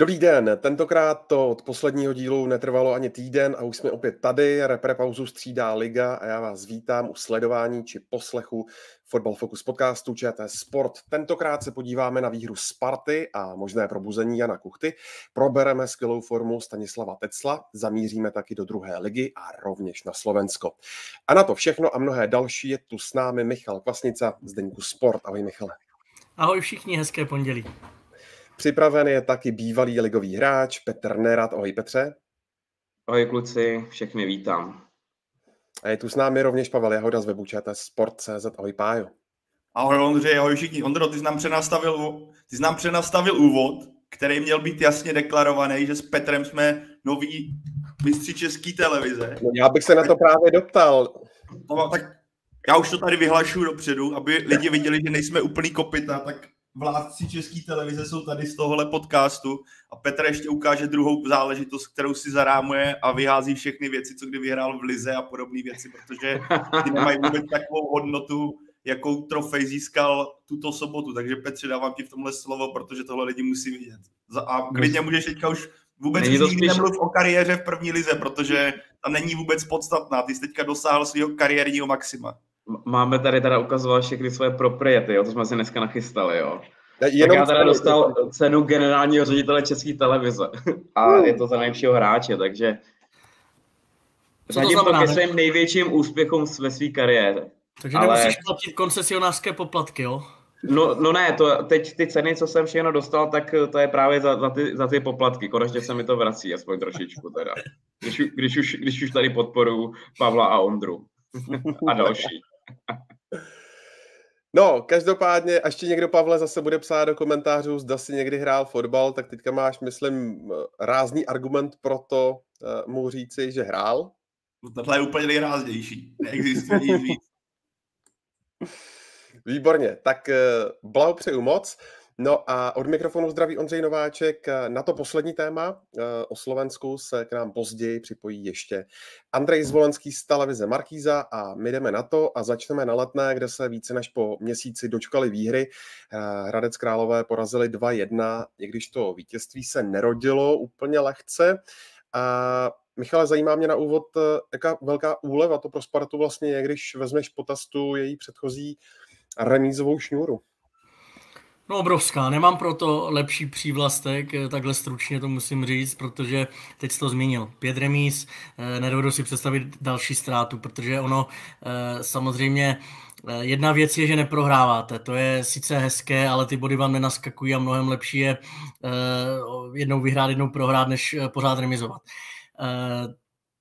Dobrý den, tentokrát to od posledního dílu netrvalo ani týden a už jsme opět tady. Repre pauzu střídá Liga a já vás vítám u sledování či poslechu Football Focus podcastu ČT Sport. Tentokrát se podíváme na výhru Sparty a možné probuzení Jana Kuchty. Probereme skvělou formu Stanislava Tecla, zamíříme taky do druhé ligy a rovněž na Slovensko. A na to všechno a mnohé další je tu s námi Michal Kvasnica z Deníku Sport. Ahoj Michale. Ahoj všichni, hezké pondělí. Připraven je taky bývalý ligový hráč Petr Nerat. Ahoj Petře. Ahoj kluci, všechny vítám. A je tu s námi rovněž Pavel Jahoda z webu Sport.cz. Ahoj Pájo. Ahoj Ondřej, ahoj všichni. Ondro, ty jsi nám přenastavil, ty jsi nám přenastavil úvod, který měl být jasně deklarovaný, že s Petrem jsme noví mistři české televize. No, já bych se na to právě doptal. No, tak já už to tady vyhlašuju dopředu, aby lidi viděli, že nejsme úplný kopita, tak vládci české televize jsou tady z tohohle podcastu a Petr ještě ukáže druhou záležitost, kterou si zarámuje a vyhází všechny věci, co kdy vyhrál v Lize a podobné věci, protože ty nemají vůbec takovou hodnotu, jakou trofej získal tuto sobotu. Takže Petře, dávám ti v tomhle slovo, protože tohle lidi musí vidět. A klidně můžeš teďka už vůbec není nikdy spíš... nemluv o kariéře v první lize, protože ta není vůbec podstatná. Ty jsi teďka dosáhl svého kariérního maxima. Máme tady teda ukazovat všechny svoje propriety, jo? to jsme si dneska nachystali, jo. Jenom tak já teda dostal cenu generálního ředitele České televize a je to za nejlepšího hráče, takže řadím to, to ke svým největším úspěchům ve své kariéře. Takže Ale... nemusíš platit koncesionářské poplatky, jo? No, no ne, to, teď ty ceny, co jsem všechno dostal, tak to je právě za, za, ty, za ty poplatky. Konečně se mi to vrací, aspoň trošičku teda. Když, když, už, když už tady podporu Pavla a Ondru. a další. No, každopádně, až ti někdo, Pavle, zase bude psát do komentářů, zda si někdy hrál fotbal, tak teďka máš, myslím, rázný argument pro to uh, mu říci, že hrál. No, tohle je úplně nejráznější. Neexistuje nic víc. Výborně, tak uh, blahopřeju moc. No a od mikrofonu zdraví Ondřej Nováček. Na to poslední téma eh, o Slovensku se k nám později připojí ještě Andrej Zvolenský z televize Markíza a my jdeme na to a začneme na letné, kde se více než po měsíci dočkali výhry. Eh, Hradec Králové porazili 2-1, i když to vítězství se nerodilo úplně lehce. A Michale, zajímá mě na úvod, eh, jaká velká úleva to pro Spartu vlastně je, když vezmeš potastu její předchozí remízovou šňůru. No obrovská, nemám proto lepší přívlastek, eh, takhle stručně to musím říct, protože teď to zmínil. Pět remíz, eh, nedovedu si představit další ztrátu, protože ono eh, samozřejmě Jedna věc je, že neprohráváte. To je sice hezké, ale ty body vám nenaskakují a mnohem lepší je jednou vyhrát, jednou prohrát, než pořád remizovat.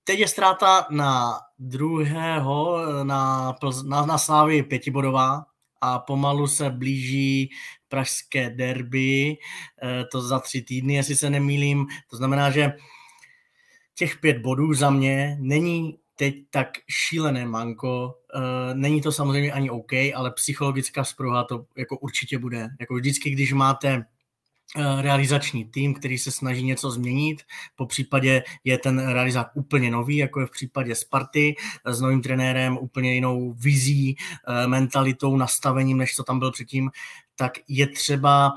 Teď je ztráta na druhého, na, na, na Slávy pětibodová, a pomalu se blíží pražské derby, eh, to za tři týdny, jestli se nemýlím. To znamená, že těch pět bodů za mě není teď tak šílené manko. Eh, není to samozřejmě ani OK, ale psychologická spruha to jako určitě bude. Jako vždycky, když máte realizační tým, který se snaží něco změnit. Po případě je ten realizák úplně nový, jako je v případě Sparty, eh, s novým trenérem, úplně jinou vizí, eh, mentalitou, nastavením, než co tam byl předtím, tak je třeba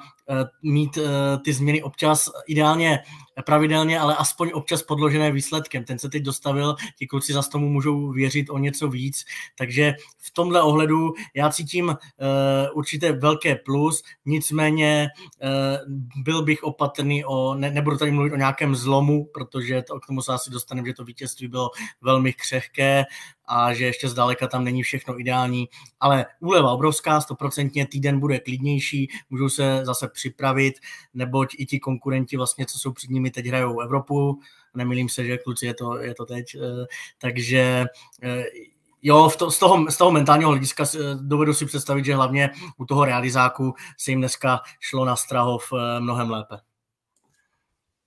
mít ty změny občas ideálně pravidelně, ale aspoň občas podložené výsledkem. Ten se teď dostavil, ti kluci zase tomu můžou věřit o něco víc, takže v tomhle ohledu já cítím uh, určité velké plus, nicméně byl bych opatrný o, ne, nebudu tady mluvit o nějakém zlomu, protože to, k tomu se asi dostaneme, že to vítězství bylo velmi křehké a že ještě zdaleka tam není všechno ideální, ale úleva obrovská, stoprocentně týden bude klidnější, můžou se zase připravit, neboť i ti konkurenti vlastně, co jsou před nimi, teď hrajou Evropu, nemýlím se, že kluci je to, je to teď, eh, takže eh, jo, to, z, toho, z toho mentálního hlediska dovedu si představit, že hlavně u toho realizáku se jim dneska šlo na Strahov eh, mnohem lépe.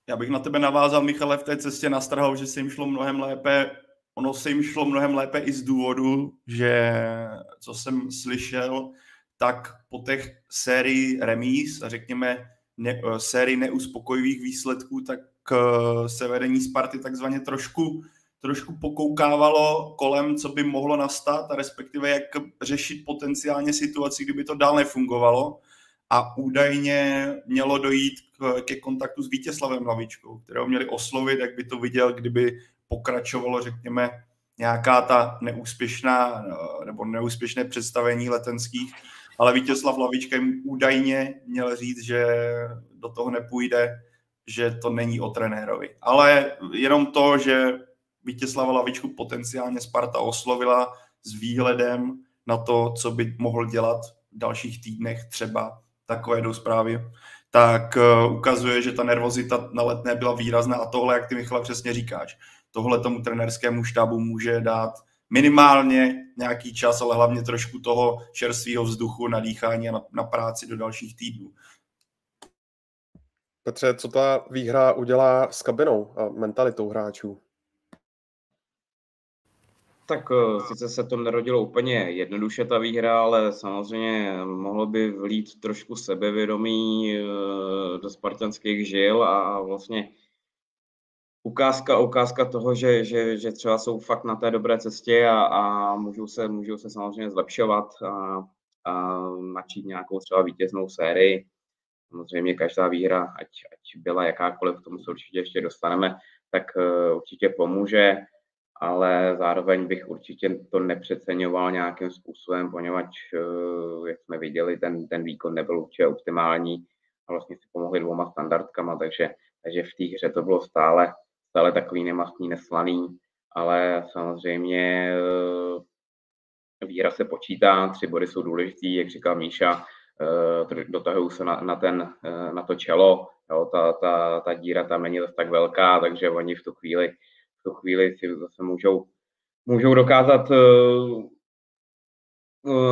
Já bych na tebe navázal, Michale, v té cestě na Strahov, že se jim šlo mnohem lépe. Ono se jim šlo mnohem lépe i z důvodu, že co jsem slyšel, tak po těch sérii remíz a řekněme ne, sérii neuspokojivých výsledků, tak se vedení Sparty takzvaně trošku trošku pokoukávalo kolem, co by mohlo nastat a respektive jak řešit potenciálně situaci, kdyby to dál nefungovalo. a údajně mělo dojít k, ke kontaktu s Vítězslavem Hlavičkou, kterého měli oslovit, jak by to viděl, kdyby pokračovalo, řekněme, nějaká ta neúspěšná nebo neúspěšné představení letenských, ale Vítězslav Lavička jim údajně měl říct, že do toho nepůjde, že to není o trenérovi. Ale jenom to, že Vítězslava Lavičku potenciálně Sparta oslovila s výhledem na to, co by mohl dělat v dalších týdnech třeba takové jdou zprávy, tak uh, ukazuje, že ta nervozita na letné byla výrazná a tohle, jak ty Michale přesně říkáš, tohle tomu trenerskému štábu může dát minimálně nějaký čas, ale hlavně trošku toho čerstvého vzduchu na dýchání a na, na práci do dalších týdnů. Petře, co ta výhra udělá s kabinou a mentalitou hráčů? Tak eh, sice se to nerodilo úplně jednoduše ta výhra, ale samozřejmě mohlo by vlít trošku sebevědomí eh, do spartanských žil a vlastně ukázka, ukázka toho, že, že, že třeba jsou fakt na té dobré cestě a, a můžou, se, můžou se samozřejmě zlepšovat a, a načít nějakou třeba vítěznou sérii. Samozřejmě každá výhra, ať, ať byla jakákoliv, k tomu se určitě ještě dostaneme, tak uh, určitě pomůže, ale zároveň bych určitě to nepřeceňoval nějakým způsobem, poněvadž, uh, jak jsme viděli, ten, ten výkon nebyl určitě optimální a vlastně si pomohli dvoma standardkama, takže, takže v té hře to bylo stále stále takový nemastný, neslaný, ale samozřejmě eh, víra se počítá, tři body jsou důležitý, jak říkal Míša, eh, dotahují se na, na, ten, eh, na to čelo, jo, ta, ta, ta díra tam není zase tak velká, takže oni v tu chvíli, v tu chvíli si zase můžou, můžou dokázat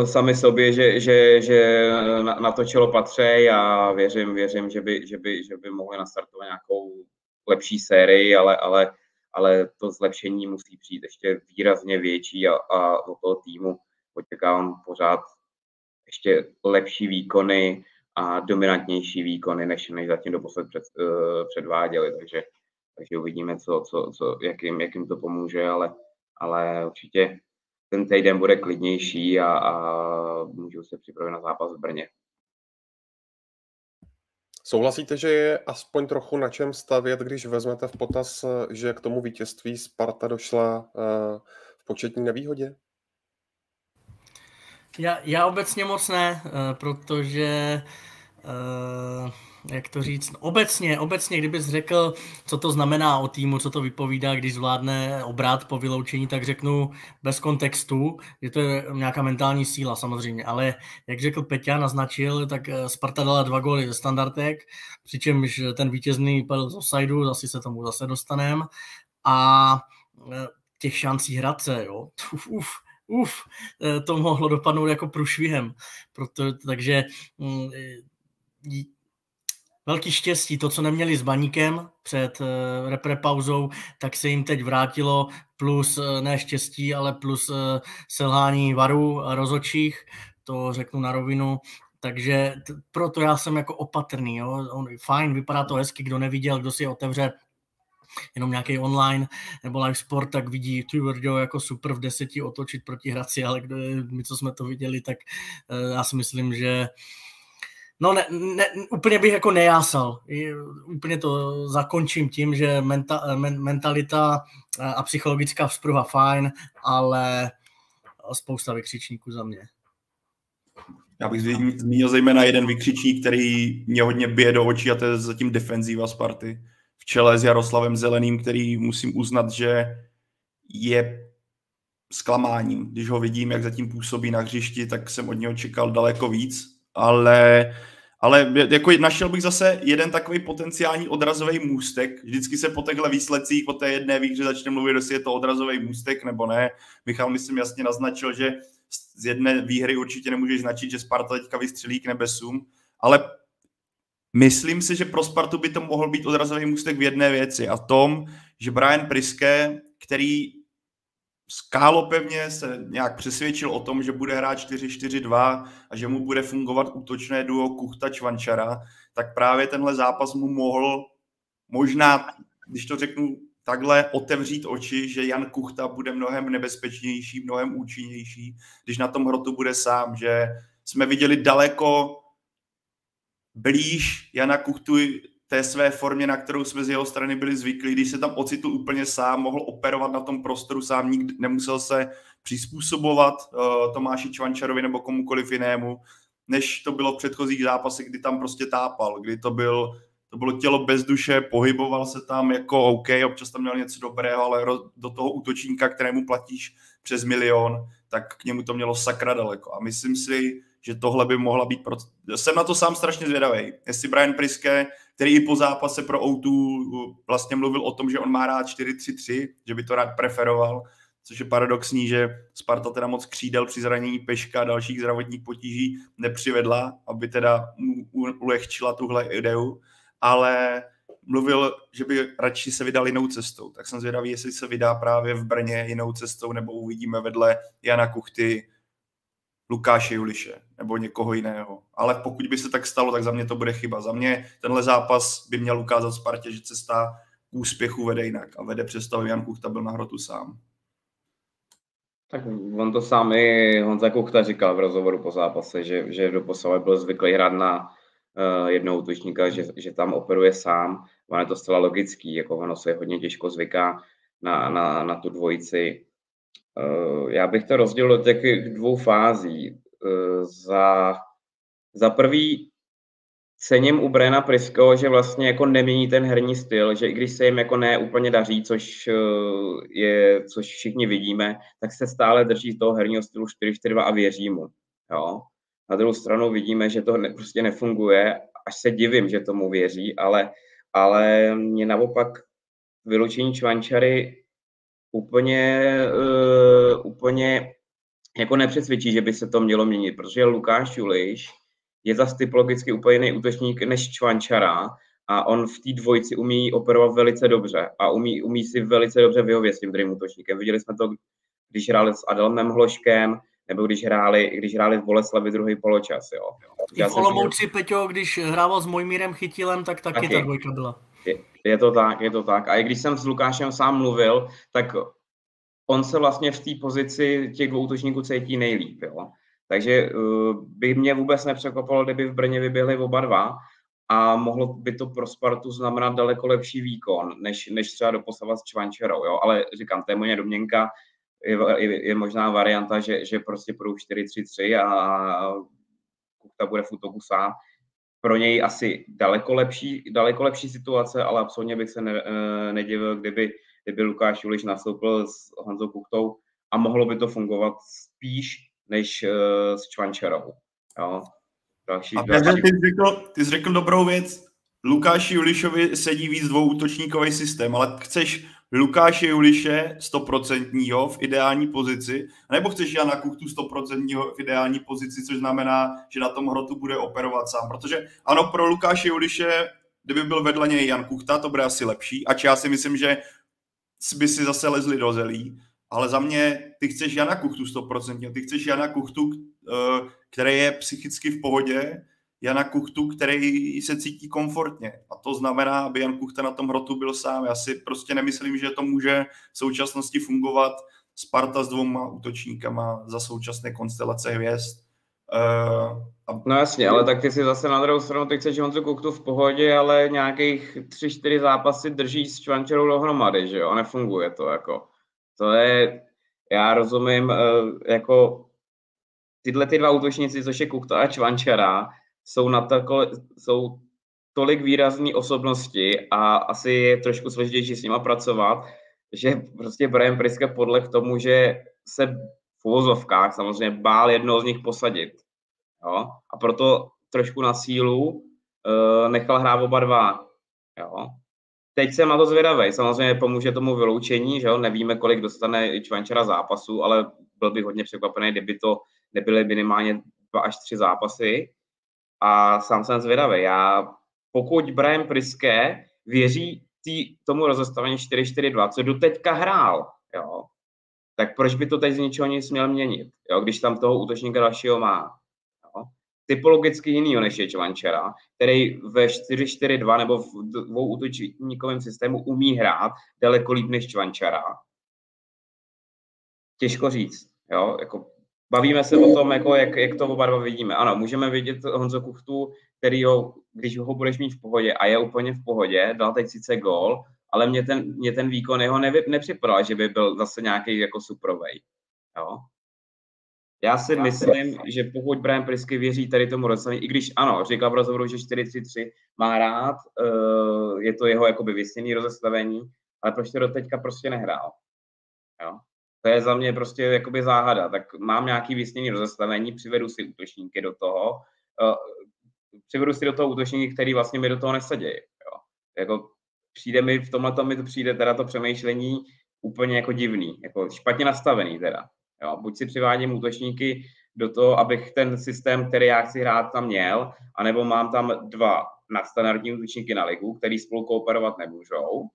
sami sobě, že, že, že na, na to čelo patří a věřím, věřím, že by, že by, že by mohli nastartovat nějakou lepší sérii, ale, ale, ale to zlepšení musí přijít ještě výrazně větší a, a do toho týmu očekávám pořád ještě lepší výkony a dominantnější výkony, než, než zatím doposled před, uh, předváděli, takže, takže uvidíme, co, co, co, jak, jim, jak jim to pomůže, ale, ale určitě ten týden bude klidnější a, a můžu se připravit na zápas v Brně. Souhlasíte, že je aspoň trochu na čem stavět, když vezmete v potaz, že k tomu vítězství Sparta došla eh, v početní nevýhodě? Já, já obecně moc ne, eh, protože jak to říct, obecně, obecně, kdybys řekl, co to znamená o týmu, co to vypovídá, když zvládne obrat po vyloučení, tak řeknu bez kontextu, že to je nějaká mentální síla samozřejmě, ale jak řekl Peťa, naznačil, tak eh, Sparta dala dva góly ze standardek, přičemž ten vítězný padl z offsideu, zase se tomu zase dostaneme a eh, těch šancí Hradce, jo, uf, uf, uf, eh, to mohlo dopadnout jako průšvihem, proto, takže mm, velký štěstí. To, co neměli s baníkem před uh, reprepauzou, tak se jim teď vrátilo plus uh, ne štěstí, ale plus uh, selhání varů a rozočích, to řeknu na rovinu. Takže t- proto já jsem jako opatrný. Jo. On, fajn, vypadá to hezky, kdo neviděl, kdo si otevře jenom nějaký online nebo live sport, tak vidí tu Virgil jako super v deseti otočit proti Hradci, ale kdo, my, co jsme to viděli, tak já si myslím, že No ne, ne, úplně bych jako nejásal. Úplně to zakončím tím, že menta, men, mentalita a psychologická vzpruha fajn, ale spousta vykřičníků za mě. Já bych zmínil zejména jeden vykřičník, který mě hodně bije do očí a to je zatím defenzíva Sparty. V čele s Jaroslavem Zeleným, který musím uznat, že je zklamáním. Když ho vidím, jak zatím působí na hřišti, tak jsem od něho čekal daleko víc, ale ale jako našel bych zase jeden takový potenciální odrazový můstek. Vždycky se po těchto výsledcích, po té jedné výhře začne mluvit, jestli je to odrazový můstek nebo ne. Michal myslím jasně naznačil, že z jedné výhry určitě nemůžeš značit, že Sparta teďka vystřelí k nebesům, ale myslím si, že pro Spartu by to mohl být odrazový můstek v jedné věci a tom, že Brian Priske, který skálopevně se nějak přesvědčil o tom, že bude hrát 4-4-2 a že mu bude fungovat útočné duo Kuchta Čvančara, tak právě tenhle zápas mu mohl možná, když to řeknu takhle, otevřít oči, že Jan Kuchta bude mnohem nebezpečnější, mnohem účinnější, když na tom hrotu bude sám, že jsme viděli daleko blíž Jana Kuchtu té své formě, na kterou jsme z jeho strany byli zvyklí, když se tam ocitl úplně sám, mohl operovat na tom prostoru sám, nikdy nemusel se přizpůsobovat uh, Tomáši Čvančarovi nebo komukoliv jinému, než to bylo v předchozích zápasech, kdy tam prostě tápal, kdy to byl to bylo tělo bez duše, pohyboval se tam jako OK, občas tam měl něco dobrého, ale do toho útočníka, kterému platíš přes milion, tak k němu to mělo sakra daleko. A myslím si, že tohle by mohla být... Pro... Jsem na to sám strašně zvědavý. Jestli Brian Priske, který i po zápase pro O2 vlastně mluvil o tom, že on má rád 4-3-3, že by to rád preferoval, což je paradoxní, že Sparta teda moc křídel při zranění Peška a dalších zdravotních potíží nepřivedla, aby teda ulehčila tuhle ideu, ale mluvil, že by radši se vydal jinou cestou. Tak jsem zvědavý, jestli se vydá právě v Brně jinou cestou, nebo uvidíme vedle Jana Kuchty Lukáše Juliše nebo někoho jiného. Ale pokud by se tak stalo, tak za mě to bude chyba. Za mě tenhle zápas by měl ukázat Spartě, že cesta k úspěchu vede jinak a vede přesto, Jan Kuchta byl na hrotu sám. Tak on to sám i Honza Kuchta říkal v rozhovoru po zápase, že, že do posava byl zvyklý hrát na uh, jednoho útočníka, že, že tam operuje sám. On je to zcela logický, jako ono se hodně těžko zvyká na, na, na tu dvojici. Uh, já bych to rozdělil do těch dvou fází. Uh, za, za prvý cením u Brena Prisko, že vlastně jako nemění ten herní styl, že i když se jim jako ne úplně daří, což je, což všichni vidíme, tak se stále drží toho herního stylu 4-4-2 a věří mu. Jo? Na druhou stranu vidíme, že to ne, prostě nefunguje, až se divím, že tomu věří, ale, ale mě naopak vyloučení Čvančary úplně, uh, úplně jako nepřesvědčí, že by se to mělo měnit, protože Lukáš Juliš je zase typologicky úplně jiný útočník než Čvančara a on v té dvojici umí operovat velice dobře a umí, umí si velice dobře vyhovět s tím druhým útočníkem. Viděli jsme to, když hráli s Adelmem Hloškem, nebo když hráli, když hráli v Boleslavi druhý poločas. Jo. I v Olomouci, Peťo, když hrával s Mojmírem Chytilem, tak taky, taky. ta dvojka byla. Je, je to tak, je to tak. A i když jsem s Lukášem sám mluvil, tak on se vlastně v té pozici těch dvou útočníků cítí nejlíp. Jo. Takže uh, by mě vůbec nepřekvapilo, kdyby v Brně vyběhli oba dva a mohlo by to pro Spartu znamenat daleko lepší výkon, než, než třeba doposavat s Čvančerou. Jo. Ale říkám, to je moje domněnka, je, je, je možná varianta, že, že prostě půjdou 4-3-3 a Kukta bude v útoku sám. Pro něj asi daleko lepší, daleko lepší situace, ale absolutně bych se ne, eh, nedivil, kdyby, kdyby Lukáš Juliš nastoupil s Honzou Kuktou a mohlo by to fungovat spíš než uh, s Čvančerou. Jo. Další, a další... Ty, jsi řekl, ty jsi řekl dobrou věc. Lukáši Julišovi sedí víc dvouútočníkový systém, ale chceš Lukáše Juliše 100% v ideální pozici, nebo chceš Jana Kuchtu 100% v ideální pozici, což znamená, že na tom hrotu bude operovat sám. Protože ano, pro Lukáše Juliše, kdyby byl vedle něj Jan Kuchta, to bude asi lepší, ač já si myslím, že by si zase lezli do zelí, ale za mě ty chceš Jana Kuchtu 100%, ty chceš Jana Kuchtu, eh, který je psychicky v pohodě, Jana Kuchtu, který se cítí komfortně. A to znamená, aby Jan Kuchta na tom hrotu byl sám. Já si prostě nemyslím, že to může v současnosti fungovat Sparta s dvouma útočníkama za současné konstelace hvězd. Uh, a... No jasně, ale tak ty si zase na druhou stranu, ty chceš Honzu Kuchtu v pohodě, ale nějakých tři, čtyři zápasy drží s Čvančerou dohromady, že jo? Nefunguje to, jako. To je, já rozumím, uh, jako tyhle ty dva útočníci, což je Kuchta a Čvančera, jsou, na tako, jsou tolik výrazné osobnosti a asi je trošku složitější s nima pracovat, že prostě Brian Priske podle k tomu, že se v uvozovkách samozřejmě bál jednoho z nich posadit. Jo? A proto trošku na sílu uh, nechal hrát oba dva. Jo? Teď jsem na to zvědavý. Samozřejmě pomůže tomu vyloučení, že jo? nevíme, kolik dostane Čvančara zápasu, ale byl bych hodně překvapený, kdyby to nebyly minimálně dva až tři zápasy a sám jsem zvědavý. Já, pokud Brian Priske věří tý, tomu rozestavení 4-4-2, co teďka hrál, jo, tak proč by to teď z ničeho nic měl měnit, jo, když tam toho útočníka dalšího má. Jo. Typologicky jinýho než je Čvančera, který ve 4-4-2 nebo v dvou útočníkovém systému umí hrát daleko líp než Čvančera. Těžko říct. Jo, jako bavíme se o tom, jako jak, jak to oba dva vidíme. Ano, můžeme vidět Honzo Kuchtu který ho, když ho budeš mít v pohodě a je úplně v pohodě, dal teď sice gól, ale mě ten, mě ten výkon jeho nevy, nepřipadal, že by byl zase nějaký jako suprovej. Jo? Já si myslím, že pokud Brian Prisky věří tady tomu rozstavení, i když ano, říkal v rozhovoru, že 4-3-3 má rád, uh, je to jeho jakoby vysněný rozestavení, ale proč to do teďka prostě nehrál? Jo? To je za mě prostě jakoby záhada. Tak mám nějaký vysněný rozestavení, přivedu si útočníky do toho, uh, přivedu si do toho útočníky, který vlastně mi do toho nesedějí. Jako přijde mi, v tomhle mi to přijde teda to přemýšlení úplně jako divný, jako špatně nastavený teda. Jo? Buď si přivádím útočníky do toho, abych ten systém, který já chci hrát, tam měl, anebo mám tam dva nadstandardní útočníky na ligu, který spolu kooperovat nemůžou,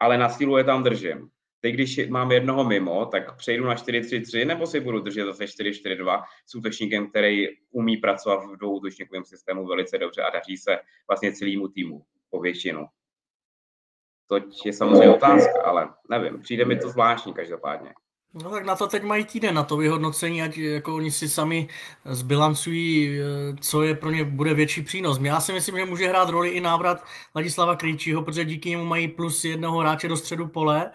ale na sílu je tam držím. Teď, když mám jednoho mimo, tak přejdu na 4-3-3, nebo si budu držet zase 4-4-2 s útočníkem, který umí pracovat v dvou útočníkovém systému velice dobře a daří se vlastně celému týmu po většinu. To je samozřejmě otázka, ale nevím, přijde mi to zvláštní každopádně. No tak na to teď mají týden, na to vyhodnocení, ať jako oni si sami zbilancují, eh, co je pro ně bude větší přínos. Já si myslím, že může hrát roli i návrat Ladislava Krejčího, protože díky němu mají plus jednoho hráče do středu pole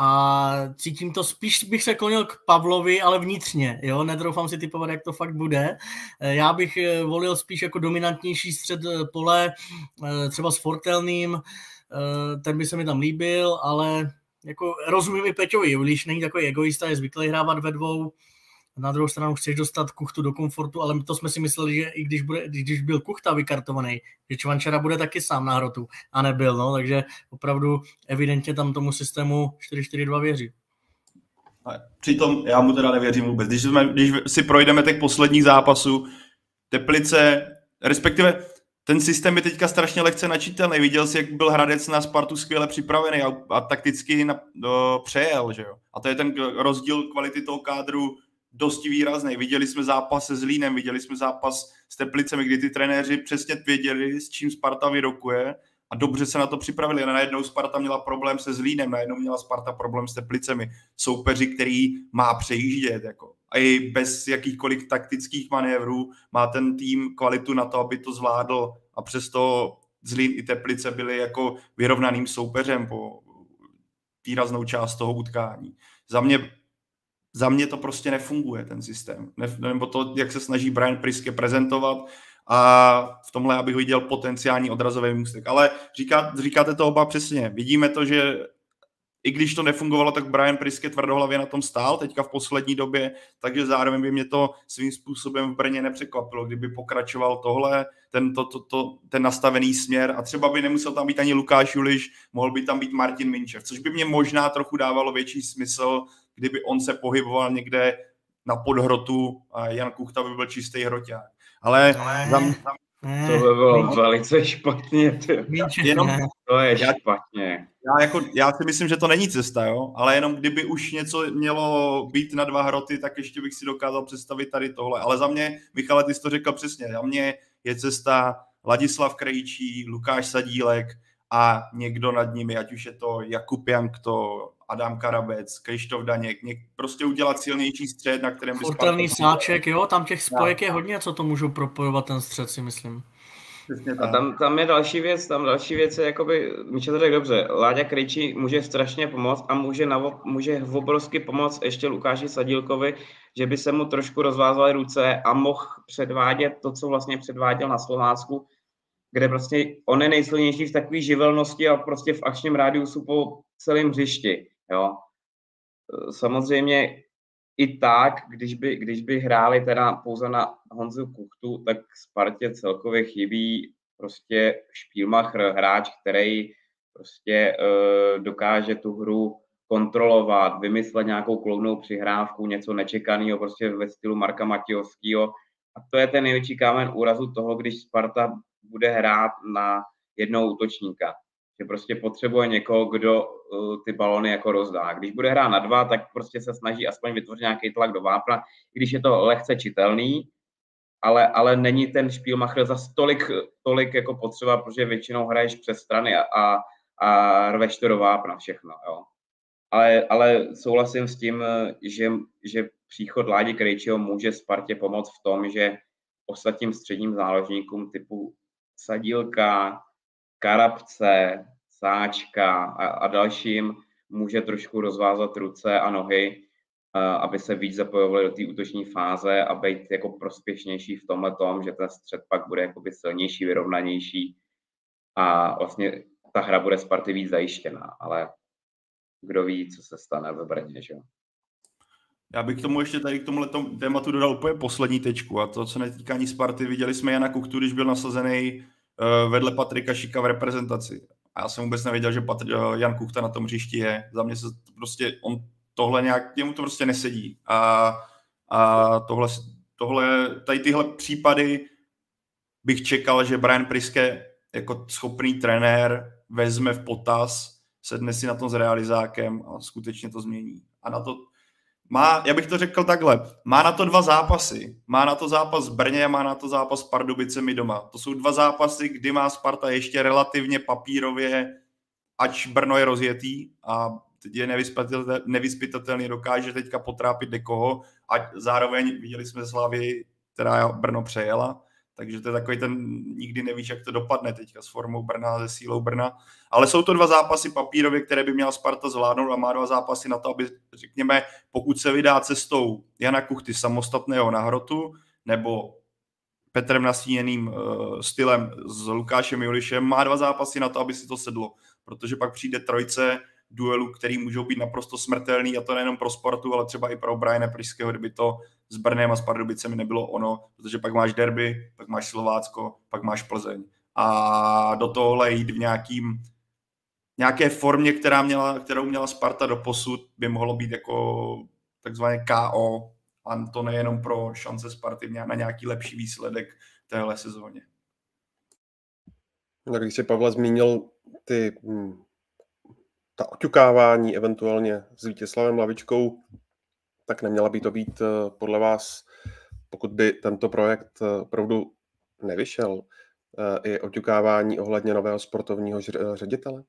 a cítím to, spíš bych se klonil k Pavlovi, ale vnitřně, jo, netroufám si typovat, jak to fakt bude. Eh, já bych eh, volil spíš jako dominantnější střed pole, třeba s Fortelným, ten by se mi tam líbil, ale jako rozumím i Peťovi, když není takový egoista, je zvyklý hrávat ve dvou, na druhou stranu chceš dostat Kuchtu do komfortu, ale to jsme si mysleli, že i když, bude, když byl Kuchta vykartovaný, že Čvančara bude taky sám na hrotu a nebyl, no, takže opravdu evidentně tam tomu systému 4-4-2 věří. Přitom já mu teda nevěřím vůbec. Když, jsme, když si projdeme těch posledních zápasů, Teplice, respektive ten systém je teďka strašně lehce načítelný. Viděl jsi, jak byl Hradec na Spartu skvěle připravený a, a takticky na, do, přejel, že jo. A to je ten rozdíl kvality toho kádru dosti výrazný. Viděli jsme zápas se Zlínem, viděli jsme zápas s Teplicemi, kdy ty trenéři přesně věděli, s čím Sparta vyrokuje a dobře se na to připravili. A najednou Sparta měla problém se Zlínem, najednou měla Sparta problém s Teplicemi. Soupeři, který má přejíždět. Jako. A i bez jakýchkoliv taktických manévrů má ten tým kvalitu na to, aby to zvládl a přesto Zlín i Teplice byli jako vyrovnaným soupeřem po výraznou část toho utkání. Za mě, za mě to prostě nefunguje, ten systém. Ne, nebo to, jak se snaží Brian Priske prezentovat, a v tomhle abych viděl potenciální odrazový můstek. Ale říká, říkáte to oba přesně. Vidíme to, že i když to nefungovalo, tak Brian Priske tvrdohlavě na tom stál teďka v poslední době, takže zároveň by mě to svým způsobem v Brně nepřekvapilo, kdyby pokračoval tohle, ten, to, to, to, ten nastavený směr a třeba by nemusel tam být ani Lukáš Juliš, mohl by tam být Martin Minčev, což by mě možná trochu dávalo větší smysl, kdyby on se pohyboval někde na podhrotu a Jan Kuchta by byl čistý hroťák. Ale za, to by bylo velice špatně. Jenom, to je já, špatně. Já, jako, já si myslím, že to není cesta, jo? ale jenom kdyby už něco mělo být na dva hroty, tak ještě bych si dokázal představit tady tohle. Ale za mě, Michale, ty jsi to řekl přesně, za mě je cesta Ladislav Krejčí, Lukáš Sadílek a někdo nad nimi, ať už je to Jakub Jankto, Adam Karabec, Krištof Daněk, něk, prostě udělat silnější střed, na kterém by Fortelný sáček, jo, tam těch spojek je hodně, co to můžou propojovat ten střed, si myslím. A tam, tam je další věc, tam další věc je, jakoby, Míša to řekl dobře, Láďa Krejčí může strašně pomoct a může, na, může obrovsky pomoct ještě Lukáši Sadílkovi, že by se mu trošku rozvázaly ruce a mohl předvádět to, co vlastně předváděl na Slovácku, kde prostě on je nejsilnější v takové živelnosti a prostě v akčním rádiusu po celém hřišti. Jo. Samozřejmě i tak, když by, když by hráli teda pouze na Honzu Kuchtu, tak Spartě celkově chybí prostě Špílmacher, hráč, který prostě uh, dokáže tu hru kontrolovat, vymyslet nějakou klovnou přihrávku, něco nečekaného prostě ve stylu Marka Matějovského. A to je ten největší kámen úrazu toho, když Sparta bude hrát na jednou útočníka že prostě potřebuje někoho, kdo uh, ty balony jako rozdá. Když bude hrát na dva, tak prostě se snaží aspoň vytvořit nějaký tlak do vápna, když je to lehce čitelný, ale, ale není ten Spielmacher za tolik, tolik jako potřeba, protože většinou hraješ přes strany a, a, a rveš to do vápna všechno. Jo. Ale, ale souhlasím s tím, že, že příchod Ládi Krejčího může Spartě pomoct v tom, že ostatním středním záložníkům typu Sadílka, Karabce, Sáčka a, a dalším může trošku rozvázat ruce a nohy, aby se víc zapojovali do té útoční fáze a být jako prospěšnější v tomhle tom, že ten střed pak bude jakoby silnější, vyrovnanější a vlastně ta hra bude Sparty víc zajištěná, ale kdo ví, co se stane ve Brně, že jo. Já bych k tomu ještě tady k tomuhle tématu dodal úplně poslední tečku a to, co netýká ani Sparty, viděli jsme Jana Kuchtu, když byl nasazený vedle Patrika Šika v reprezentaci. A já jsem vůbec nevěděl, že Patr, uh, Jan Kuchta na tom hřišti je. Za mě se prostě, on tohle nějak, němu to prostě nesedí. A, a tohle, tohle, tady tyhle případy bych čekal, že Brian Priske jako schopný trenér vezme v potaz, sedne si na tom s realizákem a skutečně to změní. A na to má, já bych to řekl takhle, má na to dva zápasy. Má na to zápas v Brně a má na to zápas s Pardubicemi doma. To jsou dva zápasy, kdy má Sparta ještě relativně papírově, ač Brno je rozjetý a je nevyspytatelný, dokáže teďka potrápit dekoho a zároveň viděli jsme Slavy, která Brno přejela, takže to je takový ten, nikdy nevíš, jak to dopadne teďka s formou Brna, se sílou Brna. Ale jsou to dva zápasy papírově, které by měla Sparta zvládnout a má dva zápasy na to, aby, řekněme, pokud se vydá cestou Jana Kuchty samostatného na hrotu, nebo Petrem nastíněným uh, stylem s Lukášem Julišem, má dva zápasy na to, aby si to sedlo. Protože pak přijde trojce duelů, který můžou být naprosto smrtelný a to nejenom pro sportu, ale třeba i pro Briana Priského, kdyby to s Brnem a s Pardubicemi nebylo ono, protože pak máš derby, pak máš Slovácko, pak máš Plzeň. A do tohohle jít v nějakým, nějaké formě, která měla, kterou měla Sparta do posud, by mohlo být jako takzvané KO, a to nejenom pro šance Sparty na nějaký lepší výsledek téhle sezóně. Tak když si Pavla zmínil ty hm, ta oťukávání eventuálně s Vítězslavem Lavičkou, tak neměla by to být eh, podle vás, pokud by tento projekt eh, opravdu nevyšel, eh, i oťukávání ohledně nového sportovního ředitele?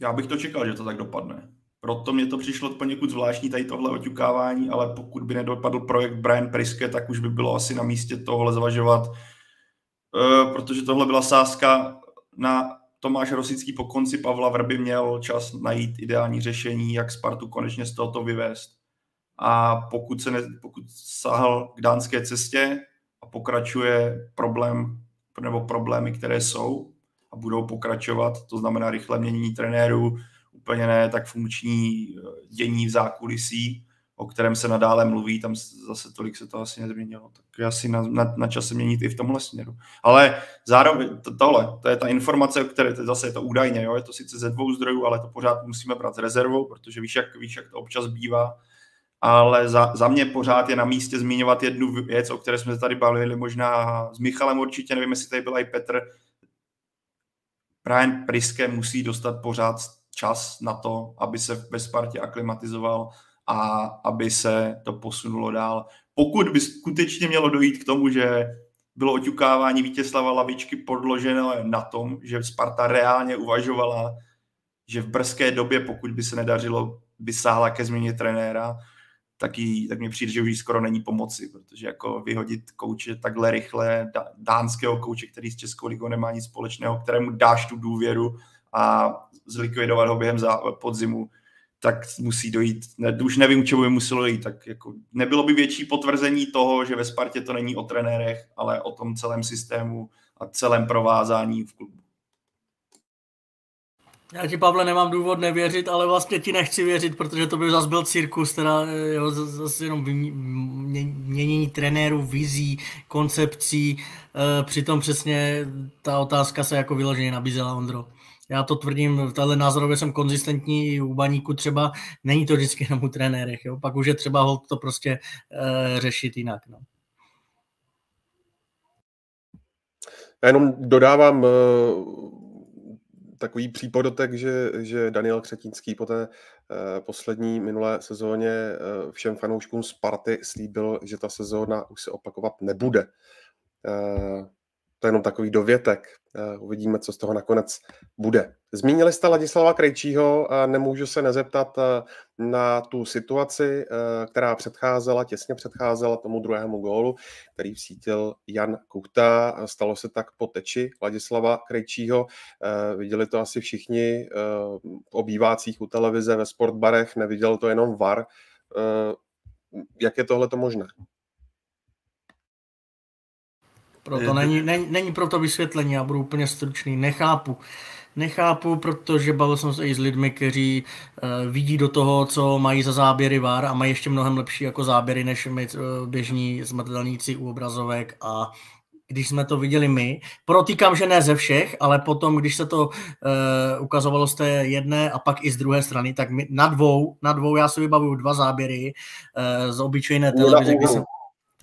Já bych to čekal, že to tak dopadne. Proto mě to přišlo poněkud zvláštní tady tohle oťukávání, ale pokud by nedopadl projekt Brian Priske, tak už by bylo asi na místě tohle zvažovat, protože tohle byla sázka na Tomáš Rosický po konci Pavla Vrby měl čas najít ideální řešení, jak Spartu konečně z tohoto vyvést. A pokud, se ne, pokud sahal k dánské cestě a pokračuje problém nebo problémy, které jsou a budou pokračovat, to znamená rychle měnění trenérů, úplně ne tak funkční eh, dění v zákulisí, o kterém se nadále mluví, tam zase tolik se to asi nezměnilo, tak je asi na, na, na čase měnit i v tomhle směru. Ale zároveň to, tohle, to je ta informace, o které to zase je to údajně, jo, je to sice ze dvou zdrojů, ale to pořád musíme brát s rezervou, protože víš, jak, víš, jak to občas bývá, ale za, za mě pořád je na místě zmiňovat jednu věc, o které jsme se tady bavili možná s Michalem určitě, nevím, jestli tady byl i Petr, Brian Priske musí dostat pořád čas na to, aby se ve Spartě aklimatizoval, a aby se to posunulo dál. Pokud by skutečně mělo dojít k tomu, že bylo oťukávání Vítězslava Lavičky podložené na tom, že Sparta reálně uvažovala, že v brzké době, pokud by se nedařilo, by sáhla ke změně trenéra, tak, jí, tak mi přijde, že už jí skoro není pomoci, protože jako vyhodit kouče takhle rychle, dánského kouče, který s Českou ligou nemá nic společného, kterému dáš tu důvěru a zlikvidovat ho během podzimu, tak musí dojít, ne, už nevím, k čemu by muselo jít, tak jako nebylo by větší potvrzení toho, že ve Spartě to není o trenérech, ale o tom celém systému a celém provázání v klubu. Já ti, Pavle, nemám důvod nevěřit, ale vlastně ti nechci věřit, protože to by zase byl cirkus, teda jo, zase jenom měnění trenérů, vizí, koncepcí, e, přitom přesně ta otázka se jako vyloženě nabízela, Ondro já to tvrdím, v téhle názorově jsem konzistentní u baníku třeba, není to vždycky jenom u trenérech, jo? pak už je třeba ho to prostě e, řešit jinak. No. Já jenom dodávám e, takový přípodotek, že, že Daniel Křetínský po té e, poslední minulé sezóně všem fanouškům Sparty slíbil, že ta sezóna už se opakovat nebude. To je jenom takový dovětek. Eh, uvidíme, co z toho nakonec bude. Zmínili jste Ladislava Krejčího a nemůžu se nezeptat eh, na tu situaci, eh, která předcházela, těsně předcházela tomu druhému gólu, který vsítil Jan Kuchta. Stalo se tak po teči Ladislava Krejčího. Viděli to asi všichni v obývácích u televize, ve sportbarech, neviděl to jenom VAR. Jak je tohle to možné? Proto není, není, není proto vysvětlení, já budu úplně stručný, nechápu. Nechápu, protože bavil jsem se i s lidmi, kteří uh, vidí do toho, co mají za záběry VAR a mají ještě mnohem lepší jako záběry, než my uh, běžní zmrtelníci u obrazovek a když jsme to viděli my. Protýkám, že ne ze všech, ale potom, když se to uh, ukazovalo z té jedné a pak i z druhé strany, tak my, na dvou, na dvou já si vybavuju dva záběry uh, z obyčejné televize, kdy jsem,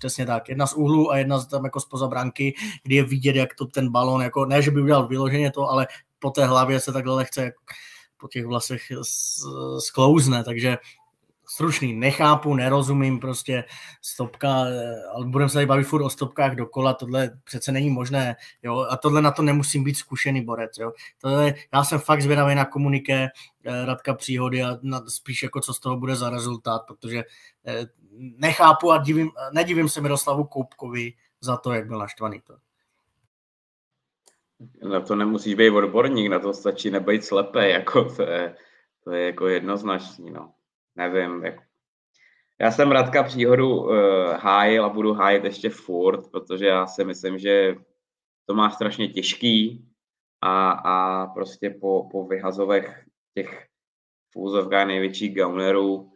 Přesně tak. Jedna z úhlu a jedna z tam jako spoza branky, kdy je vidět, jak to ten balon, jako ne, že by udělal vyloženě to, ale po té hlavě se takhle lehce po těch vlasech sklouzne, takže stručný, nechápu, nerozumím, prostě stopka, eh, ale budeme se tady bavit furt o stopkách dokola, tohle přece není možné, jo, a tohle na to nemusím být zkušený borec, jo. Tohle, já jsem fakt zvědavý na komuniké eh, Radka Příhody a na, spíš jako co z toho bude za rezultát, protože eh, nechápu a divím, nedivím se Miroslavu Koupkovi za to, jak byl naštvaný to. Na to nemusíš být odborník, na to stačí nebejt slepý, jako to je, to je jako jednoznačný, no nevím, jak... Já jsem Radka příhodu uh, hájil a budu hájit ještě furt, protože já si myslím, že to má strašně těžký a, a prostě po, po vyhazovech těch fúzovkách největších gaunerů,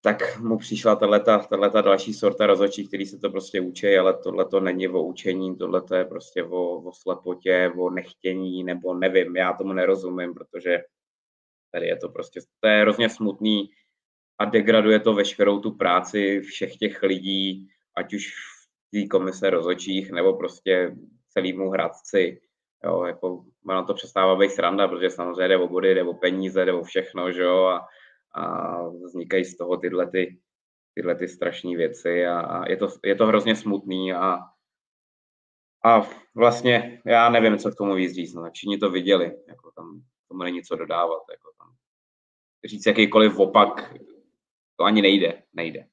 tak mu přišla tato další sorta rozhodčí, který se to prostě učí, ale tohle to není o učení, tohle to je prostě o, o slepotě, o nechtění, nebo nevím, já tomu nerozumím, protože Tady je to prostě, to je hrozně smutný a degraduje to veškerou tu práci všech těch lidí, ať už v té komise rozhodčích, nebo prostě celýmu hradci. Jo, jako na to přestává být sranda, protože samozřejmě jde o body, jde o peníze, jde o všechno, že jo, a, a vznikají z toho tyhle ty, tyhle ty strašné věci a, a je, to, je to hrozně smutný a, a vlastně já nevím, co k tomu víc říct, no, všichni to viděli, jako tam tomu není co dodávat, jako říct jakýkoliv opak, to ani nejde, nejde.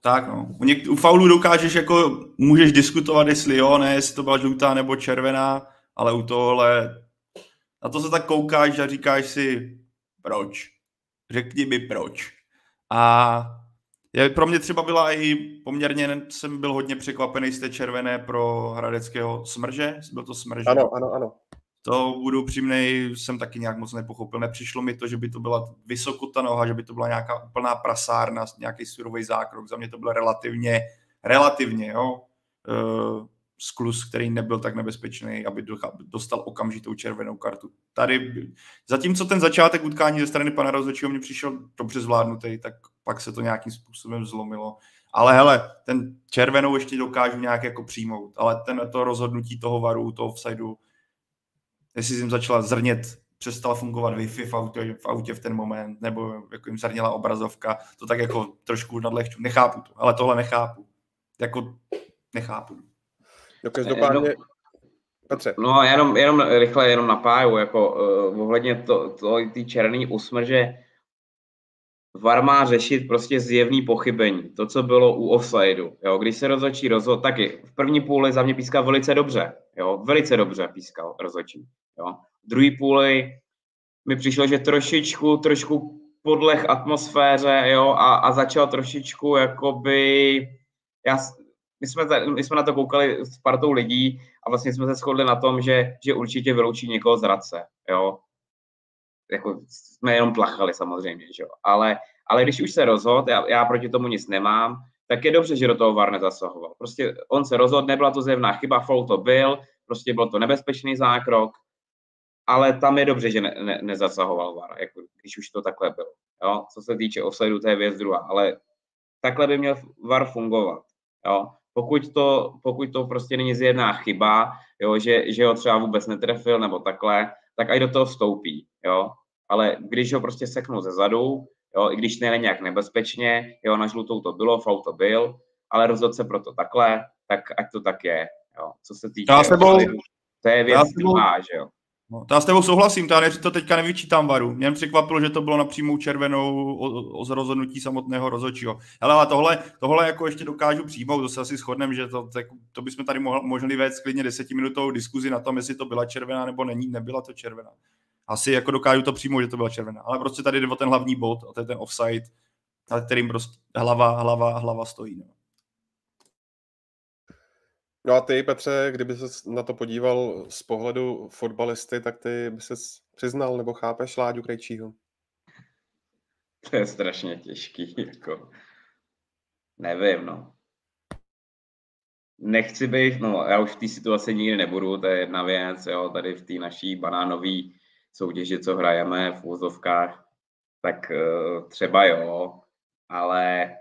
Tak no, u, něk- u faulu dokážeš jako, můžeš diskutovat, jestli jo, ne, jestli to byla žlutá nebo červená, ale u tohle, na to se tak koukáš a říkáš si, proč? Řekni mi proč. A je, pro mě třeba byla i poměrně, jsem byl hodně překvapený z té červené pro hradeckého smrže, byl to smrže. Ano, ano, ano. To budu upřímnej, jsem taky nějak moc nepochopil. Nepřišlo mi to, že by to byla vysoko ta noha, že by to byla nějaká úplná prasárna, nějaký surový zákrok. Za mě to bylo relativně, relativně, jo, uh, sklus, který nebyl tak nebezpečný, aby dostal okamžitou červenou kartu. Tady, zatímco ten začátek utkání ze strany pana rozhodčího mě přišel dobře zvládnutý, tak pak se to nějakým způsobem zlomilo. Ale hele, ten červenou ještě dokážu nějak jako přijmout, ale ten to rozhodnutí toho varu, toho offsideu, jestli jim začala zrnět, přestala fungovat Wi-Fi v autě, v autě v ten moment, nebo jako jim zrněla obrazovka, to tak jako trošku nadlehču. Nechápu to, ale tohle nechápu. Jako nechápu. No každopádně, Petře. No jenom, jenom rychle, jenom napáju, jako uh, ohledně to, to, ty černý usmrže, VAR má řešit prostě zjevný pochybení. To, co bylo u offsideu. Jo? Když se rozhodčí rozhod, taky v první půli za mě pískal velice dobře. Jo? Velice dobře pískal rozhodčí. Jo? V druhý půli mi přišlo, že trošičku, trošku podleh atmosféře jo? A, a začal trošičku jakoby... Já, my, jsme, my jsme na to koukali s partou lidí a vlastně jsme se shodli na tom, že, že určitě vyloučí někoho z Radce. Jo? jako jsme jenom tlachali samozřejmě, že jo. Ale, ale když už se rozhodl, já, já proti tomu nic nemám, tak je dobře, že do toho VAR nezasahoval. Prostě on se rozhodl, nebyla to zjevná chyba, foul to byl, prostě byl to nebezpečný zákrok, ale tam je dobře, že ne, ne, nezasahoval VAR, jako, když už to takhle bylo. Jo? Co se týče offsideu, to je věc druhá, ale takhle by měl VAR fungovat. Jo? Pokud, to, pokud to prostě není zjevná chyba, jo, že, že ho třeba vůbec netrefil nebo takhle, tak aj do toho vstoupí, jo. Ale když ho prostě seknou ze zadu, jo, i když ne nějak nebezpečně, jo, na žlutou to bylo, faul to byl, ale rozhodl se proto takhle, tak ať to tak je, jo, co se týče... Já s tebou, to je věc druhá, že jo. No, já s tebou souhlasím, to, já to teďka nevyčítám varu. Mě překvapilo, že to bylo na přímou červenou o, o rozhodnutí samotného rozhodčího. Ale, ale tohle, tohle jako ještě dokážu přijmout, to se asi shodneme, že to, tak, to bychom tady mohli, mohli vést klidně desetiminutovou diskuzi na tom, jestli to byla červená nebo není, nebyla to červená. Asi jako dokážu to přijmout, že to byla červená. Ale prostě tady jde o ten hlavní bod, a to je ten offside, na kterým prostě hlava, hlava, hlava stojí. No. No a ty, Petře, kdyby se na to podíval z pohledu fotbalisty, tak ty by se přiznal nebo chápeš Láďu Krejčího? To je strašně těžký, jako nevím, no. Nechci být, no já už v té situaci nikdy nebudu, to je jedna věc, jo, tady v té naší banánové soutěži, co hrajeme v úzovkách, tak uh, třeba jo, ale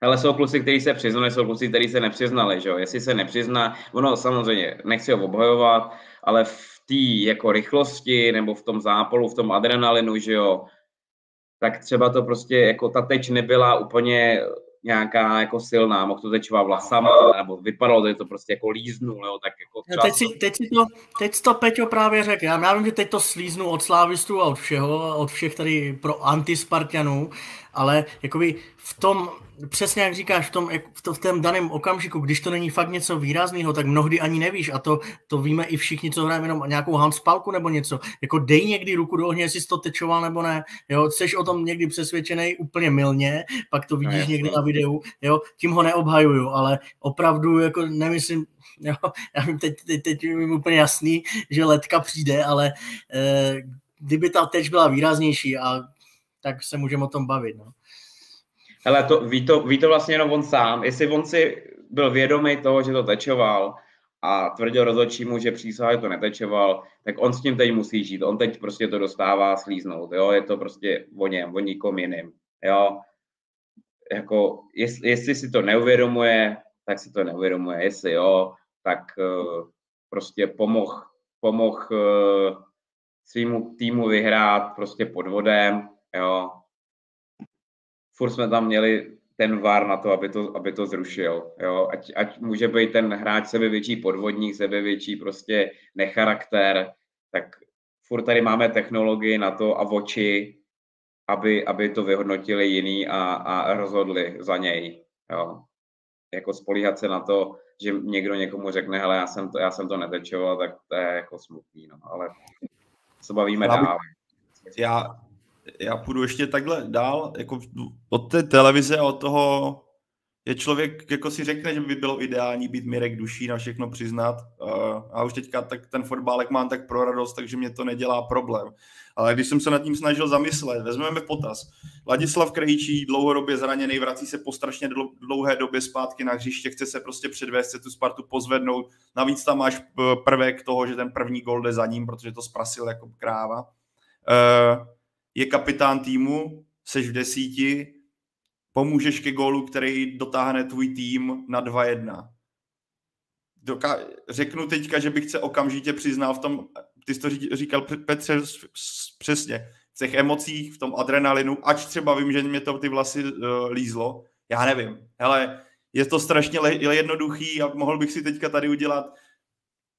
ale jsou kluci, kteří se přiznali, jsou kluci, kteří se nepřiznali, že jo? Jestli se nepřizná, ono samozřejmě, nechci ho obhajovat, ale v té jako rychlosti nebo v tom zápolu, v tom adrenalinu, že jo, tak třeba to prostě, jako ta teč nebyla úplně nějaká jako silná, mohl to tečovat vlasama, nebo vypadalo, že to prostě jako líznul, jo, tak jako třeba... teď, si, teď, si to, teď to Peťo právě řekl, já, já vím, že teď to slíznu od slávistů a od všeho, od všech tady pro antispartianů, ale jakoby v tom, přesně jak říkáš, v tom, v, to, v tom daném okamžiku, když to není fakt něco výrazného, tak mnohdy ani nevíš a to, to víme i všichni, co hrajeme jenom nějakou handspalku nebo něco. Jako dej někdy ruku do ohně, jestli jsi to tečoval nebo ne. Jo, jsi o tom někdy přesvědčený úplně milně, pak to vidíš no, někdy na videu, jo, tím ho neobhajuju, ale opravdu jako nemyslím, jo, já vím, teď, teď, teď je úplně jasný, že letka přijde, ale eh, kdyby ta teč byla výraznější a tak se můžeme o tom bavit. No. Hele, to, ví, to, ví to vlastně jenom on sám. Jestli on si byl vědomý toho, že to tečoval a tvrdil rozhodčímu, že přísahá to netečoval, tak on s tím teď musí žít. On teď prostě to dostává slíznout. Jo? Je to prostě o něm, o nikom jiným. Jo? Jako, jestli, jestli si to neuvědomuje, tak si to neuvědomuje. Jestli jo, tak uh, prostě pomoh, pomoh uh, svýmu týmu vyhrát prostě podvodem, jo, furt jsme tam měli ten VAR na to, aby to, aby to zrušil. Jo? Ať, ať může být ten hráč sebevětší podvodník, sebevětší prostě necharakter, tak furt tady máme technologii na to a oči, aby, aby to vyhodnotili jiný a, a rozhodli za něj. Jo? Jako spolíhat se na to, že někdo někomu řekne, hele, já jsem to, já jsem to netečoval, tak to je jako smutný, no, ale se bavíme já dál. Já, já půjdu ještě takhle dál, jako od té televize a od toho je člověk, jako si řekne, že by bylo ideální být Mirek duší na všechno přiznat. A už teďka tak ten fotbálek mám tak pro radost, takže mě to nedělá problém. Ale když jsem se nad tím snažil zamyslet, vezmeme potaz. Ladislav Krejčí, dlouhodobě zraněný, vrací se po strašně dlouhé době zpátky na hřiště, chce se prostě předvést, chce tu Spartu pozvednout. Navíc tam máš prvek toho, že ten první gol jde za ním, protože to zprasil jako kráva. Uh, je kapitán týmu, seš v desíti, pomůžeš ke gólu, který dotáhne tvůj tým na 2-1. Doká- řeknu teďka, že bych se okamžitě přiznal v tom, ty jsi to říkal Petře přesně, v těch emocích, v tom adrenalinu, ač třeba vím, že mě to ty vlasy uh, lízlo, já nevím. Hele, je to strašně le- jednoduchý a mohl bych si teďka tady udělat,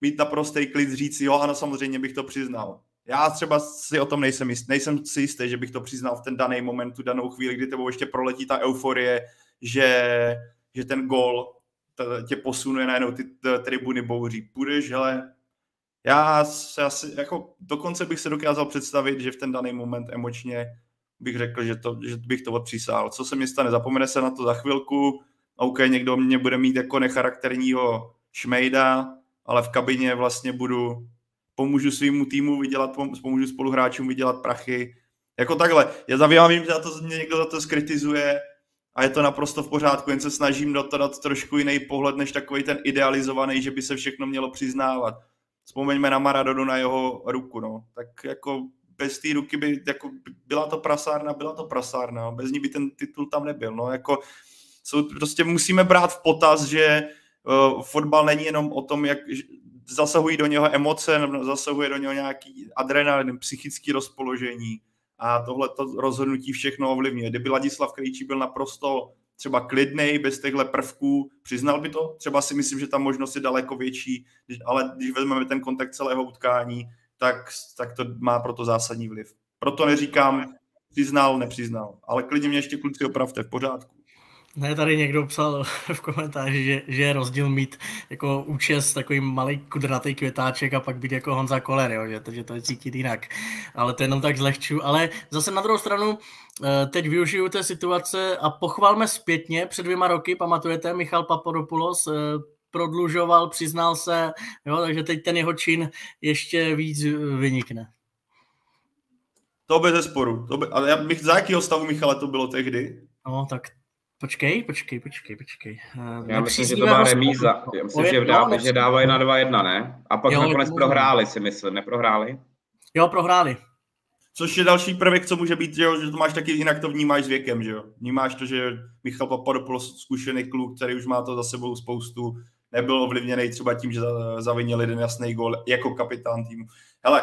mít naprostý klid, říct jo, ano, samozřejmě bych to přiznal. Já třeba si o tom nejsem jistý, nejsem si jistý, že bych to přiznal v ten daný moment, tu danou chvíli, kdy tebou ještě proletí ta euforie, že, že ten gol tě posunuje najednou ty tribuny bouří. Půjdeš, hele, já, já si, jako, dokonce bych se dokázal představit, že v ten daný moment emočně bych řekl, že, to, že bych to odpřísál. Co se mi stane, zapomene se na to za chvilku, OK, někdo mě bude mít jako necharakterního šmejda, ale v kabině vlastně budu pomůžu svýmu týmu vydělat, pomůžu spoluhráčům vydělat prachy. Jako takhle. Já zavím, že za to, někdo za to skritizuje a je to naprosto v pořádku, jen se snažím do to dát trošku jiný pohled, než takový ten idealizovaný, že by se všechno mělo přiznávat. Vzpomeňme na Maradonu, na jeho ruku, no. Tak jako bez té ruky by, jako byla to prasárna, byla to prasárna, bez ní by ten titul tam nebyl, no. Jako jsou, prostě musíme brát v potaz, že uh, fotbal není jenom o tom, jak zasahují do něho emoce, zasahuje do něho nějaký adrenalin, psychické rozpoložení a tohle to rozhodnutí všechno ovlivňuje. Kdyby Ladislav Krejčí byl naprosto třeba klidnej bez těchto prvků, přiznal by to? Třeba si myslím, že ta možnost je daleko větší, ale když vezmeme ten kontakt celého utkání, tak, tak to má proto zásadní vliv. Proto neříkám, přiznal, nepřiznal, ale klidně mě ještě kluci opravte v pořádku. Ne, tady někdo psal v komentáři, že, že je rozdíl mít jako účest takový malý kudratý květáček a pak být jako Honza Koller, jo, že, že to je cítit jinak. Ale to jenom tak zlehču. Ale zase na druhou stranu, eh, teď využiju té situace a pochvalme zpětně, před dvěma roky, pamatujete, Michal Papadopoulos eh, prodlužoval, přiznal se, jo, takže teď ten jeho čin ještě víc vynikne. To bez zesporu. To by, ale já bych, za jakého stavu Michale to bylo tehdy? No, tak Počkej, počkej, počkej, počkej. Uh, Já myslím, že to byla remíza. Já myslím, že, dá, že dávají na 2-1, ne? A pak jo, nakonec prohráli, si myslím. Neprohráli? Jo, prohráli. Což je další prvek, co může být, že, jo, že to máš taky jinak to vnímáš s věkem, že jo. Vnímáš to, že Michal Papadopoulos, zkušený kluk, který už má to za sebou spoustu, nebyl ovlivněný třeba tím, že zavinil jeden jasný gol jako kapitán týmu. Hele,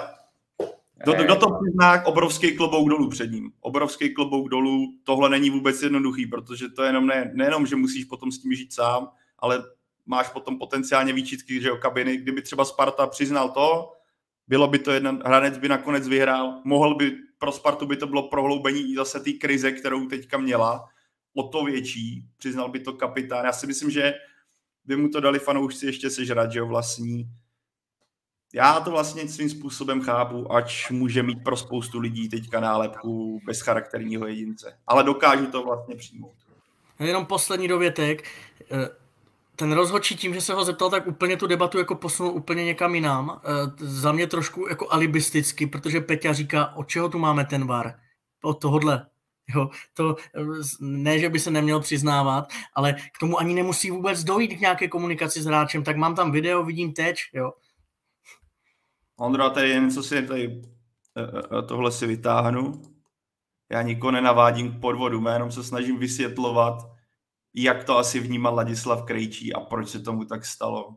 do, do, do to přizná obrovský klobouk dolů před ním. Obrovský klobouk dolů. Tohle není vůbec jednoduchý, protože to je jenom ne, nejenom, že musíš potom s tím žít sám, ale máš potom potenciálně výčitky, že o kabiny. Kdyby třeba Sparta přiznal to, bylo by to jeden, hranec by nakonec vyhrál, mohl by, pro Spartu by to bylo prohloubení zase té krize, kterou teďka měla, o to větší, přiznal by to kapitán. Já si myslím, že by mu to dali fanoušci ještě sežrat, že jo, vlastní já to vlastně svým způsobem chápu, ač může mít pro spoustu lidí teďka nálepku bezcharakterního jedince. Ale dokážu to vlastně přijmout. Jenom poslední dovětek. Eh, ten rozhodčí tím, že se ho zeptal, tak úplně tu debatu jako posunul úplně někam jinam. Eh, za mě trošku jako alibisticky, protože Peťa říká, od čeho tu máme ten var? Od tohohle. Jo, to eh, ne, že by se neměl přiznávat, ale k tomu ani nemusí vůbec dojít k nějaké komunikaci s hráčem, tak mám tam video, vidím teď, jo. Ondro, tady jen co si tady e, e, tohle si vytáhnu. Já nikoho nenavádím k podvodu, jenom se snažím vysvětlovat, jak to asi vnímal Ladislav Krejčí a proč se tomu tak stalo.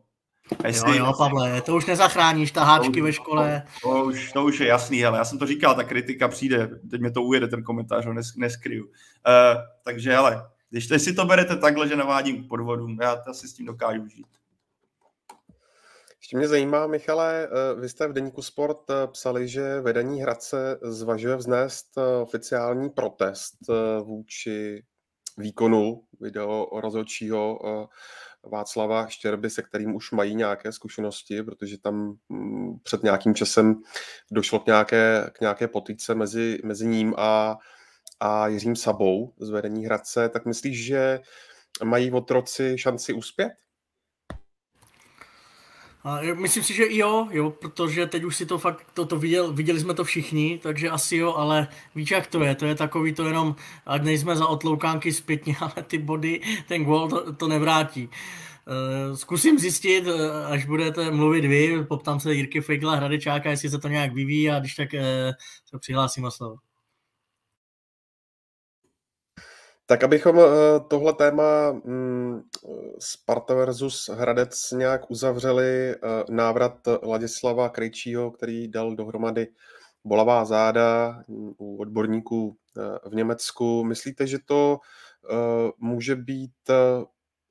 A jestli, jo, jo, Pavle, to už nezachráníš, taháčky to, ve škole. To, to, už, to už je jasný, hele, já jsem to říkal, ta kritika přijde, teď mě to ujede ten komentář, ho nes, neskryju. Uh, takže hele, když si to berete takhle, že navádím k podvodům, já to asi s tím dokážu žít. Ještě mě zajímá, Michale, eh, vy jste v Deníku Sport eh, psali, že vedení Hradce zvažuje vznést eh, oficiální protest vůči výkonu video rozhodčího Václava Štěrby, se kterým už mají nějaké zkušenosti, protože tam mm, před nějakým časem došlo k nějaké, k nějaké potýce mezi, mezi ním a, a Jiřím Sabou z vedení Hradce. Tak myslíš, že mají otroci šanci uspět? A myslím si, že jo, jo, protože teď už si to fakt, to, to viděl, viděli jsme to všichni, takže asi jo, ale víš, jak to je, to je takový to jenom, ať nejsme za otloukánky zpětně, ale ty body, ten gol to, to nevrátí. Uh, zkusím zjistit, uh, až budete mluvit vy, poptám se Jirky Fejgla, Hradečáka, jestli se to nějak vyvíjí a když tak uh, se přihlásím o slovo. Tak abychom eh, tohle téma mm, Sparta versus Hradec nějak uzavřeli, eh, návrat Ladislava Krejčího, který dal dohromady bolavá záda mm, u odborníků eh, v Německu. Myslíte, že to může být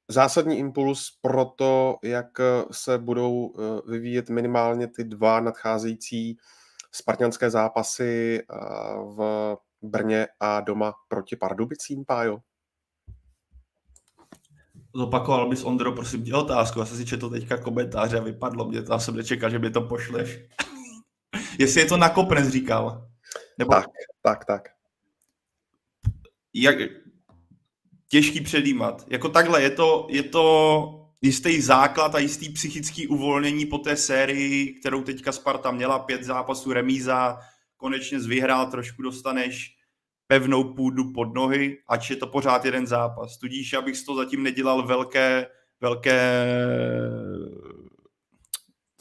zásadní impuls pro to, jak se budou vyvíjet minimálně ty dva nadcházející spartianské zápasy v Brně a doma proti Pardubicím, Pájo? Zopakoval bys, Ondro, prosím tě otázku. Já jsem si četl teďka komentáře a vypadlo mě to. Já jsem nečekal, že mi to pošleš. Jestli je to na kopnec, říkal. Nebo... Tak, tak, tak. Jak... Těžký předjímat. Jako takhle, je to, je to jistý základ a jistý psychický uvolnění po té sérii, kterou teďka Sparta měla, pět zápasů remíza, konečně vyhrál, trošku dostaneš pevnou půdu pod nohy, ač je to pořád jeden zápas. Tudíž abych z toho zatím nedělal velké, velké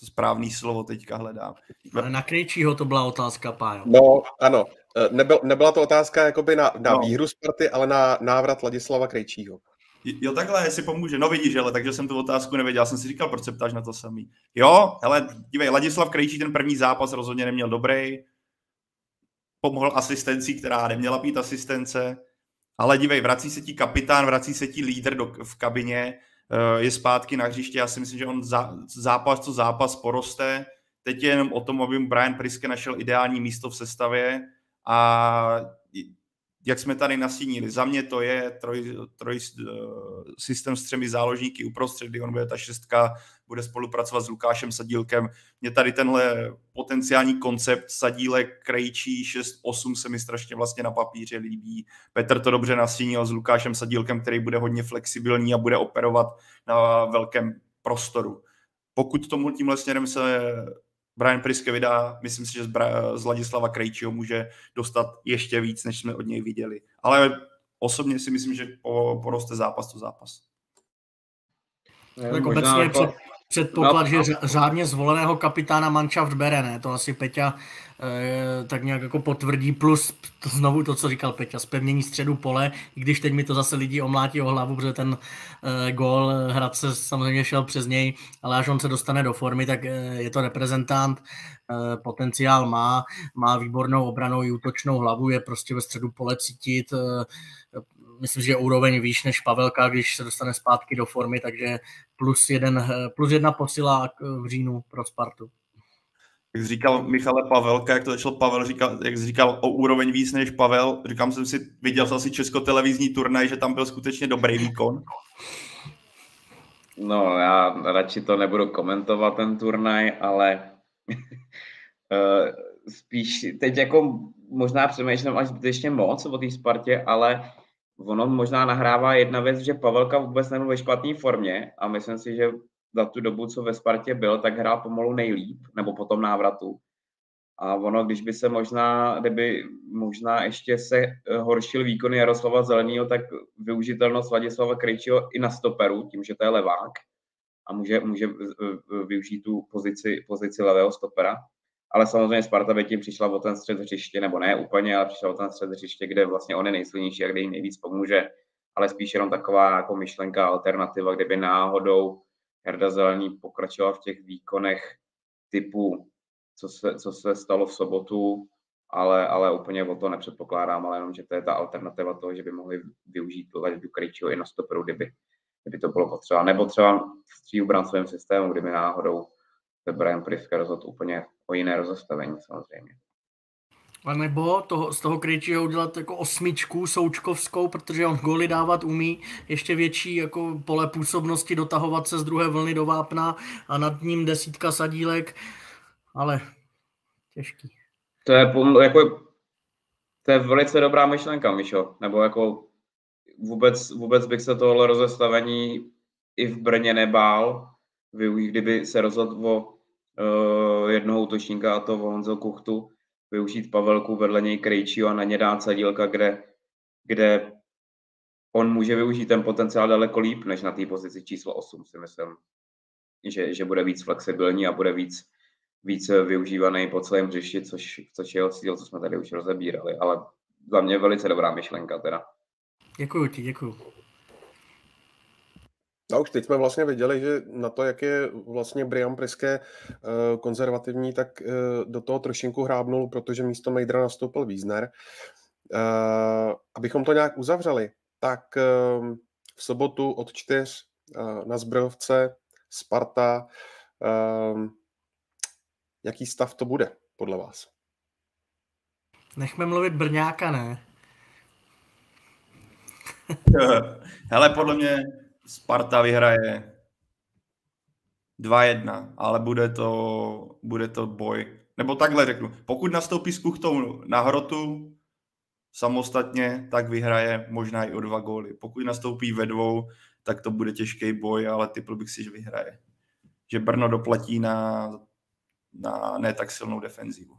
to správný slovo teďka hledám. Ale na Krejčího to byla otázka, Pájo. No, ano. E, nebyl, nebyla to otázka jakoby na, na no. výhru Sparty, ale na návrat Ladislava Krejčího. Jo, takhle, jestli pomůže. No vidíš, ale takže jsem tu otázku nevěděl. Já jsem si říkal, proč se ptáš na to samý. Jo, hele, dívej, Ladislav Krejčí ten první zápas rozhodně neměl dobrý pomohl asistencí, která neměla být asistence Ale dívej, vrací se ti kapitán, vrací se ti lídr do, v kabině, eh, je zpátky na hřiště. Já si myslím, že on za, zápas co zápas poroste. Teď je jenom o tom, aby Brian Priske našel ideální místo v sestavě a jak jsme tady nasínili, za mě to je troj, troj eh, systém s třemi záložníky uprostřed, kdy on bude ta šestka, bude spolupracovat s Lukášem Sadílkem. Mě tady tenhle potenciální koncept Sadílek, Krejčí 6-8 se mi strašně vlastně na papíře líbí. Petr to dobře nasínil s Lukášem Sadílkem, který bude hodně flexibilní a bude operovat na velkém prostoru. Pokud tomu tímhle směrem se Brian Priske vydá, myslím si, že z, Bra- z Ladislava Krejčího může dostat ještě víc, než jsme od něj viděli. Ale osobně si myslím, že po, poroste zápas to zápas. Tak obecně jako... před, předpoklad, no, že řádně zvoleného kapitána Mannschaft bere, ne? To asi Peťa e, tak nějak jako potvrdí, plus to znovu to, co říkal Peťa, zpevnění středu pole, i když teď mi to zase lidi omlátí o hlavu, protože ten e, gól Hradce samozřejmě šel přes něj, ale až on se dostane do formy, tak e, je to reprezentant, e, potenciál má, má výbornou obranou i útočnou hlavu, je prostě ve středu pole cítit, e, myslím, že je úroveň výš než Pavelka, když se dostane zpátky do formy, takže plus, jeden, plus jedna posila v říjnu pro Spartu. Jak říkal Michale Pavelka, jak to začal Pavel, říkal, jak říkal o úroveň víc než Pavel, říkám jsem si, viděl jsem si česko-televizní turnaj, že tam byl skutečně dobrý výkon. No, já radši to nebudu komentovat, ten turnaj, ale eh, spíš teď jako možná přemýšlím až zbytečně moc o té Spartě, ale ono možná nahrává jedna věc, že Pavelka vůbec nebyl ve špatné formě a myslím si, že za tu dobu, co ve Spartě byl, tak hrál pomalu nejlíp, nebo po tom návratu. A ono, když by se možná, kdyby možná ještě se eh, horšil výkony Jaroslava Zeleného, tak využitelnost Vladislava Krejčího i na stoperu, tím, že to je levák a může, může využít tu pozici, pozici levého stopera, ale samozřejmě Sparta by tím přišla o ten střed hřiště, nebo ne úplně, ale přišla o ten střed hřiště, kde vlastně on je nejsilnější a kde jim nejvíc pomůže, ale spíš jenom taková jako myšlenka, alternativa, kdyby náhodou Herda Zelený pokračoval v těch výkonech typu, co se, co se stalo v sobotu, ale, ale úplně o to nepředpokládám, ale jenom, že to je ta alternativa toho, že by mohli využít Laďu Krejčího i na stoperu, kdyby, kdyby to bylo potřeba. Nebo třeba v tříobrancovém systému, kdyby náhodou se Brian Priska rozhodl úplně o jiné rozestavení samozřejmě. A nebo toho, z toho Krejčího udělat jako osmičku součkovskou, protože on góly dávat umí, ještě větší jako pole působnosti, dotahovat se z druhé vlny do vápna a nad ním desítka sadílek, ale těžký. To je jako, to je velice dobrá myšlenka, Mišo, nebo jako vůbec, vůbec bych se tohle rozestavení i v Brně nebál, kdyby se rozhodl o uh, jednoho útočníka, a to Honzo Kuchtu, využít Pavelku, vedle něj Krejčího a na ně dát sadílka, kde, kde on může využít ten potenciál daleko líp, než na té pozici číslo 8, si myslím. Že, že bude víc flexibilní a bude víc, víc využívaný po celém hřišti, což, což je cíl, co jsme tady už rozebírali. Ale za mě velice dobrá myšlenka teda. Děkuji ti, děkuji. A už teď jsme vlastně viděli, že na to, jak je vlastně Brian Priske eh, konzervativní, tak eh, do toho trošinku hrábnul, protože místo Mejdra nastoupil Wiesner. Eh, abychom to nějak uzavřeli, tak v sobotu od čtyř na Zbrojovce Sparta. Jaký stav to bude podle vás? Nechme mluvit Brňáka, ne? Hele, podle mě Sparta vyhraje 2-1, ale bude to, bude to boj. Nebo takhle řeknu, pokud nastoupí s Kuchtou na hrotu samostatně, tak vyhraje možná i o dva góly. Pokud nastoupí ve dvou, tak to bude těžký boj, ale typl bych si, že vyhraje. Že Brno doplatí na, na ne tak silnou defenzivu.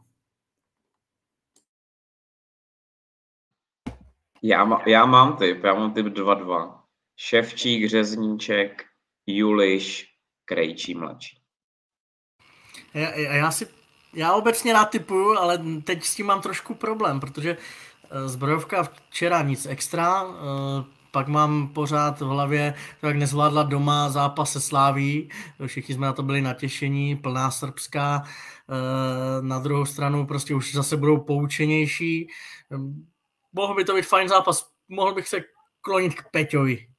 Já, má, já mám typ, já mám typ 2-2. Ševčík, Řezníček, Juliš, Krejčí mladší. Já, já, si, já obecně rád typuju, ale teď s tím mám trošku problém, protože eh, zbrojovka včera nic extra, eh, pak mám pořád v hlavě, jak nezvládla doma zápas se Sláví, všichni jsme na to byli natěšení, plná srbská, eh, na druhou stranu prostě už zase budou poučenější. Mohl by to být fajn zápas mohl bych se klonit k Peťovi.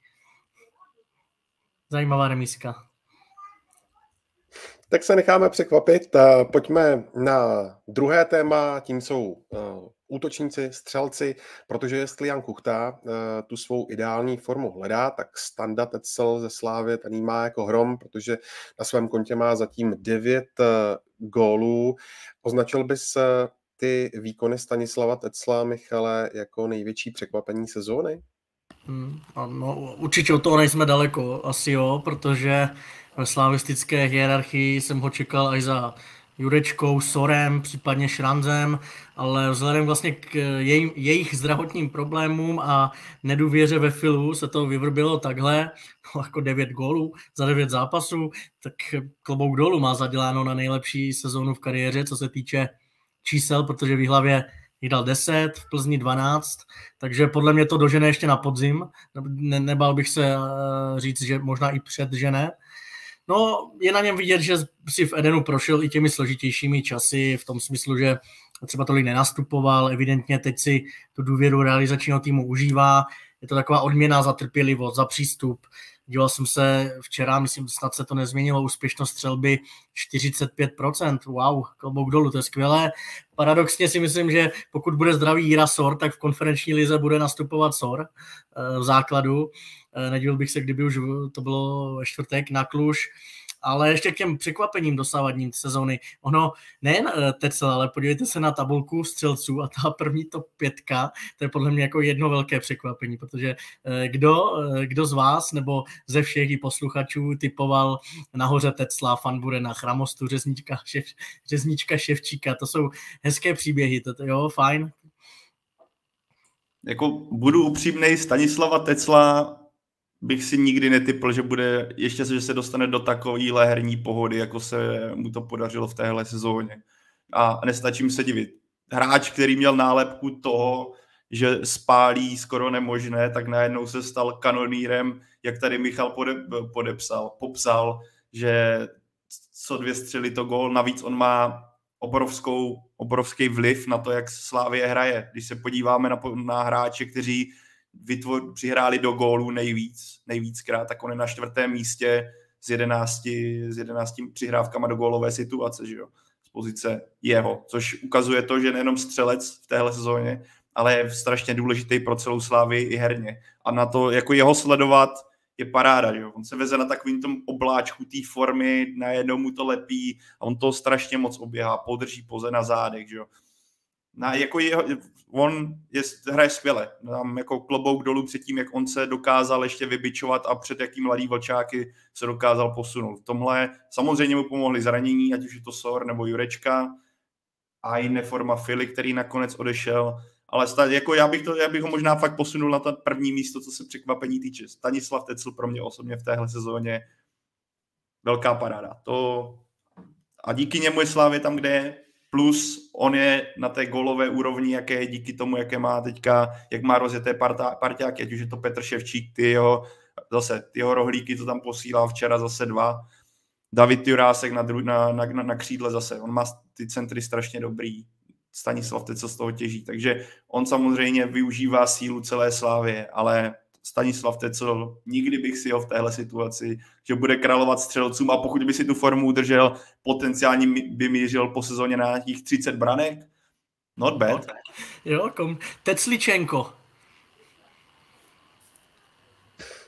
Zajímavá remiska. Tak se necháme překvapit. Pojďme na druhé téma, tím jsou eh, útočníci, střelci, protože jestli Jan Kuchta eh, tu svou ideální formu hledá, tak Standa Tetzel ze Slávy ten má jako hrom, protože na svém kontě má zatím 9 eh, gólů. Označil bys ty výkony Stanislava Tecla, Michale, jako největší překvapení sezóny? Hmm, no, určitě od toho nejsme daleko, asi jo, protože ve slavistické hierarchii jsem ho čekal až za Jurečkou, Sorem, případně Šranzem, ale vzhledem vlastně k jej, jejich zdravotním problémům a nedůvěře ve filu se to vyvrbilo takhle, jako 9 gólů za 9 zápasů, tak klobouk dolů má zaděláno na nejlepší sezónu v kariéře, co se týče čísel, protože v hlavě jich dal 10, v Plzni 12, takže podle mě to dožene ještě na podzim. Ne, nebal bych se uh, říct, že možná i předžene. No, je na něm vidět, že si v Edenu prošel i těmi složitějšími časy, v tom smyslu, že třeba tolik nenastupoval, evidentně teď si tu důvěru realizačního týmu užívá, je to taková odměna za trpělivost, za přístup, Díval jsem se včera, myslím, snad se to nezměnilo, úspěšnost střelby 45%, wow, klobouk dolů, to je skvělé. Paradoxně si myslím, že pokud bude zdravý Jira Sor, tak v konferenční lize bude nastupovat Sor eh, v základu. Eh, nedivil bych se, kdyby už to bylo čtvrtek na Kluž ale ještě k těm překvapením dosávadním sezóny. Ono nejen eh, Tecel, ale podívejte se na tabulku střelců a ta první top pětka, to je podle mě jako jedno velké překvapení, protože eh, kdo, eh, kdo z vás nebo ze všech posluchačů typoval nahoře Tecla, Fanburena, Chramostu, Řeznička, šev, Řeznička Ševčíka, to jsou hezké příběhy, to, jo, fajn. Jako budu upřímnej, Stanislava Tecla bych si nikdy netypl, že bude ještě že se dostane do takovéhle herní pohody, jako se mu to podařilo v téhle sezóně. A nestačím se divit. Hráč, který měl nálepku toho, že spálí skoro nemožné, tak najednou se stal kanonírem, jak tady Michal pode, podepsal, popsal, že co dvě střely to gol, navíc on má obrovskou, obrovský vliv na to, jak Slávě hraje. Když se podíváme na, na hráče, kteří vytvor, přihráli do gólu nejvíc, nejvíckrát, tak on je na čtvrtém místě s 11, s 11 přihrávkama do gólové situace, že jo, z pozice jeho, což ukazuje to, že nejenom střelec v téhle sezóně, ale je strašně důležitý pro celou Slávy i herně. A na to, jako jeho sledovat, je paráda, že jo? On se veze na takovým tom obláčku té formy, najednou mu to lepí a on to strašně moc oběhá, podrží poze na zádech, že jo? Na, jako jeho, on je, hraje skvěle. Tam jako klobouk dolů před tím, jak on se dokázal ještě vybičovat a před jakým mladý vlčáky se dokázal posunout. V tomhle samozřejmě mu pomohli zranění, ať už je to Sor nebo Jurečka a i neforma Fili, který nakonec odešel. Ale stát, jako já, bych to, já bych ho možná fakt posunul na to první místo, co se překvapení týče. Stanislav Tecl pro mě osobně v téhle sezóně velká paráda. To a díky němu je Slávě tam, kde je plus on je na té golové úrovni, jaké je díky tomu, jaké má teďka, jak má rozjeté parťáky, ať už je to Petr Ševčík, ty jeho, zase ty jeho rohlíky, to tam posílal včera zase dva, David Jurásek na, dru, na, na, na, na křídle zase, on má ty centry strašně dobrý, Stanislav teď co z toho těží, takže on samozřejmě využívá sílu celé Slávy, ale Stanislav Tecel, nikdy bych si ho v téhle situaci, že bude královat střelcům a pokud by si tu formu udržel, potenciálně by mířil po sezóně na nějakých 30 branek. Not bad. Jo, kom. Tecličenko.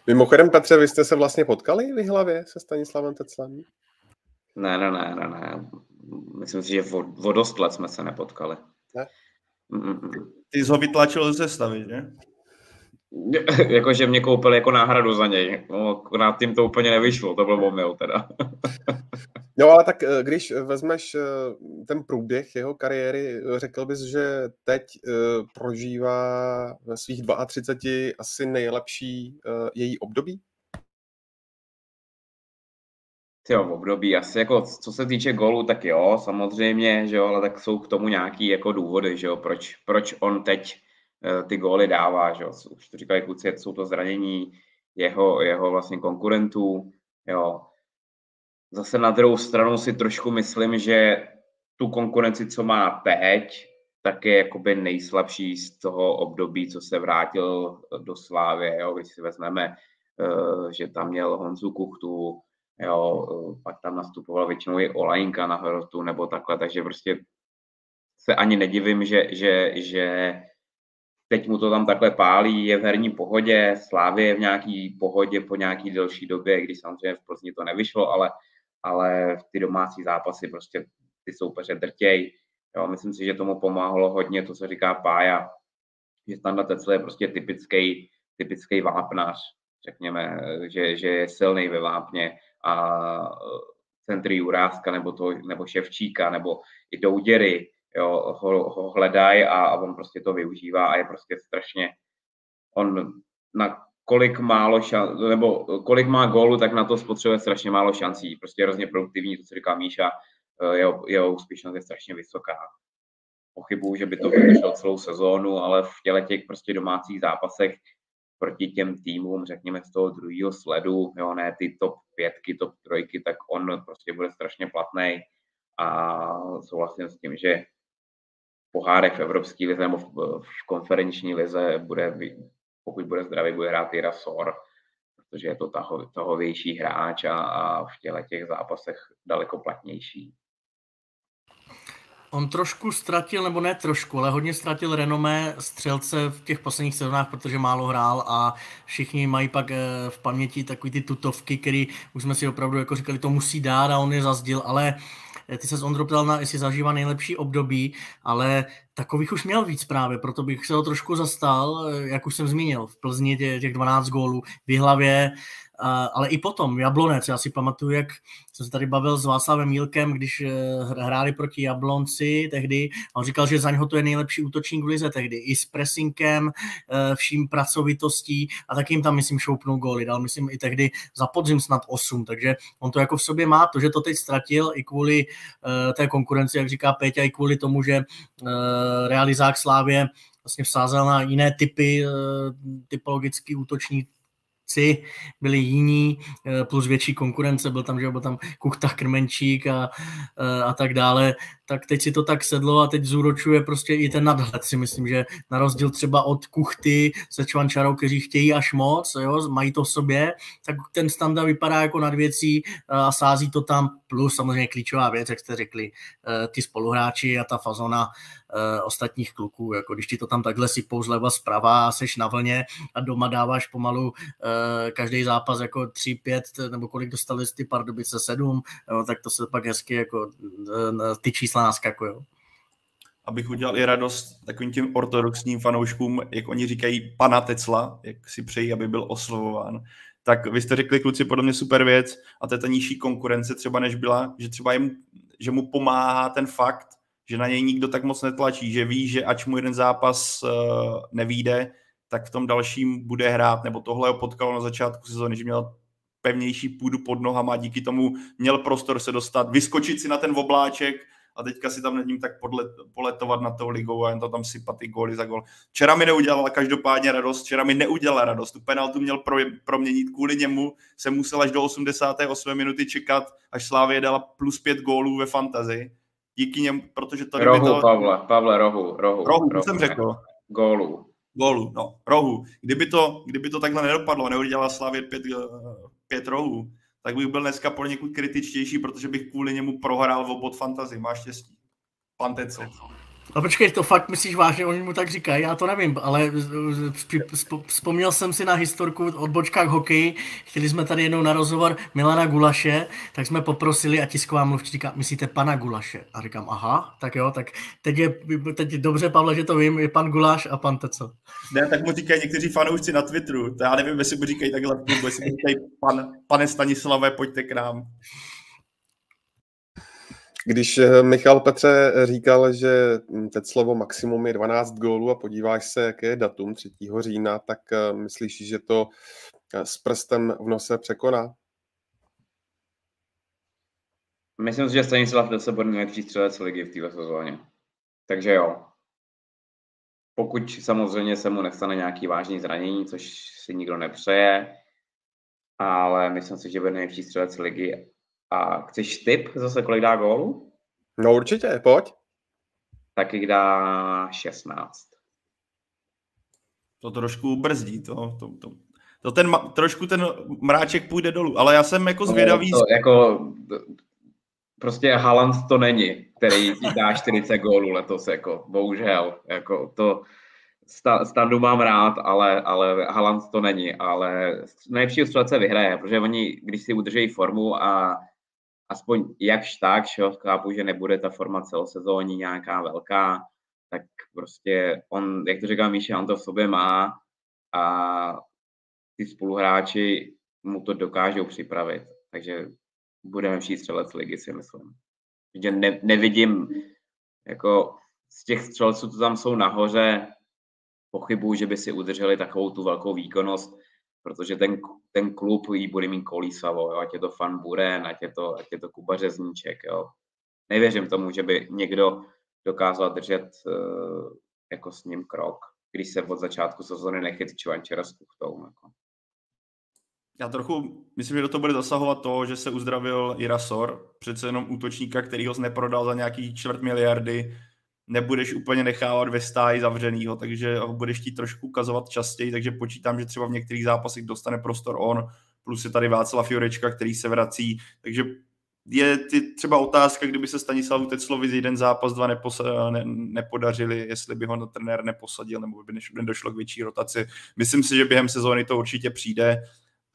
Mimochodem, Petře, vy jste se vlastně potkali v hlavě se Stanislavem Teclem? Ne, ne, ne, ne, ne. Myslím si, že o, dost let jsme se nepotkali. Ne? Ty jsi ho vytlačil ze stavy, že? Jakože mě koupili jako náhradu za něj. No, na tím to úplně nevyšlo, to byl omyl teda. no ale tak eh, když vezmeš eh, ten průběh jeho kariéry, řekl bys, že teď eh, prožívá ve svých 32 asi nejlepší její období? Jo, v období asi jako, co se týče golu, tak jo, samozřejmě, že jo, ale tak jsou k tomu nějaký jako důvody, že jo, proč, proč on teď ty góly dává, že už to říkali kluci, jsou to zranění jeho, jeho vlastně konkurentů, jo. Zase na druhou stranu si trošku myslím, že tu konkurenci, co má teď, taky jakoby nejslabší z toho období, co se vrátil do Slávy, jo, když si vezmeme, eh, že tam měl Honzu Kuchtu, jo, pak tam nastupoval většinou i Olajinka na hrotu nebo takhle, takže prostě se ani nedivím, že, že, že teď mu to tam takhle pálí, je v herní pohodě, Slávě je v nějaký pohodě po nějaký delší době, když samozřejmě v Plzni to nevyšlo, ale, ale ty domácí zápasy prostě ty soupeře drtěj. Jo, myslím si, že tomu pomáhalo hodně to, co říká Pája, že Standa Tecl je prostě typický, typický vápnař, řekněme, že, že je silný ve vápně a centry Juráska nebo, to, nebo Ševčíka nebo i Douděry, jo, ho, ho hledají a, a on prostě to využívá a je prostě strašně, on na kolik málo šan, nebo kolik má gólu, tak na to spotřebuje strašně málo šancí. Prostě hrozně produktivní, to, co říká Míša, eh, jeho, jeho úspěšnost je strašně vysoká. Pochybuju, že by to vydrželo celou sezónu, ale v těle těch prostě domácích zápasech proti těm týmům, řekněme z toho druhého sledu, jo, ne ty top pětky, top trojky, tak on prostě bude strašně platný a souhlasím s tím, že pohárech v Evropské lize nebo v, v konferenční lize bude, pokud bude zdravý, bude hrát i Sor, protože je to taho, tahovější hráč a, a v těle těch zápasech daleko platnější. On trošku ztratil, nebo ne trošku, ale hodně ztratil renomé střelce v těch posledních sezónách, protože málo hrál a všichni mají pak eh, v paměti takový ty tutovky, který už jsme si opravdu jako říkali, to musí dát a on je zazdil, ale ty se Ondro ptal na, jestli zažívá nejlepší období, ale takových už měl víc právě, proto bych se ho trošku zastal, eh, jak už jsem zmínil, v Plzni těch 12 gólů, v hlavě, ale i potom, Jablonec, já si pamatuju, jak jsem se tady bavil s Václavem Mílkem, když eh, hráli proti Jablonci tehdy, a on říkal, že za něho to je nejlepší útočník v lize tehdy, i s pressingem, eh, vším pracovitostí a tak jim tam, myslím, šoupnul góly, dal, myslím, i tehdy za podzim snad 8, takže on to jako v sobě má, to, že to teď ztratil i kvůli uh, té konkurenci, jak říká Péťa, i kvůli tomu, že realizák Slávě vlastně vsázel na jiné typy, typologický útoční si byli jiní, eh, plus větší konkurence, byl tam, že byl tam Kuchta, Krmenčík a, eh, a tak dále, tak teď si to tak sedlo a teď zúročuje prostě i ten nadhled si myslím, že na rozdíl třeba od Kuchty se Čvančarou, kteří chtějí až moc, jo, mají to v sobě, tak ten standa vypadá jako nad věcí eh, a sází to tam, plus samozřejmě klíčová věc, jak jste řekli, ty spoluhráči a ta fazona ostatních kluků, jako když ti to tam takhle si zleva zprava a seš na vlně a doma dáváš pomalu Eh, každý zápas jako 3-5, nebo kolik dostali ty Pardubice 7, jo, tak to se pak hezky jako eh, ty čísla naskakují. Abych udělal i radost takovým těm ortodoxním fanouškům, jak oni říkají pana Tecla, jak si přejí, aby byl oslovován. Tak vy jste řekli, kluci, podle mě super věc a to je ta nižší konkurence třeba než byla, že třeba jim, že mu pomáhá ten fakt, že na něj nikdo tak moc netlačí, že ví, že ač mu jeden zápas uh, nevíde, tak v tom dalším bude hrát, nebo tohle ho potkalo na začátku sezóny, že měl pevnější půdu pod nohama, díky tomu měl prostor se dostat, vyskočit si na ten obláček a teďka si tam nad ním tak podlet, poletovat na tou ligou a jen to tam sypat ty góly za gol. Včera mi neudělala každopádně radost, včera mi neudělala radost, tu penaltu měl pro, proměnit, kvůli němu jsem musel až do 88 minuty čekat, až Slávě dala plus pět gólů ve fantazii. Díky němu, protože to... Rohu, to... Pavle, Pavle, rohu, rohu. Rohu, rohu jsem řekl. Gólu gólu, no, rohu. Kdyby to, kdyby to takhle nedopadlo, neudělala Slavě pět, eh, pět rohů, tak bych byl dneska poněkud kritičtější, protože bych kvůli němu prohrál v obod fantazy. Máš štěstí. Pan A počkej, to fakt myslíš vážně, oni mu tak říkají, já to nevím, ale vzpomněl jsem si na historku od bočkách hokeji, chtěli jsme tady jednou na rozhovor Milana Gulaše, tak jsme poprosili a tisková mluvčí myslíte pana Gulaše? A říkám, aha, tak jo, tak teď je, teď je dobře, Pavle, že to vím, je pan Gulaš a pan Teco. Ne, tak mu říkají někteří fanoušci na Twitteru, to já nevím, jestli mu říkají takhle klubu, jestli mu říkají pan, pane Stanislave, pojďte k nám. Když eh, Michal Petře říkal, že hm, teď slovo maximum je 12 gólů a podíváš se, jaké je datum 3. října, tak eh, myslíš, že to eh, s prstem v nose překoná? Myslím si, že Stanislav se bude nejlepší střelec ligy v této sezóně. Takže jo. Pokud samozřejmě se mu nestane nějaký vážný zranění, což si nikdo nepřeje, ale myslím si, že bude nejlepší střelec ligy a chceš tip zase, kolik dá gólu? No určitě, pojď. tak jich dá 16. To trošku brzdí, to, to, to, to ten, trošku ten mráček půjde dolů, ale já jsem jako zvědavý. To, jako, prostě Haaland to není, který ti dá 40 gólů letos, jako, bohužel, jako to, standu mám rád, ale, ale Haaland to není, ale nejlepší střelce vyhraje, protože oni, když si udrží formu a aspoň jakž tak, že chápu, že nebude ta forma celosezóní nějaká velká, tak prostě on, jak to říká Míša, on to v sobě má a ty spoluhráči mu to dokážou připravit. Takže budeme všichni střelec ligy, si myslím. Že ne, nevidím, jako z těch střelců, co tam jsou nahoře, pochybuju, že by si udrželi takovou tu velkou výkonnost, protože ten, ten klub jí bude mít kolísavo, jo? ať je to Fan Buren, ať je to, ať je to Kuba Řezníček. Jo? Nevěřím tomu, že by někdo dokázal držet uh, jako s ním krok, když se od začátku sezóny nechyt Čvančera s Kuchtou. Jako. Já trochu myslím, že do toho bude zasahovat to, že se uzdravil Irasor, přece jenom útočníka, který ho neprodal za nějaký čtvrt miliardy, nebudeš úplně nechávat ve stáji zavřenýho, takže ho budeš chtít trošku ukazovat častěji, takže počítám, že třeba v některých zápasech dostane prostor on, plus je tady Václav Jurečka, který se vrací, takže je ty třeba otázka, kdyby se Stanislavu Teclovi z jeden zápas, dva neposa, ne, nepodařili, jestli by ho na trenér neposadil, nebo by došlo k větší rotaci. Myslím si, že během sezóny to určitě přijde,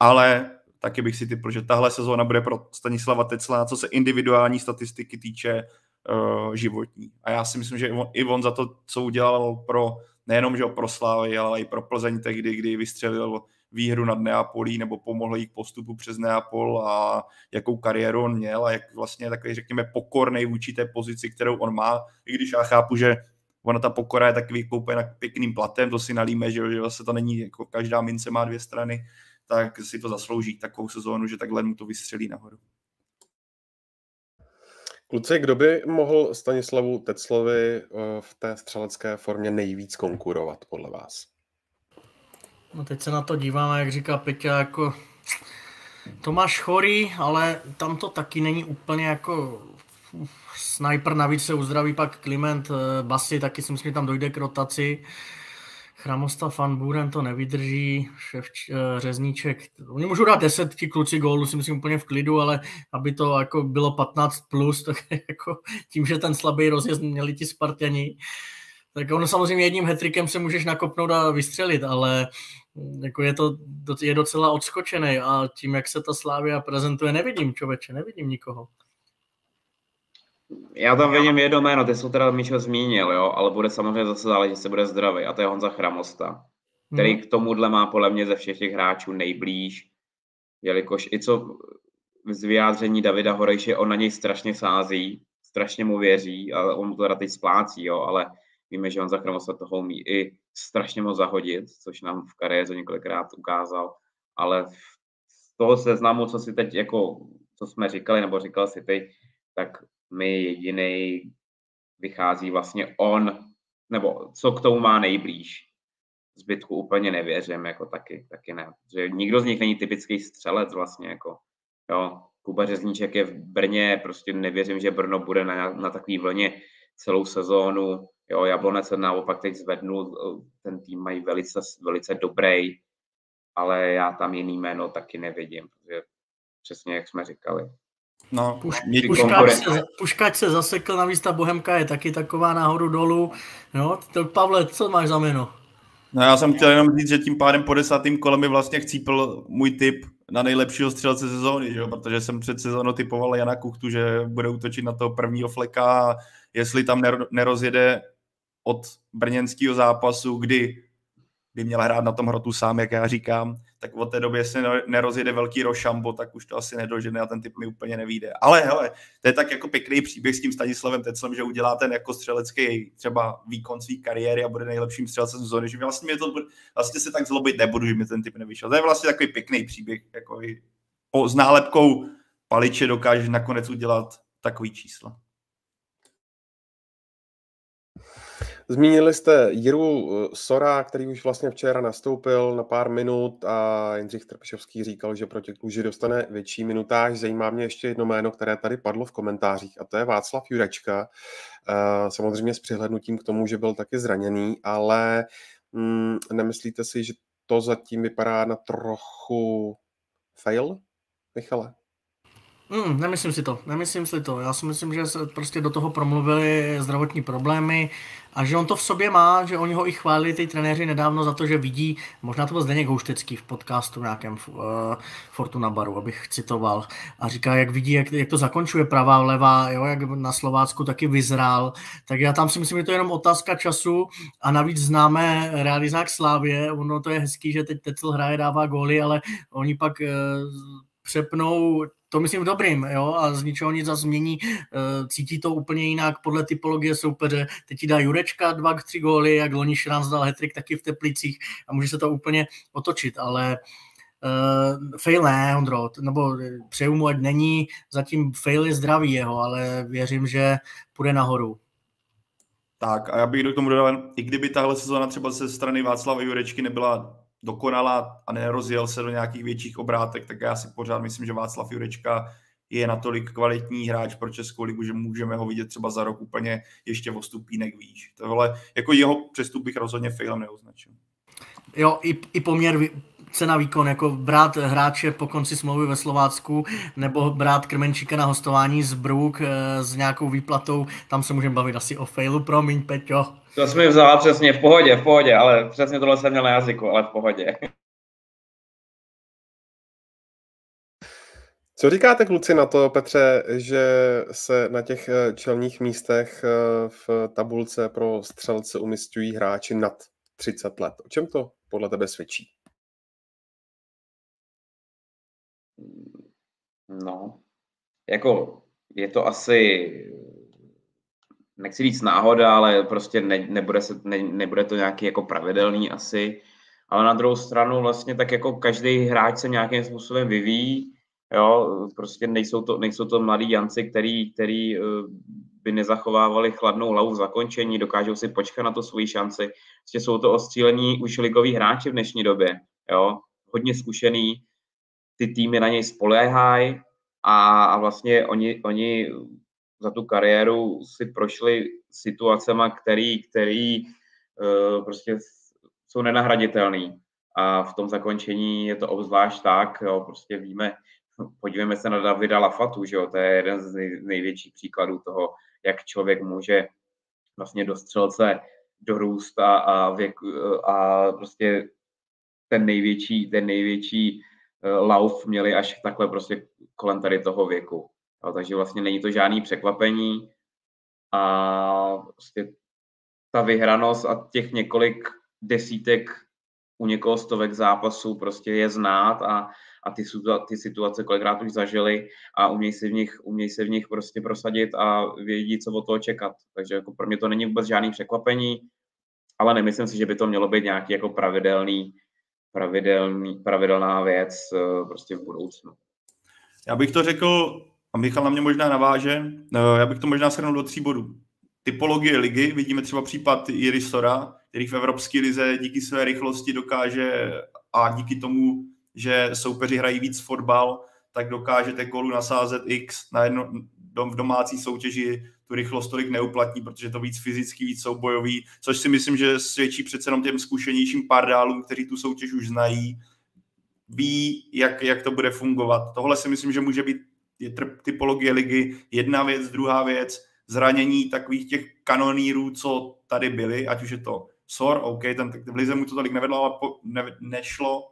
ale taky bych si typl, že tahle sezóna bude pro Stanislava Tecla, co se individuální statistiky týče, uh, životní. A já si myslím, že i on za to, co udělal pro nejenom že pro Slávy, ale i pro Plzeň tehdy, kdy vystřelil výhru nad Neapolí nebo pomohl jí k postupu přes Neapol a jakou kariéru on měl a jak vlastně takový, řekněme, pokornej vůči té pozici, kterou on má, i když já chápu, že ona ta pokora je taky vykoupena pěkným platem, to si nalíme, že, že vlastně to není, jako každá mince má dvě strany, tak si to zaslouží takovou sezónu, že takhle mu to vystřelí nahoru. Kluci, kdo by mohl Stanislavu Teclovi eh, v té střelecké formě nejvíc konkurovat podle vás? No teď se na to díváme, jak říká Peťa, jako Tomáš Chorý, ale tam to taky není úplně jako sniper, navíc se uzdraví pak Kliment eh, Basy, taky si myslím, že tam dojde k rotaci. Chramosta Fanburen to nevydrží, šéf uh, Řezníček, oni můžou dát deset ti kluci gólu, si myslím úplně v klidu, ale aby to jako bylo 15 plus, tak jako tím, že ten slabý rozjezd měli ti Spartani, tak ono samozřejmě jedním hetrikem se můžeš nakopnout a vystřelit, ale mm, jako je to je docela odskočený a tím, jak se ta Slávia prezentuje, nevidím člověče, nevidím nikoho. Já tam vidím jedno jméno, ty jsou teda Míšo zmínil, jo, ale bude samozřejmě zase záležet, že se bude zdravý a to je Honza Chramosta, který hmm. k tomuhle má podle mě ze všech těch hráčů nejblíž, jelikož i co z vyjádření Davida Horejše, on na něj strašně sází, strašně mu věří a on mu to teda teď splácí, jo, ale víme, že Honza Chramosta toho umí i strašně moc zahodit, což nám v kariéře několikrát ukázal, ale z toho seznamu, co si teď jako, co jsme říkali, nebo říkal si ty, tak mi jediný vychází vlastně on, nebo co k tomu má nejblíž. Zbytku úplně nevěřím, jako taky, taky ne. Že nikdo z nich není typický střelec vlastně, jako, jo. Kuba Řezníček je v Brně, prostě nevěřím, že Brno bude na, na takový vlně celou sezónu. Jo, Jablonec se naopak teď zvednul, ten tým mají velice, velice dobrý, ale já tam jiný jméno taky nevidím, protože přesně jak jsme říkali. No, Puš, puškáč, se, puškáč se zasekl, navíc ta Bohemka je taky taková náhodou dolů. No, to, Pavle, co máš za jméno? No já jsem chtěl jenom říct, že tím pádem po desátým kole mi vlastně chcípl můj tip na nejlepšího střelce sezóny, že jo? protože jsem před sezónou typoval Jana Kuchtu, že bude útočit na toho prvního fleka a jestli tam nerozjede od brněnského zápasu, kdy by měl hrát na tom hrotu sám, jak já říkám, tak od té doby, jestli nerozjede velký rošambo, tak už to asi nedožene a ten typ mi úplně nevíde. Ale hele, to je tak jako pěkný příběh s tím Stanislavem Teclem, že udělá ten jako střelecký třeba výkon své kariéry a bude nejlepším střelcem sezóny, že vlastně, mě to, vlastně se tak zlobit nebudu, že mi ten typ nevyšel. To je vlastně takový pěkný příběh, jako i s nálepkou paliče dokáže nakonec udělat takový číslo. Zmínili jste Jiru eh, Sora, který už vlastně včera nastoupil na pár minut a Jindřich Trpšovský říkal, že proti Kluži dostane větší minutáž. Zajímá mě ještě jedno jméno, které tady padlo v komentářích a to je Václav Jurečka. Eh, samozřejmě s přihlednutím k tomu, že byl taky zraněný, ale hmm, nemyslíte si, že to zatím vypadá na trochu fail, Michale? Mm, nemyslím si to, nemyslím si to. Já si myslím, že se prostě do toho promluvili zdravotní problémy a že on to v sobě má, že oni ho i chválili ty trenéři nedávno za to, že vidí, možná to byl Zdeněk Houštecký v podcastu nějakém uh, Fortuna Baru, abych citoval, a říká, jak vidí, jak, jak to zakončuje pravá, levá, jo, jak na Slovácku taky vyzrál, tak já tam si myslím, že to je jenom otázka času a navíc známe realizák Slávě, ono to je hezký, že teď Tecel hraje, dává góly, ale oni pak uh, přepnou to myslím v dobrým, jo, a z ničeho nic zase změní, eh, cítí to úplně jinak podle typologie soupeře, teď ti dá Jurečka dva, tři góly, jak loni Šranc dal hetrik taky v Teplicích a může se to úplně otočit, ale uh, fail ne, Ondro, nebo přeju mu, ať není, zatím fail je zdravý jeho, ale věřím, že půjde nahoru. Tak a já bych do tomu dodal, i kdyby tahle sezóna třeba ze strany Václava Jurečky nebyla dokonala a nerozjel se do nějakých větších obrátek, tak já si pořád myslím, že Václav Jurečka je natolik kvalitní hráč pro Českou ligu, že můžeme ho vidět třeba za rok úplně ještě o stupínek výš. Tohle, jako jeho přestup bych rozhodně failem neoznačil. Jo, i, i poměr cena výkon, jako brát hráče po konci smlouvy ve Slovácku, nebo brát Krmenčíka na hostování z Brook eh, s nějakou výplatou, tam se můžeme bavit asi o failu, promiň Peťo. To jsi mi vzala přesně, v pohodě, v pohodě, ale přesně tohle jsem měl na jazyku, ale v pohodě. Co říkáte kluci na to, Petře, že se na těch eh, čelních místech eh, v tabulce pro střelce umistují hráči nad 30 let? O čem to podle tebe svědčí? No, jako je to asi, nechci říct náhoda, ale prostě ne, nebude, se, ne, nebude to nějaký jako pravidelný asi. Ale na druhou stranu vlastně tak jako každý hráč se nějakým způsobem vyvíjí, jo, prostě nejsou to, nejsou to mladí Janci, který, který eh, by nezachovávali chladnou hlavu v zakončení, dokážou si počkat na to svoji šanci. Prostě jsou to ostřílení už ligoví hráči v dnešní době, jo, hodně zkušený, ty týmy na něj spoléhají a, a vlastně oni, oni za tu kariéru si prošli situacema, který, který uh, prostě jsou nenahraditelný. A v tom zakončení je to obzvlášť tak, jo, prostě víme, podívejme se na Davida Lafatu, že jo, to je jeden z nej, největších příkladů toho, jak člověk může vlastně do střelce dorůst a, a, věk, a prostě ten největší, ten největší Eh, lauf měli až takhle prostě kolem tady toho věku. Jo, takže vlastně není to žádný překvapení a prostě ta vyhranost a těch několik desítek u někoho stovek zápasů prostě je znát a, a ty, ty situace kolikrát už zažili a umějí se v nich, umějí se v nich prostě prosadit a vědí, co od toho čekat. Takže jako pro mě to není vůbec žádný překvapení, ale nemyslím si, že by to mělo být nějaký jako pravidelný, pravidelný, pravidelná věc eh, prostě v budoucnu. Já bych to řekl, Michal na mě možná naváže, eh, já bych to možná shrnul do tří bodů. Typologie ligy, vidíme třeba případ Jiry Sora, který v Evropské lize díky své rychlosti dokáže a díky tomu, že soupeři hrají víc fotbal, tak dokážete kolu nasázet X na jedno, v domácí soutěži tu rychlost tolik neuplatní, protože to víc fyzicky, víc soubojový, což si myslím, že svědčí přece jenom těm zkušenějším pardálům, kteří tu soutěž už znají, ví, jak, jak to bude fungovat. Tohle si myslím, že může být je typologie ligy jedna věc, druhá věc, zranění takových těch kanonírů, co tady byly, ať už je to Sor, OK, ten, v Lize mu to tolik nevedlo, ale po, ne, nešlo,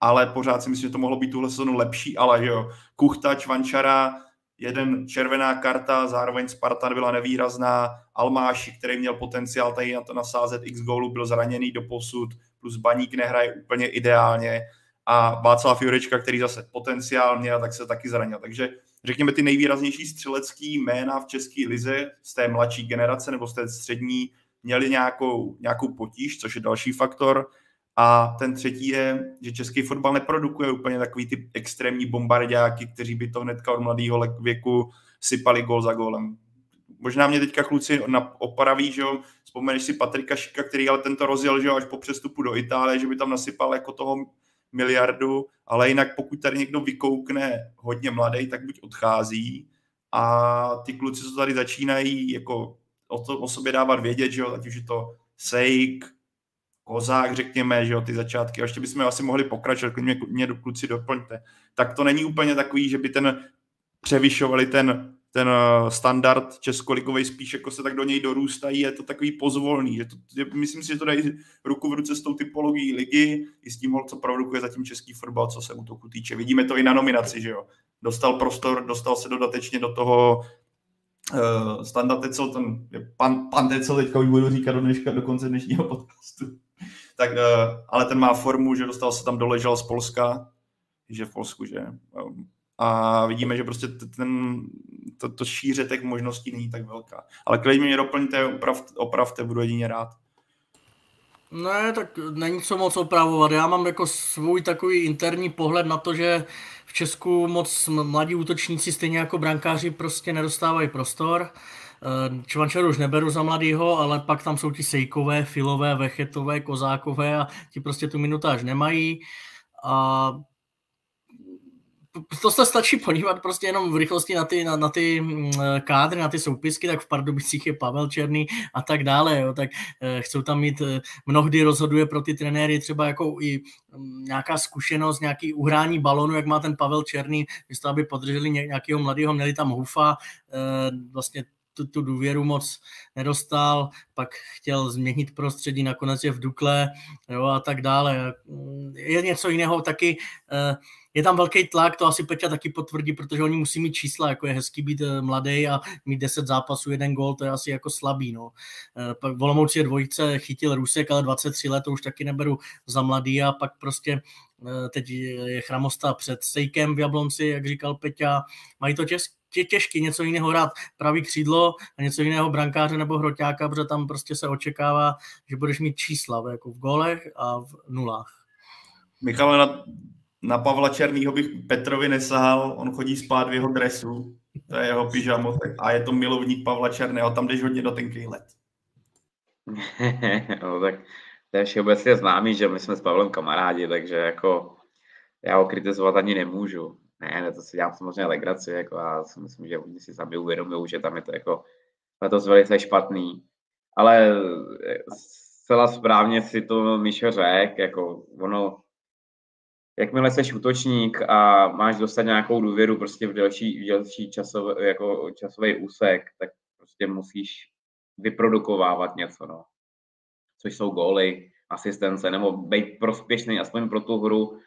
ale pořád si myslím, že to mohlo být tuhle sezonu lepší, ale že jo, Kuchta, Čvančara, jeden červená karta, zároveň Sparta byla nevýrazná, Almáši, který měl potenciál tady na to nasázet x gólu, byl zraněný do posud, plus Baník nehraje úplně ideálně a Václav Jurečka, který zase potenciál měl, tak se taky zranil. Takže řekněme ty nejvýraznější střelecký jména v české lize z té mladší generace nebo z té střední měli nějakou, nějakou potíž, což je další faktor. A ten třetí je, že český fotbal neprodukuje úplně takový ty extrémní bombardáky, kteří by to hnedka od mladého věku sypali gol za golem. Možná mě teďka kluci oparaví, že jo, vzpomeneš si Patrika Šika, který ale tento rozjel, že jo, až po přestupu do Itálie, že by tam nasypal jako toho miliardu, ale jinak pokud tady někdo vykoukne hodně mladý, tak buď odchází a ty kluci, co tady začínají jako o, to, o sobě dávat vědět, že jo, ať už je to Sejk, Kozák, řekněme, že jo, ty začátky, a ještě bychom asi mohli pokračovat, mě, mě kluci doplňte. Tak to není úplně takový, že by ten převyšovali ten ten eh, standard českoligový spíš jako se tak do něj dorůstají, je to takový pozvolný. Že to, je, myslím si, že to dají ruku v ruce s tou typologií ligy i s tím, co produkuje zatím český fotbal, co se útoku týče. Vidíme to i na nominaci, že jo. Dostal prostor, dostal se dodatečně do toho uh, standard Tecel, ten pan, pan Tecel, teďka už budu říkat do, dneška, do konce dnešního podcastu. tak, uh, ale ten má formu, že dostal se tam doležel z Polska, že v Polsku, že um, a vidíme, že prostě ten, to, to šíře těch možností není tak velká. Ale klidně mě doplňte, oprav, opravte, budu jedině rád. Ne, tak není co moc opravovat. Já mám jako svůj takový interní pohled na to, že v Česku moc mladí útočníci, stejně jako brankáři, prostě nedostávají prostor. Eh, Čvančaru už neberu za mladýho, ale pak tam jsou ti Sejkové, Filové, Vechetové, Kozákové a ti prostě tu minutáž nemají. A to se stačí podívat prostě jenom v rychlosti na ty, na, na ty mm, kádry, na ty soupisky, tak v Pardubicích je Pavel Černý a tak dále, jo, tak eh, chcou tam mít, eh, mnohdy rozhoduje pro ty trenéry třeba jako i mm, nějaká zkušenost, nějaký uhrání balonu, jak má ten Pavel Černý, místo aby podrželi nějakého mladého, měli tam Hufa, eh, vlastně tu, tu důvěru moc nedostal, pak chtěl změnit prostředí, nakonec je v Dukle jo, a tak dále. Je něco jiného taky, je tam velký tlak, to asi Peťa taky potvrdí, protože oni musí mít čísla, jako je hezký být eh, mladý a mít 10 zápasů, jeden gol, to je asi jako slabý. No. Eh, pak Volomouci je dvojice, chytil Rusek, ale 23 let, to už taky neberu za mladý a pak prostě eh, teď je Chramosta před Sejkem v Jablonci, jak říkal Peťa, mají to těžké je těžký něco jiného hrát pravý křídlo a něco jiného brankáře nebo hroťáka, protože tam prostě se očekává, že budeš mít čísla jako v golech a v nulách. Michal, na na Pavla Černýho bych Petrovi nesahal, on chodí spát v jeho dresu, to je jeho pyžamo, a je to milovník Pavla Černého, tam jdeš hodně do tenkých let. no, tak to je všeobecně známý, že my jsme s Pavlem kamarádi, takže jako já ho kritizovat ani nemůžu. Ne, ne, to si dělám samozřejmě legraci, jako já si myslím, že oni si sami uvědomují, že tam je to jako letos velice špatný. Ale zcela správně si to Míšo řekl, jako ono, jakmile jsi útočník a máš dostat nějakou důvěru prostě v delší, v delší časový, jako časový úsek, tak prostě musíš vyprodukovávat něco, no. Což jsou góly, asistence, nebo být prospěšný aspoň pro tu hru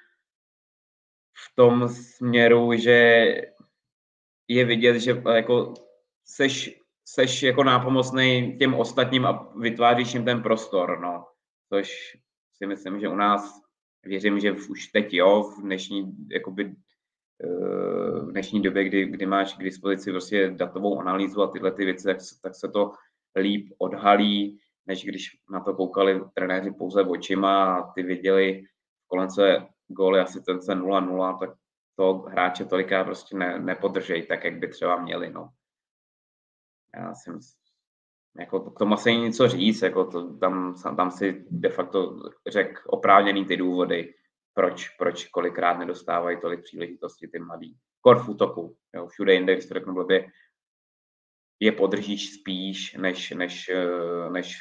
v tom směru, že je vidět, že jako seš, seš jako nápomocný těm ostatním a vytváříš jim ten prostor, no. Což si myslím, že u nás věřím, že už teď jo, v dnešní, jakoby, eh, v dnešní době, kdy, kdy máš k dispozici prostě datovou analýzu a tyhle ty věci, tak, tak se to líp odhalí, než když na to koukali trenéři pouze očima a ty viděli v kolence góly asistence 0-0, tak to hráče tolika prostě ne, nepodržej tak, jak by třeba měli. No. Já si myslím, jako k tomu asi něco říct, jako to, tam, tam si de facto řek oprávněný ty důvody, proč, proč kolikrát nedostávají tolik příležitostí ty mladí. Kor v útoku, jo, všude jinde, když to řeknu blbě, je podržíš spíš, než, než, eh, než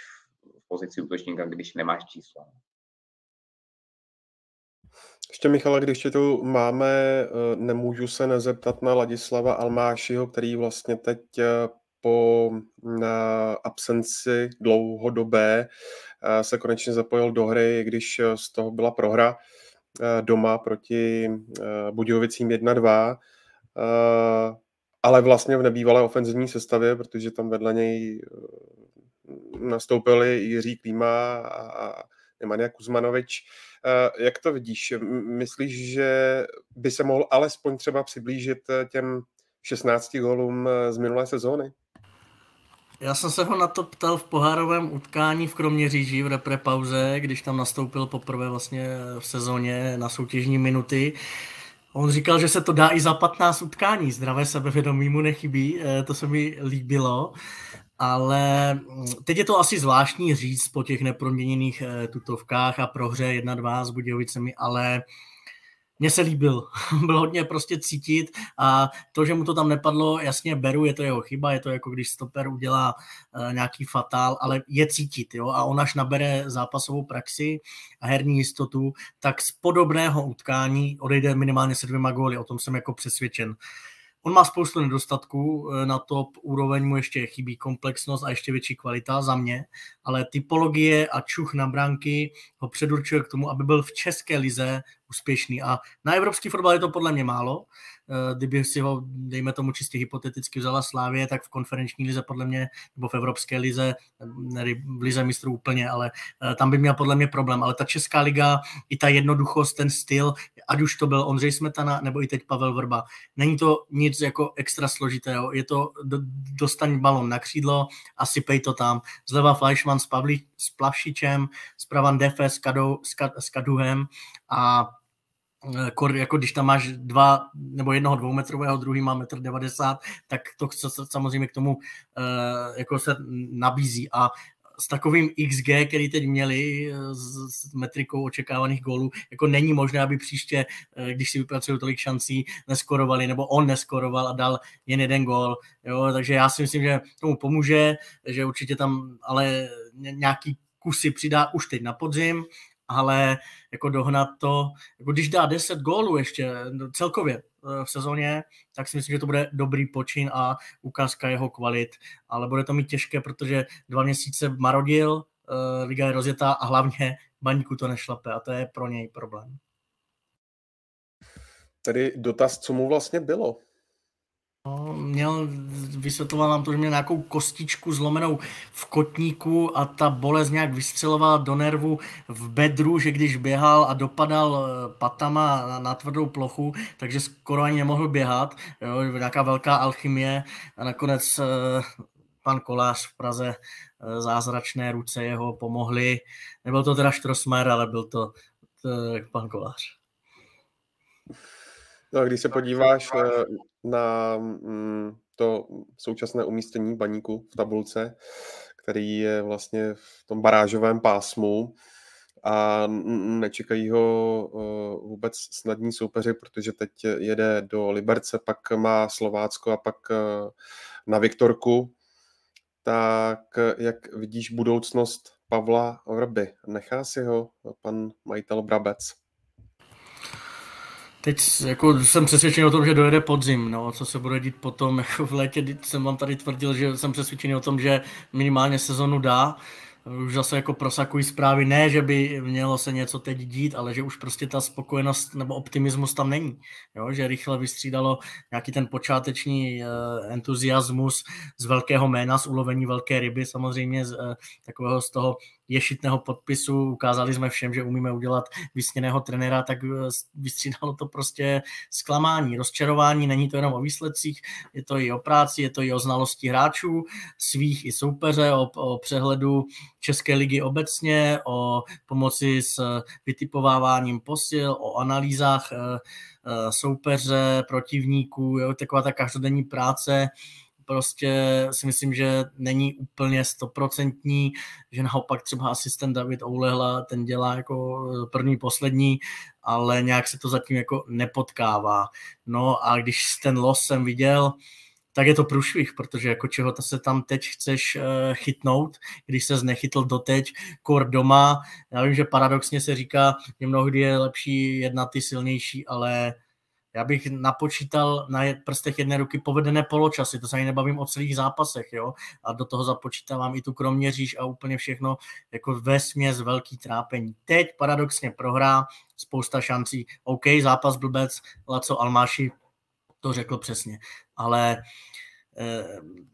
v pozici útočníka, když nemáš čísla. Ještě Michale, když tě tu máme, eh, nemůžu se nezeptat na Ladislava Almášiho, který vlastně teď eh, po absenci dlouhodobé se konečně zapojil do hry, když z toho byla prohra doma proti Budějovicím 1-2, ale vlastně v nebývalé ofenzivní sestavě, protože tam vedle něj nastoupili Jiří Klíma a Nemanja Kuzmanovič. Jak to vidíš? Myslíš, že by se mohl alespoň třeba přiblížit těm 16 gólům z minulé sezóny? Já jsem se ho na to ptal v pohárovém utkání v Kroměříži v repre pauze, když tam nastoupil poprvé vlastně v sezóně na soutěžní minuty. On říkal, že se to dá i za 15 utkání. Zdravé sebevědomí mu nechybí, eh, to se mi líbilo. Ale mm, teď je to asi zvláštní říct po těch neproměněných eh, tutovkách a prohře 1-2 s Budějovicemi, ale mně se líbil. Byl hodně prostě cítit a to, že mu to tam nepadlo, jasně beru, je to jeho chyba, je to jako když stoper udělá uh, nějaký fatál, ale je cítit, jo, a on až nabere zápasovou praxi a herní jistotu, tak z podobného utkání odejde minimálně se dvěma góly, o tom jsem jako přesvědčen. On má spoustu nedostatků, eh, na top úroveň mu ještě chybí komplexnost a ještě větší kvalita za mě, ale typologie a čuch na bránky ho předurčuje k tomu, aby byl v české lize úspěšný. A na evropský fotbal je to podle mě málo. Eh, kdyby si ho, dejme tomu čistě hypoteticky vzala Slávě, tak v konferenční lize podle mě, nebo v evropské lize, ne v lize mistrů úplně, ale eh, tam by měl podle mě problém. Ale ta česká liga, i ta jednoduchost, ten styl, ať už to byl Ondřej Smetana, nebo i teď Pavel Vrba, není to nic jako extra složitého. Je to dostaň balon na křídlo a sypej to tam. Zleva Fleischmann s, Pavli, s Plavšičem, zprava Defe s, Kadou, s, s Kaduhem a jako když tam máš dva nebo jednoho dvoumetrového, druhý má metr 90, tak to samozřejmě k tomu eh, jako se nabízí a s takovým XG, který teď měli eh, s metrikou očekávaných gólů, jako není možné, aby příště, když si vypracují tolik šancí, neskorovali, nebo on neskoroval a dal jen jeden gól. Jo, takže já si myslím, že tomu pomůže, že určitě tam ale nějaký kusy přidá už teď na podzim ale jako dohnat to, jako když dá 10 gólů ještě celkově eh, v sezóně, tak si myslím, že to bude dobrý počin a ukázka jeho kvalit, ale bude to mít těžké, protože dva měsíce marodil, eh, liga je rozjetá a hlavně baníku to nešlape a to je pro něj problém. Tedy dotaz, co mu vlastně bylo? No, měl, vysvětloval nám to, že měl nějakou kostičku zlomenou v kotníku a ta bolest nějak vystřelovala do nervu v bedru, že když běhal a dopadal eh, patama na, na tvrdou plochu, takže skoro ani nemohl běhat. Jo, nějaká velká alchymie a nakonec eh, pan Kolář v Praze eh, zázračné ruce jeho pomohly. Nebyl to teda Štrosmer, ale byl to, to pan Kolář. No, když se podíváš na mm, to současné umístění baníku v tabulce, který je vlastně v tom barážovém pásmu a nečekají ho vůbec snadní soupeři, protože teď jede do Liberce, pak má Slovácko a pak na Viktorku. Tak jak vidíš budoucnost Pavla Vrby? Nechá si ho pan majitel Brabec? Teď jako jsem přesvědčený o tom, že dojede podzim, no, co se bude dít potom, jako v létě jsem vám tady tvrdil, že jsem přesvědčený o tom, že minimálně sezonu dá, už zase jako prosakují zprávy, ne, že by mělo se něco teď dít, ale že už prostě ta spokojenost nebo optimismus tam není. Jo? Že rychle vystřídalo nějaký ten počáteční uh, entuziasmus z velkého jména, z ulovení velké ryby, samozřejmě z uh, takového z toho ješitného podpisu, ukázali jsme všem, že umíme udělat vysněného trenéra, tak eh, vystřídalo to prostě zklamání, rozčarování, není to jenom o výsledcích, je to i o práci, je to i o znalosti hráčů, svých i soupeře, o, o přehledu České ligy obecně, o pomoci s vytipováváním posil, o analýzách eh, eh, soupeře, protivníků, jo, taková ta každodenní práce, prostě si myslím, že není úplně stoprocentní, že naopak třeba asistent David Oulehla, ten dělá jako první, poslední, ale nějak se to zatím jako nepotkává. No a když ten los jsem viděl, tak je to průšvih, protože jako čeho to se tam teď chceš uh, chytnout, když se znechytl doteď, kor doma. Já vím, že paradoxně se říká, že mnohdy je lepší jedna ty silnější, ale já bych napočítal na prstech jedné ruky povedené poločasy, to se ani nebavím o celých zápasech, jo, a do toho započítávám i tu kroměříž a úplně všechno jako ve směs velký trápení. Teď paradoxně prohrá, spousta šancí, OK, zápas blbec, Laco Almáši to řekl přesně, ale eh,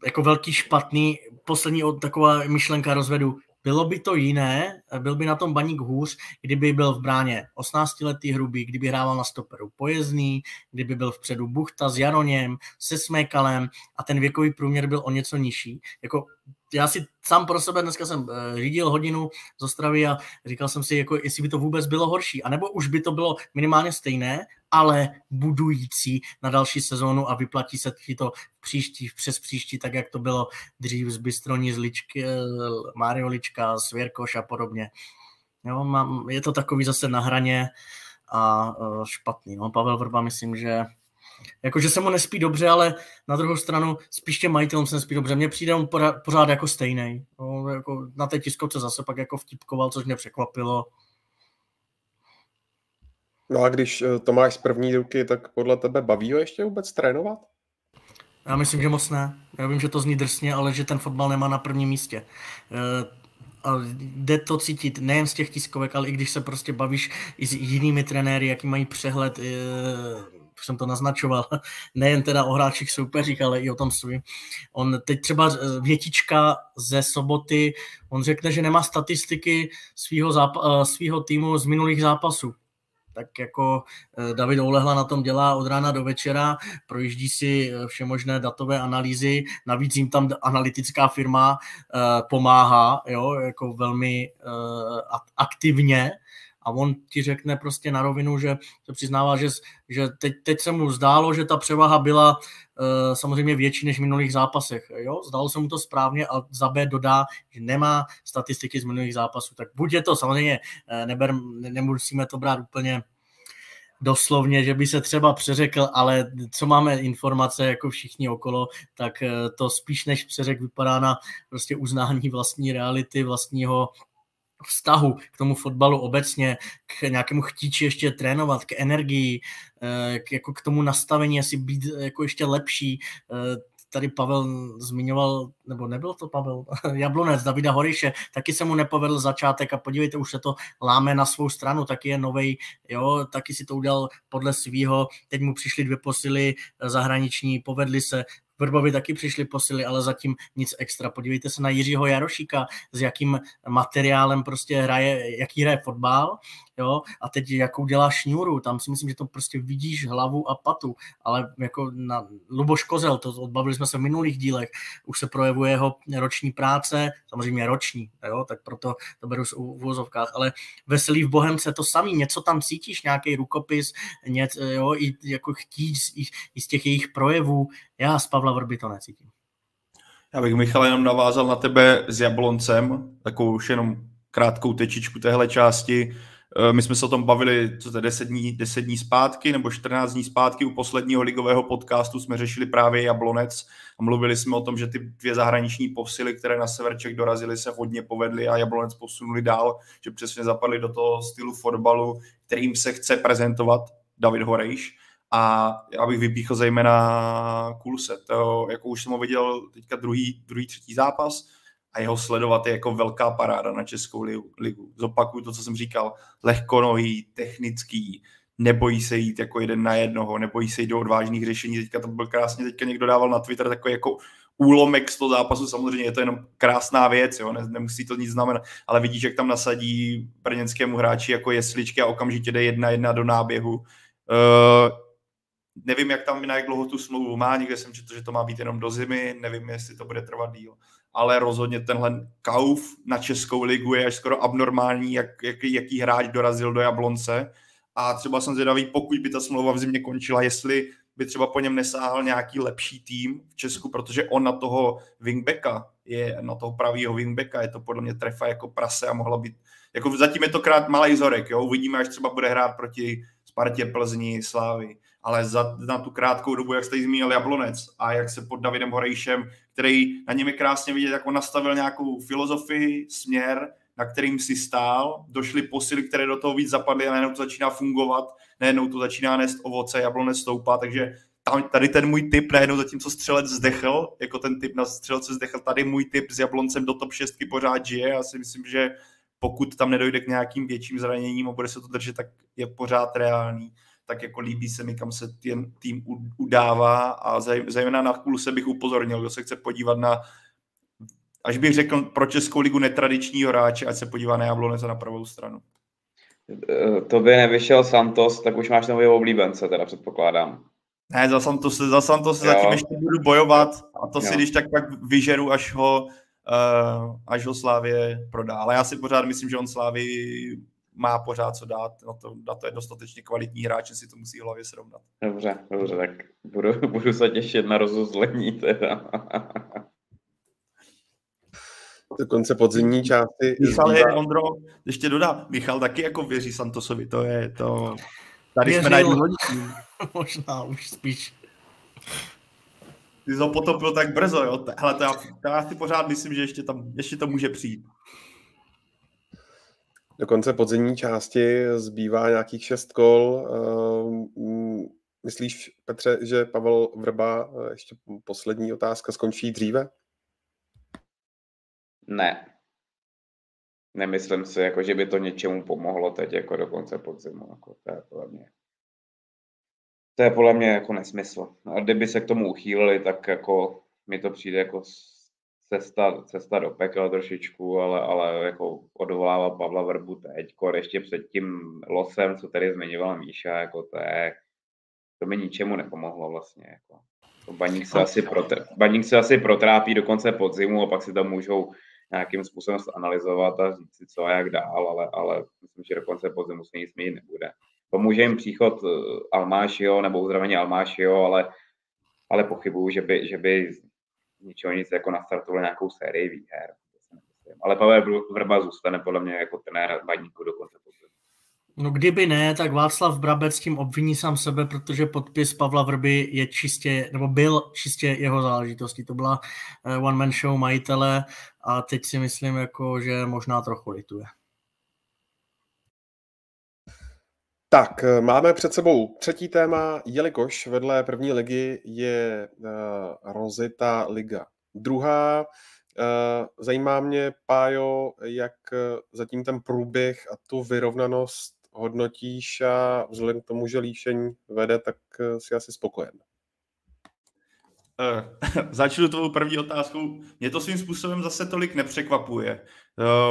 jako velký špatný, poslední taková myšlenka rozvedu, bylo by to jiné, byl by na tom baník hůř, kdyby byl v bráně 18-letý hrubý, kdyby hrával na stoperu pojezdný, kdyby byl vpředu Buchta s Jaroněm, se Smékalem a ten věkový průměr byl o něco nižší. Jako já si sám pro sebe dneska jsem eh, řídil hodinu z Ostravy a říkal jsem si, jako, jestli by to vůbec bylo horší, anebo už by to bylo minimálně stejné, ale budující na další sezónu a vyplatí se to příští, přes příští, tak jak to bylo dřív z Bystroni, z Ličky, eh, Mariolička, Svěrkoš a podobně. Jo, mám, je to takový zase na hraně a uh, špatný. No. Pavel Vrba myslím, že jakože se mu nespí dobře, ale na druhou stranu spíš těm majitelům se nespí dobře. Mně přijde on pořád jako stejný. No, jako na té tiskovce zase pak jako vtipkoval, což mě překvapilo. No a když eh, to máš z první ruky, tak podle tebe baví ho ještě vůbec trénovat? Já myslím, že moc ne. Já vím, že to zní drsně, ale že ten fotbal nemá na prvním místě. Eh, a jde to cítit nejen z těch tiskovek, ale i když se prostě bavíš i s jinými trenéry, jaký mají přehled, už eh, jsem to naznačoval, nejen teda o hráčích soupeřích, ale i o tom svým. On teď třeba větička ze soboty, on řekne, že nemá statistiky svého, záp- svého týmu z minulých zápasů tak jako eh, David Oulehla na tom dělá od rána do večera, projíždí si eh, všemožné datové analýzy, navíc jim tam analytická firma eh, pomáhá, jo, jako velmi aktivně, a on ti řekne prostě na rovinu, že se přiznává, že, že teď, teď se mu zdálo, že ta převaha byla uh, samozřejmě větší než v minulých zápasech. Jo? Zdálo se mu to správně a za B dodá, že nemá statistiky z minulých zápasů. Tak buď je to samozřejmě, uh, neber, ne, nemusíme to brát úplně doslovně, že by se třeba přeřekl, ale co máme informace jako všichni okolo, tak uh, to spíš než přeřek vypadá na prostě uznání vlastní reality, vlastního vztahu k tomu fotbalu obecně, k nějakému chtíči ještě trénovat, k energii, eh, k, jako k tomu nastavení asi být jako ještě lepší. Eh, tady Pavel zmiňoval, nebo nebyl to Pavel, Jablonec, Davida Horiše, taky se mu nepovedl začátek a podívejte, už se to láme na svou stranu, taky je novej, jo, taky si to udělal podle svýho, teď mu přišly dvě posily zahraniční, povedly se, Vrbovi taky přišli posily, ale zatím nic extra. Podívejte se na Jiřího Jarošíka, s jakým materiálem prostě hraje, jaký hraje fotbal, jo, a teď jakou dělá šňůru, tam si myslím, že to prostě vidíš hlavu a patu, ale jako na Luboš Kozel, to odbavili jsme se v minulých dílech, už se projevuje jeho roční práce, samozřejmě roční, jo, tak proto to beru v uvozovkách, ale veselý v Bohemce to samý, něco tam cítíš, nějaký rukopis, něco, jo, i jako chtít i, i z těch jejich projevů, já z Pavla Vrby to necítím. Já bych, Michal, jenom navázal na tebe s Jabloncem, takovou už jenom krátkou tečičku téhle části. Eh, my jsme se o tom bavili, co to je 10 dní, 10 dní zpátky nebo 14 dní zpátky. U posledního ligového podcastu jsme řešili právě Jablonec a mluvili jsme o tom, že ty dvě zahraniční posily, které na severček dorazily, se hodně povedly a Jablonec posunuli dál, že přesně zapadli do toho stylu fotbalu, kterým se chce prezentovat David Horejš. A já bych vypíchl zejména Kulse. To, jako už jsem ho viděl teďka druhý, druhý, třetí zápas, a jeho sledovat je jako velká paráda na Českou ligu. Zopakuju to, co jsem říkal, lehkonohý, technický, nebojí se jít jako jeden na jednoho, nebojí se jít do odvážných řešení. Teďka to byl krásně, teďka někdo dával na Twitter takový jako úlomek z toho zápasu, samozřejmě je to jenom krásná věc, jo, ne, nemusí to nic znamenat, ale vidíš, jak tam nasadí brněnskému hráči jako jesličky a okamžitě jde jedna jedna do náběhu. Uh, nevím, jak tam na jak dlouho tu smlouvu má, někde jsem četl, že to má být jenom do zimy, nevím, jestli to bude trvat díl ale rozhodně tenhle kauf na Českou ligu je až skoro abnormální, jak, jak, jaký hráč dorazil do Jablonce. A třeba jsem zvědavý, pokud by ta smlouva v zimě končila, jestli by třeba po něm nesáhl nějaký lepší tým v Česku, protože on na toho wingbacka, je na toho pravýho wingbacka, je to podle mě trefa jako prase a mohla být, jako zatím je to krát malý zorek, jo? uvidíme, až třeba bude hrát proti Spartě, Plzni, Slávy ale za, na tu krátkou dobu, jak jste zmínil Jablonec a jak se pod Davidem Horejšem, který na něm je krásně vidět, jak on nastavil nějakou filozofii, směr, na kterým si stál, došly posily, které do toho víc zapadly a najednou to začíná fungovat, najednou to začíná nést ovoce, jablonec stoupá, takže tam, tady ten můj typ, najednou zatímco střelec zdechl, jako ten typ na střelce zdechl, tady můj typ s Jabloncem do top 6 pořád žije. Já si myslím, že pokud tam nedojde k nějakým větším zraněním a bude se to držet, tak je pořád reálný tak jako líbí se mi, kam se ten tým udává a zejména na se bych upozornil, kdo se chce podívat na až bych řekl pro Českou ligu netradičního hráče, ať se podívá na Jablonec na pravou stranu. Eh, to by nevyšel Santos, tak už máš nového oblíbence, teda předpokládám. Ne, za Santos, za Santos se zatím ještě budu bojovat a to jo. si když tak pak vyžeru, až ho, uh, až ho Slávě prodá. Ale já si pořád myslím, že on Slávy má pořád co dát, na to, na to je dostatečně kvalitní hráč, že si to musí v hlavě srovnat. Dobře, dobře, tak budu, budu se těšit na rozuzlení teda. Do konce podzimní části. Michal je, Ondro, ještě dodá, Michal taky jako věří Santosovi, to je to... Tady Věřil. jsme na Možná už spíš. Ty jsi ho potopil tak brzo, jo? Hele, to já, to já si pořád myslím, že ještě, tam, ještě to může přijít. Do konce podzimní části zbývá nějakých šest kol. Ehm, myslíš, Petře, že Pavel Vrba, eh, ještě poslední otázka, skončí dříve? Ne. Nemyslím si, jako, že by to něčemu pomohlo teď jako do konce podzimu. Jako, to je podle mě to je podle mě jako nesmysl. A kdyby se k tomu uchýlili, tak jako mi to přijde jako cesta, cesta do pekel trošičku, ale, ale jako odvolává Pavla Vrbu teď, kor ještě před tím losem, co tady zmiňoval Míša, jako to je, to mi ničemu nepomohlo vlastně. Jako. Baník se, asi protr, Baník se asi protrápí do konce podzimu a pak si to můžou nějakým způsobem analyzovat a říct si co a jak dál, ale, ale myslím, že do konce podzimu se nic měnit nebude. Pomůže jim příchod eh, Almášio nebo uzdravení Almášio, ale, ale pochybuju, že by, že by ničeho nic jako nastartovali nějakou sérii výher. Ale Pavel Vrba zůstane podle mě jako trenér Baníku do konce No kdyby ne, tak Václav Brabec tím obviní sám sebe, protože podpis Pavla Vrby je čistě, nebo byl čistě jeho záležitostí. To byla eh, one man show majitele a teď si myslím, jako, že možná trochu lituje. Tak, eh, máme před sebou třetí téma, jelikož vedle první ligy je uh, rozita liga druhá. Uh, zajímá mě, Pájo, jak zatím ten průběh a tu vyrovnanost hodnotíš a vzhledem k tomu, že líšení vede, tak si asi spokojen. Uh, začnu tvou první otázkou. Mě to svým způsobem zase tolik nepřekvapuje.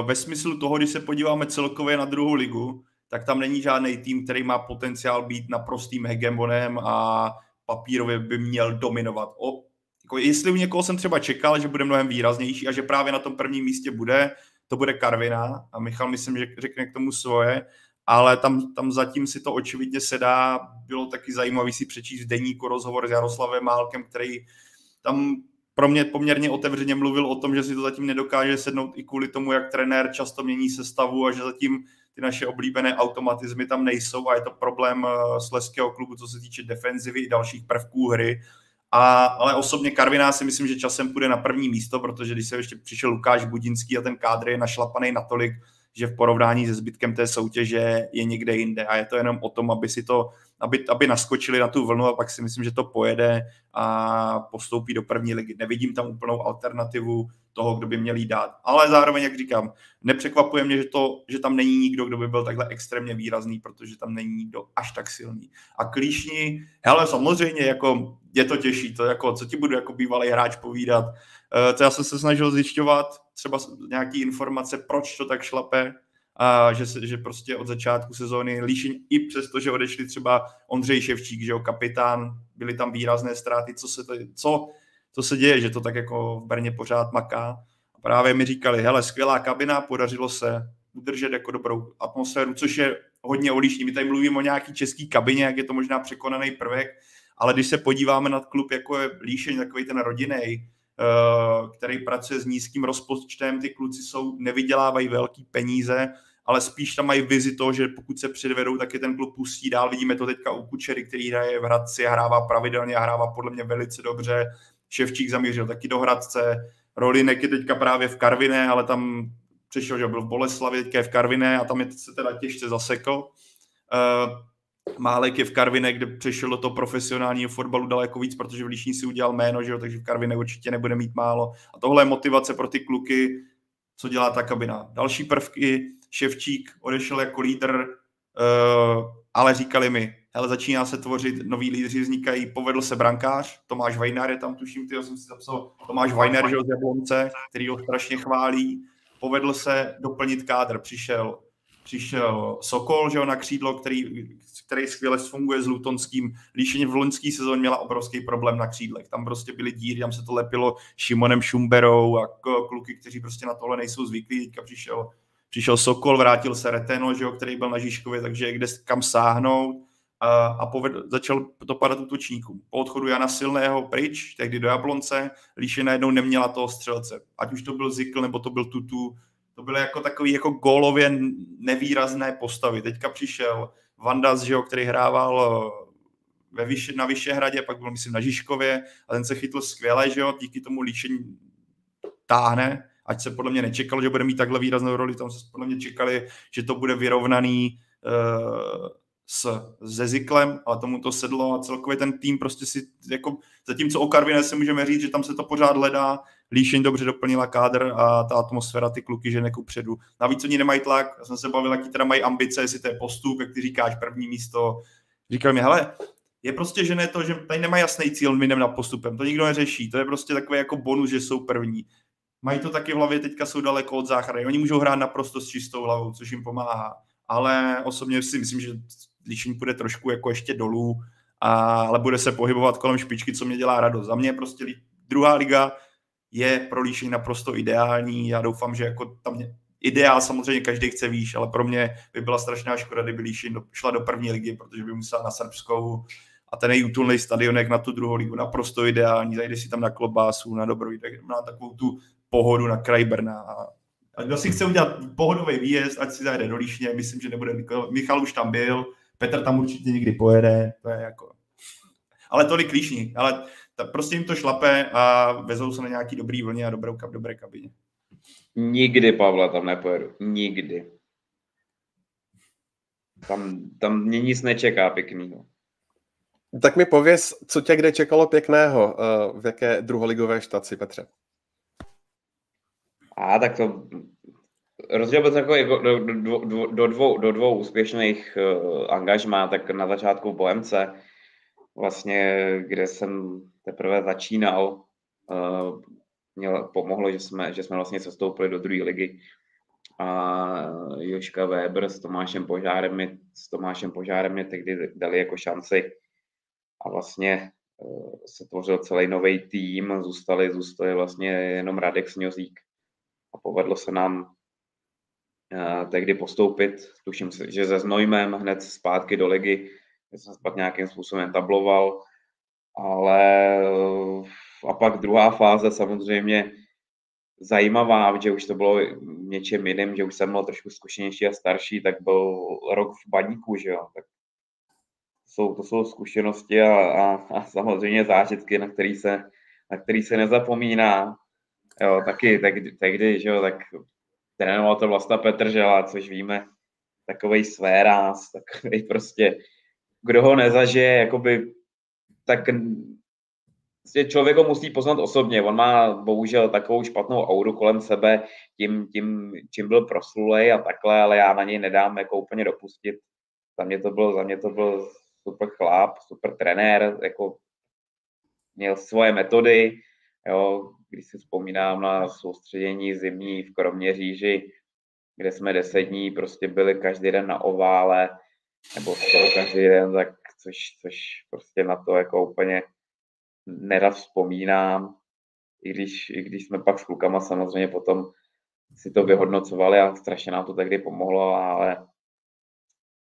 Uh, ve smyslu toho, když se podíváme celkově na druhou ligu, tak tam není žádný tým, který má potenciál být naprostým hegemonem a papírově by měl dominovat. O, jako jestli u někoho jsem třeba čekal, že bude mnohem výraznější a že právě na tom prvním místě bude, to bude Karvina a Michal myslím, že řekne k tomu svoje, ale tam, tam zatím si to očividně sedá. Bylo taky zajímavý si přečíst v deníku rozhovor s Jaroslavem Málkem, který tam pro mě poměrně otevřeně mluvil o tom, že si to zatím nedokáže sednout i kvůli tomu, jak trenér často mění sestavu a že zatím ty naše oblíbené automatizmy tam nejsou a je to problém eh, sleského klubu, co se týče defenzivy i dalších prvků hry. A, ale osobně Karviná si myslím, že časem půjde na první místo, protože když se ještě přišel Lukáš Budinský a ten kádr je našlapaný natolik, že v porovnání se zbytkem té soutěže je někde jinde a je to jenom o tom, aby si to, aby, aby naskočili na tu vlnu a pak si myslím, že to pojede a postoupí do první ligy. Nevidím tam úplnou alternativu toho, kdo by měl jí dát. Ale zároveň, jak říkám, nepřekvapuje mě, že, to, že tam není nikdo, kdo by byl takhle extrémně výrazný, protože tam není nikdo až tak silný. A klíšní, hele, samozřejmě, jako je to těžší, to jako, co ti budu jako bývalý hráč povídat. Uh, to já jsem se snažil zjišťovat třeba nějaký informace, proč to tak šlape, a že, se, že prostě od začátku sezóny líšení, i přesto, že odešli třeba Ondřej Ševčík, že jo, kapitán, byly tam výrazné ztráty, co se, to, co co se děje, že to tak jako v Brně pořád maká. A právě mi říkali, hele, skvělá kabina, podařilo se udržet jako dobrou atmosféru, což je hodně odlišný. My tady mluvíme o nějaký český kabině, jak je to možná překonaný prvek, ale když se podíváme na klub, jako je Líšeň, takový ten rodinný, který pracuje s nízkým rozpočtem, ty kluci jsou, nevydělávají velký peníze, ale spíš tam mají vizi toho, že pokud se předvedou, tak je ten klub pustí dál. Vidíme to teďka u Kučery, který hraje v Hradci hrává pravidelně a hrává podle mě velice dobře. Ševčík zamířil taky do Hradce, Rolinek je teďka právě v Karviné, ale tam přišel, že byl v Boleslavi, teďka je v Karviné a tam je se teda těžce zasekl. Uh, Málek je v Karviné, kde přešel do toho profesionálního fotbalu daleko víc, protože v Líšní si udělal jméno, že jo, takže v Karviné určitě nebude mít málo. A tohle je motivace pro ty kluky, co dělá ta kabina. Další prvky, Ševčík odešel jako lídr, uh, ale říkali mi, hele, začíná se tvořit, noví lídři vznikají, povedl se brankář, Tomáš Vajnar je tam, tuším, ty jsem si zapsal, Tomáš Vajnar, že z Jablonce, který ho strašně chválí, povedl se doplnit kádr, přišel, přišel Sokol, že ho na křídlo, který, který skvěle funguje s Lutonským. Líšeně v loňský sezóně měla obrovský problém na křídlech. Tam prostě byly díry, tam se to lepilo Šimonem Šumberou a kluky, kteří prostě na tohle nejsou zvyklí. Teďka přišel přišel Sokol, vrátil se Reteno, že jo, který byl na Žižkově, takže kde kam sáhnout a, a poved, začal to padat útočníkům. Po odchodu Jana Silného pryč, tehdy do Jablonce, Líše najednou neměla toho střelce. Ať už to byl Zikl, nebo to byl Tutu, to byly jako takový jako gólově nevýrazné postavy. Teďka přišel Vandas, že jo, který hrával eh, ve vyše, na Vyšehradě, pak byl myslím na Žižkově a ten se chytl skvěle, že jo, díky tomu líčení táhne, ať se podle mě nečekalo, že bude mít takhle výraznou roli, tam se podle mě čekali, že to bude vyrovnaný uh, s, se Ziklem, ale tomu to sedlo a celkově ten tým prostě si, jako zatímco o Karvine se můžeme říct, že tam se to pořád hledá, Líšeň dobře doplnila kádr a ta atmosféra, ty kluky žene ku předu. Navíc oni nemají tlak, já jsem se bavil, jaký teda mají ambice, jestli to je postup, jak ty říkáš, první místo. Říkal mi, hele, je prostě, že ne to, že tady nemá jasný cíl, my na postupem, to nikdo neřeší, to je prostě takový jako bonus, že jsou první. Mají to taky v hlavě, teďka jsou daleko od záchrany, oni můžou hrát naprosto s čistou hlavou, což jim pomáhá. Ale osobně si myslím, že Líšeň půjde trošku jako ještě dolů, a, ale bude se pohybovat kolem špičky, co mě dělá radost. Za mě prostě druhá liga je pro Líšeň naprosto ideální. Já doufám, že jako tam mě, ideál samozřejmě každý chce výš, ale pro mě by byla strašná škoda, kdyby Líšeň šla do první ligy, protože by musela na srbskou a ten je útulný stadionek na tu druhou ligu naprosto ideální, zajde si tam na klobásu, na dobrou, na takovou tu pohodu na kraj Brna. A kdo si chce udělat pohodový výjezd, ať si zajde do Líšně, myslím, že nebude Michal už tam byl, Petr tam určitě někdy pojede, to je jako... Ale tolik Líšní, ale ta, prostě jim to šlape a vezou se na nějaký dobrý vlně a dobrou, dobré kabině. Nikdy, Pavle, tam nepojedu. Nikdy. Tam, tam mě nic nečeká pěknýho. Tak mi pověz, co tě kde čekalo pěkného, eh, v jaké druholigové štaci, Petře? A tak to rozděl bych takový do, do, do, do, dvou, do dvou úspěšných uh, angažmá, tak na začátku Bohemce, vlastně, kde jsem teprve začínal, uh, měl, pomohlo, že jsme, že jsme vlastně sestoupili do druhé ligy. A Joška Weber s Tomášem Požárem mi, s Tomášem Požárem mě tehdy dali jako šanci. A vlastně uh, se tvořil celý nový tým, zůstali, zůstali vlastně jenom Radek Sňozík. A povedlo se nám tehdy postoupit, tuším, že se Znojmem hned zpátky do ligy, jsem se pak nějakým způsobem tabloval, ale a pak druhá fáze samozřejmě zajímavá, že už to bylo něčem jiným, že už jsem byl trošku zkušenější a starší, tak byl rok v baníku, že jo, tak jsou, to jsou zkušenosti a, a, a samozřejmě zážitky, na který se, na který se nezapomíná. Jo, taky tehdy, tehdy že jo, tak trénoval to Vlasta Petržela, což víme, takový svéráz, takový prostě, kdo ho nezažije, jakoby, tak prostě člověk ho musí poznat osobně. On má bohužel takovou špatnou auru kolem sebe, tím, tím čím byl proslulej a takhle, ale já na něj nedám jako úplně dopustit. Za mě to byl, za mě to byl super chlap, super trenér, jako měl svoje metody, jo, když si vzpomínám na soustředění zimní v Kroměříži, kde jsme deset dní prostě byli každý den na ovále, nebo skoro každý den, tak což, což prostě na to jako úplně nerad vzpomínám, i když, i když jsme pak s klukama samozřejmě potom si to vyhodnocovali a strašně nám to tehdy pomohlo, ale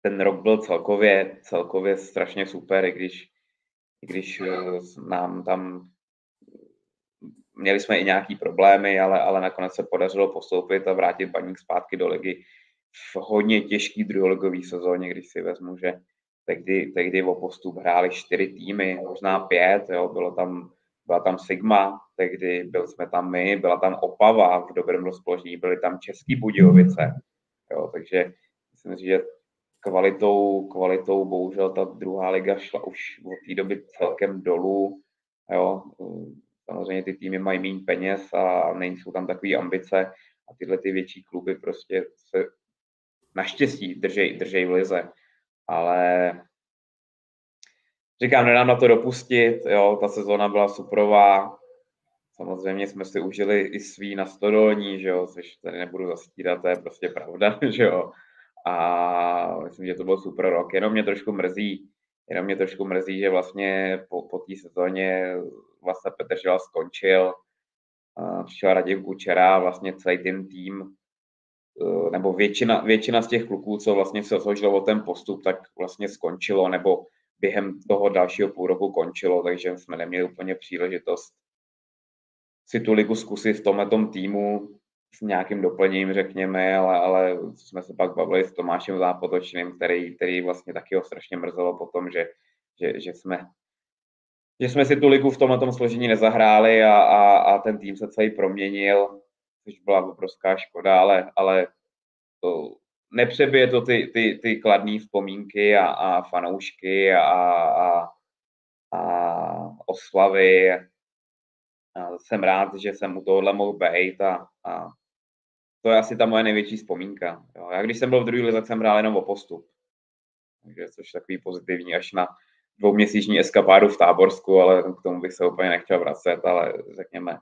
ten rok byl celkově, celkově strašně super, i když, i když eh, nám tam měli jsme i nějaký problémy, ale, ale nakonec se podařilo postoupit a vrátit baník zpátky do ligy v hodně těžký druholigový sezóně, když si vezmu, že tehdy, tehdy o postup hráli čtyři týmy, možná pět, jo, bylo tam, byla tam Sigma, tehdy byli jsme tam my, byla tam Opava v dobrém rozpoložení, byly tam Český Budějovice, jo, takže myslím, že kvalitou, kvalitou bohužel ta druhá liga šla už od té doby celkem dolů, jo, samozřejmě ty týmy mají méně peněz a nejsou tam takové ambice a tyhle ty větší kluby prostě se naštěstí držej, držej v lize. Ale říkám, nedám na to dopustit, jo, ta sezóna byla superová, samozřejmě jsme si užili i svý na stodolní, že jo, což tady nebudu zastírat, to je prostě pravda, že jo, a myslím, že to byl super rok, jenom mě trošku mrzí, jenom mě trošku mrzí, že vlastně po, po té sezóně vlastně Petr Žila skončil, přišel Radim Kučera, vlastně celý ten tým eh, nebo většina, většina z těch kluků, co vlastně se složilo o ten postup, tak vlastně skončilo, nebo během toho dalšího půl roku končilo, takže jsme neměli úplně příležitost si tu ligu zkusit v tomhle týmu s nějakým doplněním, řekněme, ale, ale jsme se pak bavili s Tomášem Zápotočným, který, který vlastně taky ho strašně mrzelo potom, že, že, že jsme že jsme si tu ligu v tomhle složení nezahráli a, a, a ten tým se celý proměnil, což byla obrovská škoda, ale, ale to, nepřebije to ty, ty, ty kladné vzpomínky a, a fanoušky a, a, a oslavy. Jsem rád, že jsem u tohohle mohl být a, a to je asi ta moje největší vzpomínka. Jo. Já když jsem byl v druhé lize, jsem hrál jenom o postup. Takže což takový pozitivní až na dvouměsíční eskapádu v Táborsku, ale k tomu bych se úplně nechtěl vracet, ale řekněme,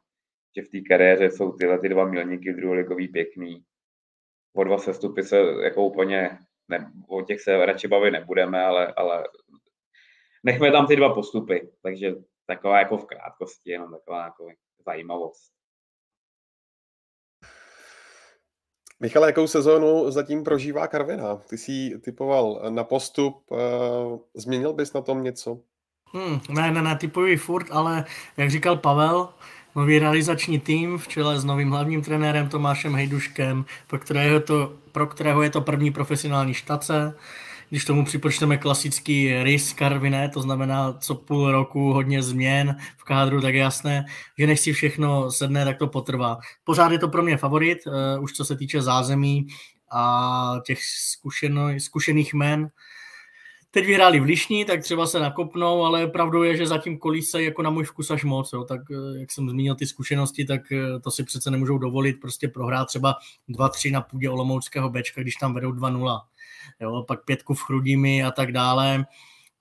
že v té kariéře jsou tyhle ty dva milníky druholigový pěkný. O dva sestupy se jako úplně, ne, o těch se radši bavit nebudeme, ale, ale nechme tam ty dva postupy, takže taková jako v krátkosti, jenom taková jako zajímavost. Michal, jakou sezónu zatím prožívá Karvina? Ty jsi typoval na postup, uh, změnil bys na tom něco? Hmm, ne, ne, ne, typuji furt, ale jak říkal Pavel, nový realizační tým v čele s novým hlavním trenérem Tomášem Hejduškem, pro kterého, to, pro kterého je to první profesionální štace. Když tomu připočteme klasický rys Karviné, to znamená co půl roku hodně změn v kádru, tak je jasné, že nech si všechno sedne, tak to potrvá. Pořád je to pro mě favorit, uh, už co se týče zázemí a těch zkušeno, zkušených men. Teď vyhráli v Lišní, tak třeba se nakopnou, ale pravdou je, že zatím se jako na můj vkus až moc. Jo. Tak eh, jak jsem zmínil ty zkušenosti, tak eh, to si přece nemůžou dovolit prostě prohrát třeba 2-3 na půdě Olomouckého Bčka, když tam vedou 2-0 jo, pak pětku v Chrudimi a tak dále.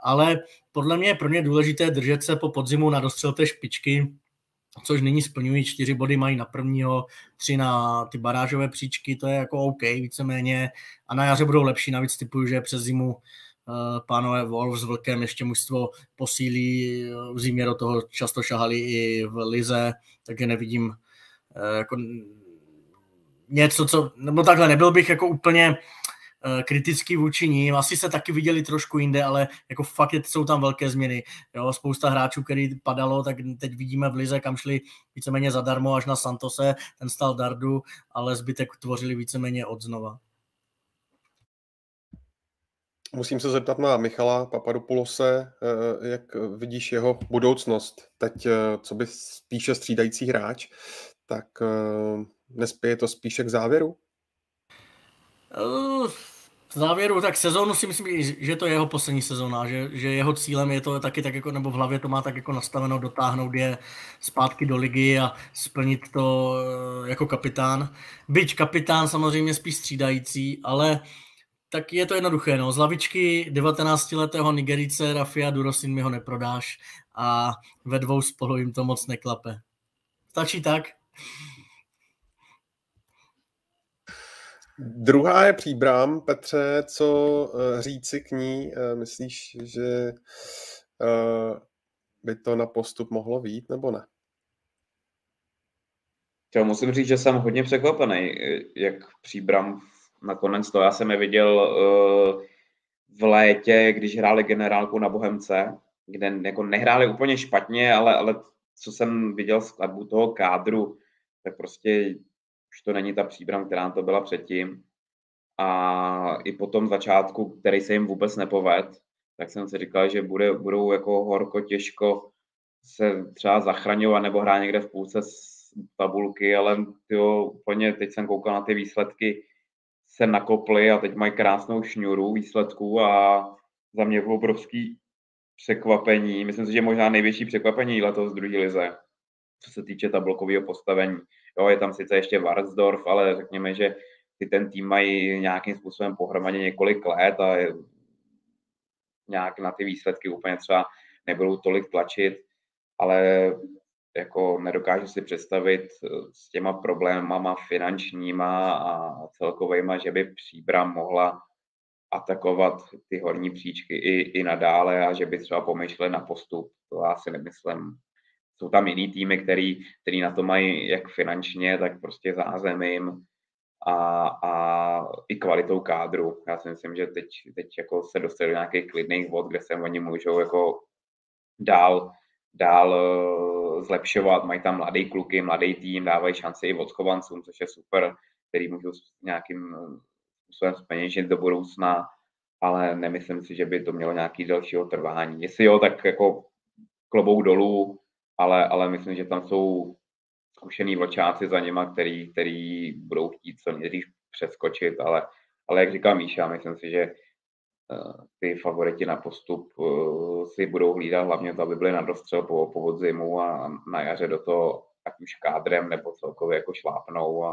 Ale podle mě je pro ně důležité držet se po podzimu na dostřel té špičky, což nyní splňují, čtyři body mají na prvního, tři na ty barážové příčky, to je jako OK víceméně a na jaře budou lepší, navíc typuju, že přes zimu Uh, pánové Wolf s Vlkem ještě mužstvo posílí, v zimě do toho často šahali i v Lize, takže nevidím uh, jako něco, co, nebo takhle, nebyl bych jako úplně Eh, kritický vůči ním. Asi se taky viděli trošku jinde, ale jako fakt jsou tam velké změny. Jo, spousta hráčů, který padalo, tak teď vidíme v Lize, kam šli víceméně zadarmo až na Santose, ten stal Dardu, ale zbytek tvořili víceméně od znova. Musím se zeptat na Michala Papadopoulose, eh, jak vidíš jeho budoucnost teď, eh, co by spíše střídající hráč, tak nespěje to spíše k závěru? Uh závěru, tak sezónu si myslím, že to je jeho poslední sezóna, že, že jeho cílem je to taky tak jako, nebo v hlavě to má tak jako nastaveno, dotáhnout je zpátky do ligy a splnit to eh, jako kapitán. Byť kapitán samozřejmě spíš střídající, ale tak je to jednoduché. No. Z lavičky 19-letého Nigerice Rafia Durosin mi ho neprodáš a ve dvou spolu jim to moc neklape. Stačí tak? Druhá je příbrám. Petře, co uh, říci k ní? Uh, myslíš, že uh, by to na postup mohlo vít, nebo ne? Já musím říct, že jsem hodně překvapený, jak příbram nakonec to. Já jsem je viděl v létě, když hráli generálku na Bohemce, kde jako nehráli úplně špatně, ale, ale co jsem viděl skladbu toho kádru, tak prostě už to není ta příbram, která to byla předtím. A i po tom začátku, který se jim vůbec nepoved, tak jsem si říkal, že bude, budou jako horko těžko se třeba zachraňovat nebo hrát někde v půlce tabulky, ale tyjo, úplně teď jsem koukal na ty výsledky, se nakoply a teď mají krásnou šňuru výsledků a za mě bylo obrovský překvapení. Myslím si, že možná největší překvapení letos z druhé lize, co se týče tabulkového postavení. Jo, je tam sice ještě Varsdorf, ale řekněme, že ty ten tým mají nějakým způsobem pohromadě několik let a nějak na ty výsledky úplně třeba nebudou tolik tlačit, ale jako nedokážu si představit eh, s těma problémama finančníma a celkovejma, že by Příbram mohla atakovat ty horní příčky i, i nadále a že by třeba pomýšleli na postup. To já si nemyslím jsou tam jiný týmy, který, který na to mají jak finančně, tak prostě zázemím a, a i kvalitou kádru. Já si myslím, že teď, teď jako se dostali do nějakých klidných vod, kde se oni můžou jako dál, dál eh, zlepšovat. Mají tam mladý kluky, mladý tým, dávají šanci i odchovancům, což je super, který můžou nějakým eh, způsobem zpeněžit do budoucna, ale nemyslím si, že by to mělo nějaký dalšího trvání. Jestli jo, tak jako klobou dolů, ale, ale myslím, že tam jsou zkušený vlčáci za nima, který, který budou chtít co nejdřív přeskočit, ale, ale jak říkal Míša, myslím si, že uh, ty favoriti na postup uh, si budou hlídat hlavně to, aby byly na dostřel po, po podzimu a na jaře do toho ať už kádrem nebo celkově jako šlápnou a,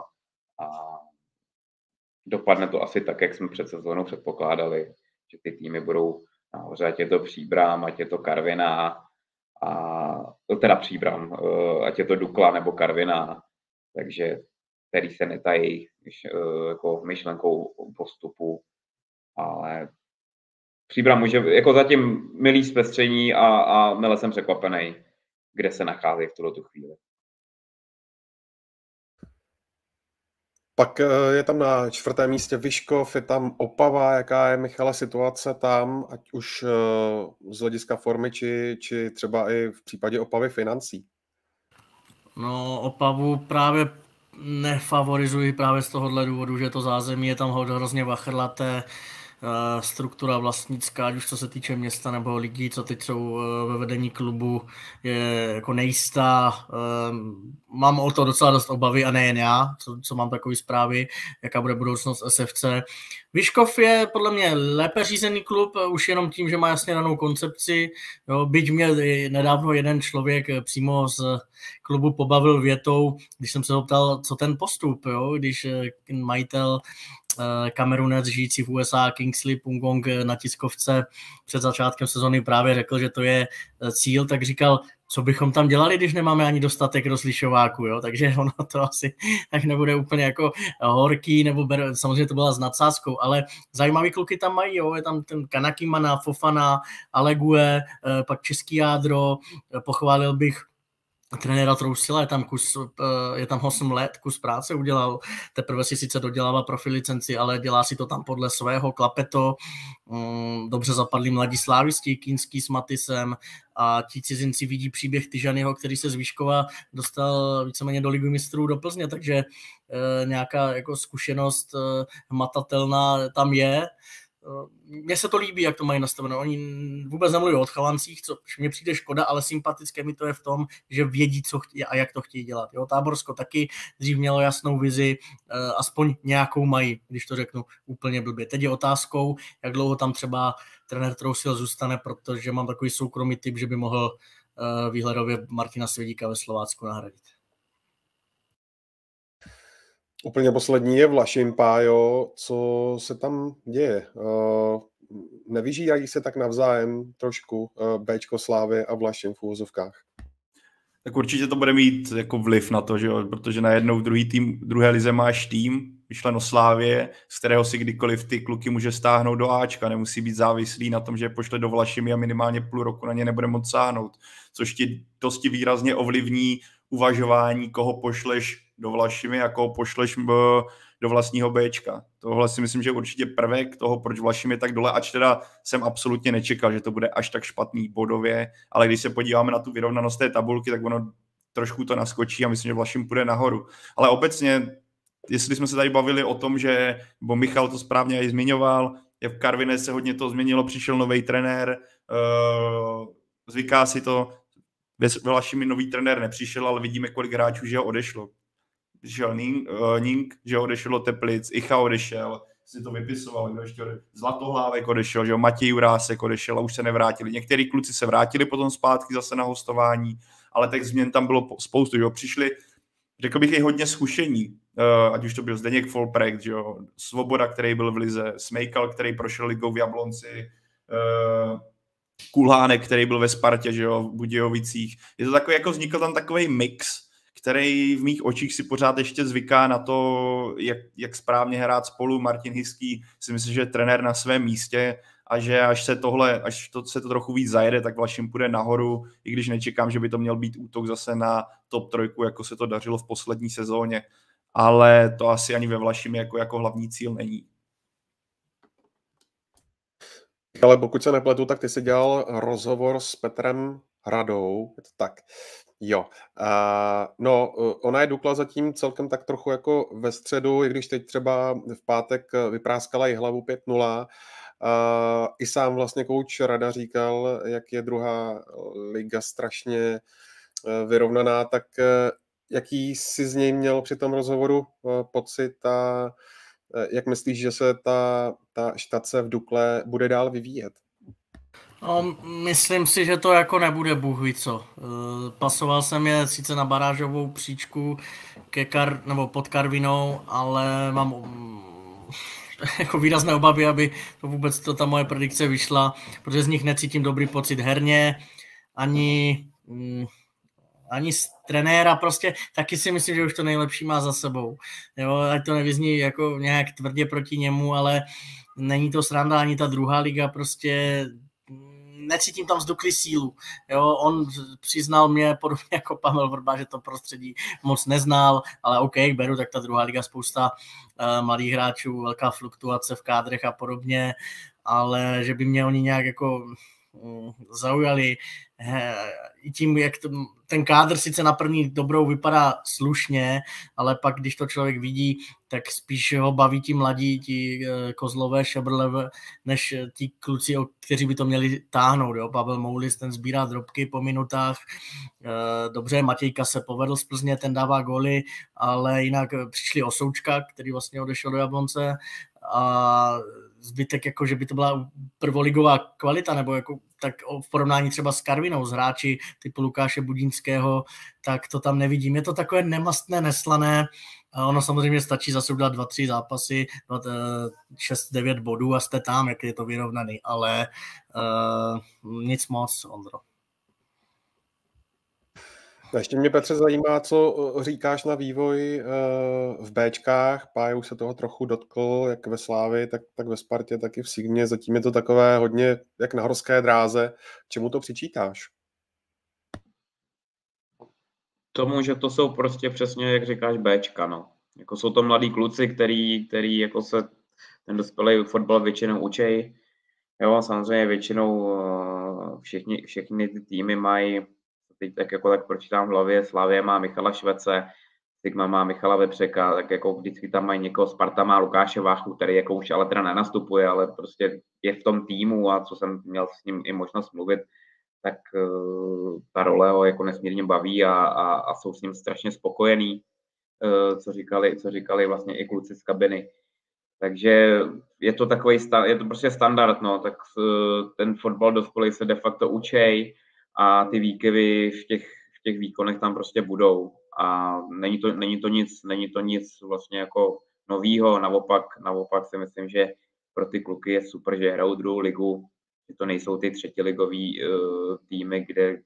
a dopadne to asi tak, jak jsme před sezónou předpokládali, že ty týmy budou nahoře, ať je to Příbrám, ať je to Karviná, a teda Příbram, eh, ať je to Dukla nebo Karviná, takže který se netají eh, jako myšlenkou postupu, ale Příbram může, jako zatím milý zpestření a, a mile jsem překvapený, kde se nachází v tuto chvíli. Pak eh, je tam na čtvrtém místě Vyškov, je tam Opava, jaká je Michale situace tam, ať už eh, z hlediska formy, či, či třeba i v případě Opavy financí? No, Opavu právě nefavorizuji právě z tohohle důvodu, že to zázemí je tam hrozně vachrlaté, struktura vlastnická, ať už co se týče města nebo lidí, co teď jsou eh, ve vedení klubu, je jako nejistá. Eh, mám o to docela dost obavy a nejen já, co, co mám takové zprávy, jaká bude budoucnost SFC. Vyškov je podle mě lépe řízený klub, už jenom tím, že má jasně danou koncepci. Jo, byť mě nedávno jeden člověk přímo z klubu pobavil větou, když jsem se ho ptal, co ten postup, jo, když majitel Eh, Kamerunec žijící v USA Kingsley Pungong eh, na tiskovce před začátkem sezony právě řekl, že to je eh, cíl, tak říkal, co bychom tam dělali, když nemáme ani dostatek rozlišováků, jo? takže ono to asi tak nebude úplně jako horký, nebo ber, samozřejmě to byla s nadsázkou, ale zajímavý kluky tam mají, jo? je tam ten Kanakimana, Fofana, Alegue, pak Český jádro, pochválil bych trenéra Trousila, je tam, kus, eh, je tam 8 let, kus práce udělal, teprve si sice dodělává profi licenci, ale dělá si to tam podle svého, klapeto, mm, dobře zapadli mladí slávisti, Kínský s Matisem a ti cizinci vidí příběh Tyžanyho, který se z Výškova dostal víceméně do ligy mistrů do Plzně, takže e, nějaká jako zkušenost e, matatelná tam je, mně se to líbí, jak to mají nastaveno. Oni vůbec nemluví o odchovancích, co mně přijde škoda, ale sympatické mi to je v tom, že vědí, co chtějí a jak to chtějí dělat. Jo, Táborsko taky dřív mělo jasnou vizi, eh, aspoň nějakou mají, když to řeknu úplně blbě. Teď je otázkou, jak dlouho tam třeba trenér Trousil zůstane, protože mám takový soukromý typ, že by mohl eh, výhledově Martina Svědíka ve Slovácku nahradit. Úplně poslední je Vlašim, Pájo. Co se tam děje? Uh, nevyžírají se tak navzájem trošku uh, Bčko Slávy a Vlašim v úvozovkách? Tak určitě to bude mít jako vliv na to, že jo? protože najednou druhý tým, druhé lize máš tým, myšleno Slávě, z kterého si kdykoliv ty kluky může stáhnout do Ačka, nemusí být závislý na tom, že je pošle do Vlašimi a minimálně půl roku na ně nebude moc sáhnout, což ti dosti výrazně ovlivní uvažování, koho pošleš do Vlašimi koho pošleš do vlastního Bčka. Tohle si myslím, že je určitě prvek toho, proč Vlašim je tak dole, ač teda jsem absolutně nečekal, že to bude až tak špatný bodově, ale když se podíváme na tu vyrovnanost té tabulky, tak ono trošku to naskočí a myslím, že Vlašim půjde nahoru. Ale obecně, jestli jsme se tady bavili o tom, že, bo Michal to správně i zmiňoval, je v Karvine se hodně to změnilo, přišel nový trenér, uh, zvyká si to, ve Vlašimi nový trenér nepřišel, ale vidíme, kolik hráčů že ho odešlo. Přišel Ning, uh, Ning že odešel do Teplic, Icha odešel, si to vypisoval, kdo ještě odešel, Zlatohlávek odešel, že jo, Matěj Jurásek odešel a už se nevrátili. Některý kluci se vrátili potom zpátky zase na hostování, ale těch změn tam bylo spoustu, že jo, přišli, řekl bych, i hodně zkušení, uh, ať už to byl Zdeněk Folprek, že jo, Svoboda, který byl v Lize, Smejkal, který prošel ligou v Jablonci, uh, Kulhánek, který byl ve Spartě, že jo, v Budějovicích. Je to takový, jako vznikl tam takový mix, který v mých očích si pořád ještě zvyká na to, jak, jak správně hrát spolu. Martin Hiský si myslím, že je trenér na svém místě a že až se tohle, až to, se to trochu víc zajede, tak Vlašim půjde nahoru, i když nečekám, že by to měl být útok zase na top trojku, jako se to dařilo v poslední sezóně. ale to asi ani ve Vlašimi jako, jako hlavní cíl není. Ale pokud se nepletu, tak ty jsi dělal rozhovor s Petrem Hradou, je to tak. Jo, uh, no, ona je Dukla zatím celkem tak trochu jako ve středu, i když teď třeba v pátek vypráskala i hlavu 5-0. Uh, I sám vlastně kouč Rada říkal, jak je druhá liga strašně uh, vyrovnaná, tak uh, jaký jsi z něj měl při tom rozhovoru uh, pocit a jak myslíš, že se ta, ta štace v Dukle bude dál vyvíjet? No, myslím si, že to jako nebude bůh ví co. Eh, pasoval jsem je sice na barážovou příčku ke kar, nebo pod Karvinou, ale mám mm, jako výrazné obavy, aby to vůbec to ta moje predikce vyšla, protože z nich necítím dobrý pocit herně, ani, mm, ani z trenéra, prostě taky si myslím, že už to nejlepší má za sebou. Jo, ať to nevyzní jako nějak tvrdě proti němu, ale není to sranda ani ta druhá liga, prostě necítím tam zdukli sílu. Jo, on přiznal mě, podobně jako Pavel Vrba, že to prostředí moc neznal, ale OK, beru, tak ta druhá liga spousta uh, mladých hráčů, velká fluktuace v kádrech a podobně, ale že by mě oni nějak jako zaujali i tím, jak ten kádr sice na první dobrou vypadá slušně, ale pak, když to člověk vidí, tak spíš ho baví ti mladí, ti eh, kozlové, šebrleve, než ti kluci, kteří by to měli táhnout. Jo? Pavel Moulis, ten sbírá drobky po minutách. Eh, dobře, Matějka se povedl z Plzně, ten dává goly, ale jinak přišli Osoučka, který vlastně odešel do Jablonce a zbytek, jako že by to byla prvoligová kvalita, nebo jako tak v porovnání třeba s Karvinou, s hráči typu Lukáše Budínského, tak to tam nevidím. Je to takové nemastné, neslané, ono samozřejmě stačí zase udělat dva, tři zápasy, 6-9 bodů a jste tam, jak je to vyrovnaný, ale uh, nic moc, Ondro. No, ještě mě, Petře, zajímá, co říkáš na vývoj eh, v Bčkách. Pája už se toho trochu dotkl, jak ve Slávi, tak, tak ve Spartě, tak i v Signě. Zatím je to takové hodně jak na horské dráze. Čemu to přičítáš? Tomu, že to jsou prostě přesně, jak říkáš, Bčka, no. Jako jsou to mladí kluci, který, který jako se ten dospělý fotbal většinou učej. Jo, samozřejmě většinou eh, všichni, všechny ty týmy mají teď tak jako tak pročítám v hlavě, Slavě má Michala Švece, Sigma má Michala Vepřeka, tak jako vždycky tam mají někoho, Sparta má Lukáše Váchu, který jako už ale teda nenastupuje, ale prostě je v tom týmu a co jsem měl s ním i možnost mluvit, tak uh, ta role ho jako nesmírně baví a, a, a jsou s ním strašně spokojení, uh, co říkali, co říkali vlastně i kluci z kabiny. Takže je to takový, je to prostě standard, no, tak uh, ten fotbal dospělý se de facto učej, a ty výkyvy v těch, v těch výkonech tam prostě budou. A není to, není to nic, není to nic vlastně jako novýho, naopak, naopak si myslím, že pro ty kluky je super, že hrajou druhou ligu, že to nejsou ty třetiligový uh, týmy, kde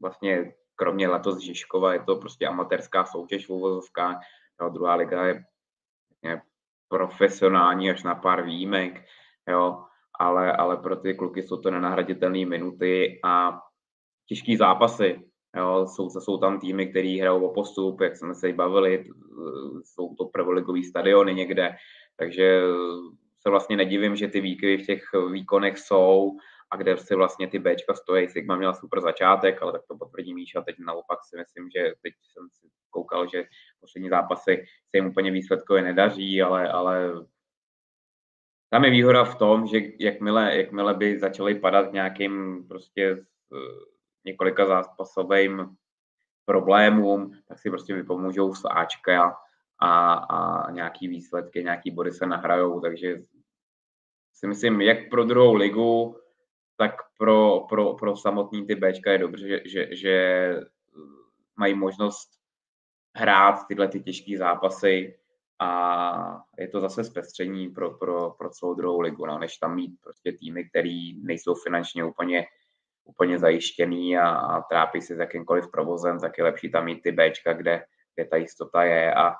vlastně kromě letos Žižkova je to prostě amatérská soutěž v uvozovkách, jo, druhá liga je, je profesionální až na pár výjimek, jo, ale, ale pro ty kluky jsou to nenahraditelné minuty a těžký zápasy. Jo, jsou, jsou tam týmy, které hrajou o postup, jak jsme se bavili, jsou to prvoligový stadiony někde, takže se vlastně nedivím, že ty výkyvy v těch výkonech jsou a kde si vlastně ty Bčka stojí. Sigma měla super začátek, ale tak to potvrdí Míša. Teď naopak si myslím, že teď jsem si koukal, že poslední zápasy se jim úplně výsledkově nedaří, ale, ale tam je výhoda v tom, že jakmile, jakmile by začaly padat nějakým prostě několika zápasovým problémům, tak si prostě vypomůžou z Ačka a, a nějaký výsledky, nějaký body se nahrajou, takže si myslím, jak pro druhou ligu, tak pro, pro, pro samotný ty Bčka je dobře, že, že, že mají možnost hrát tyhle ty těžké zápasy a je to zase zpestření pro, pro, pro celou druhou ligu, no, než tam mít prostě týmy, které nejsou finančně úplně úplně zajištěný a, a trápí se s jakýmkoliv provozem, tak je lepší tam mít ty Bčka, kde, kde ta jistota je a,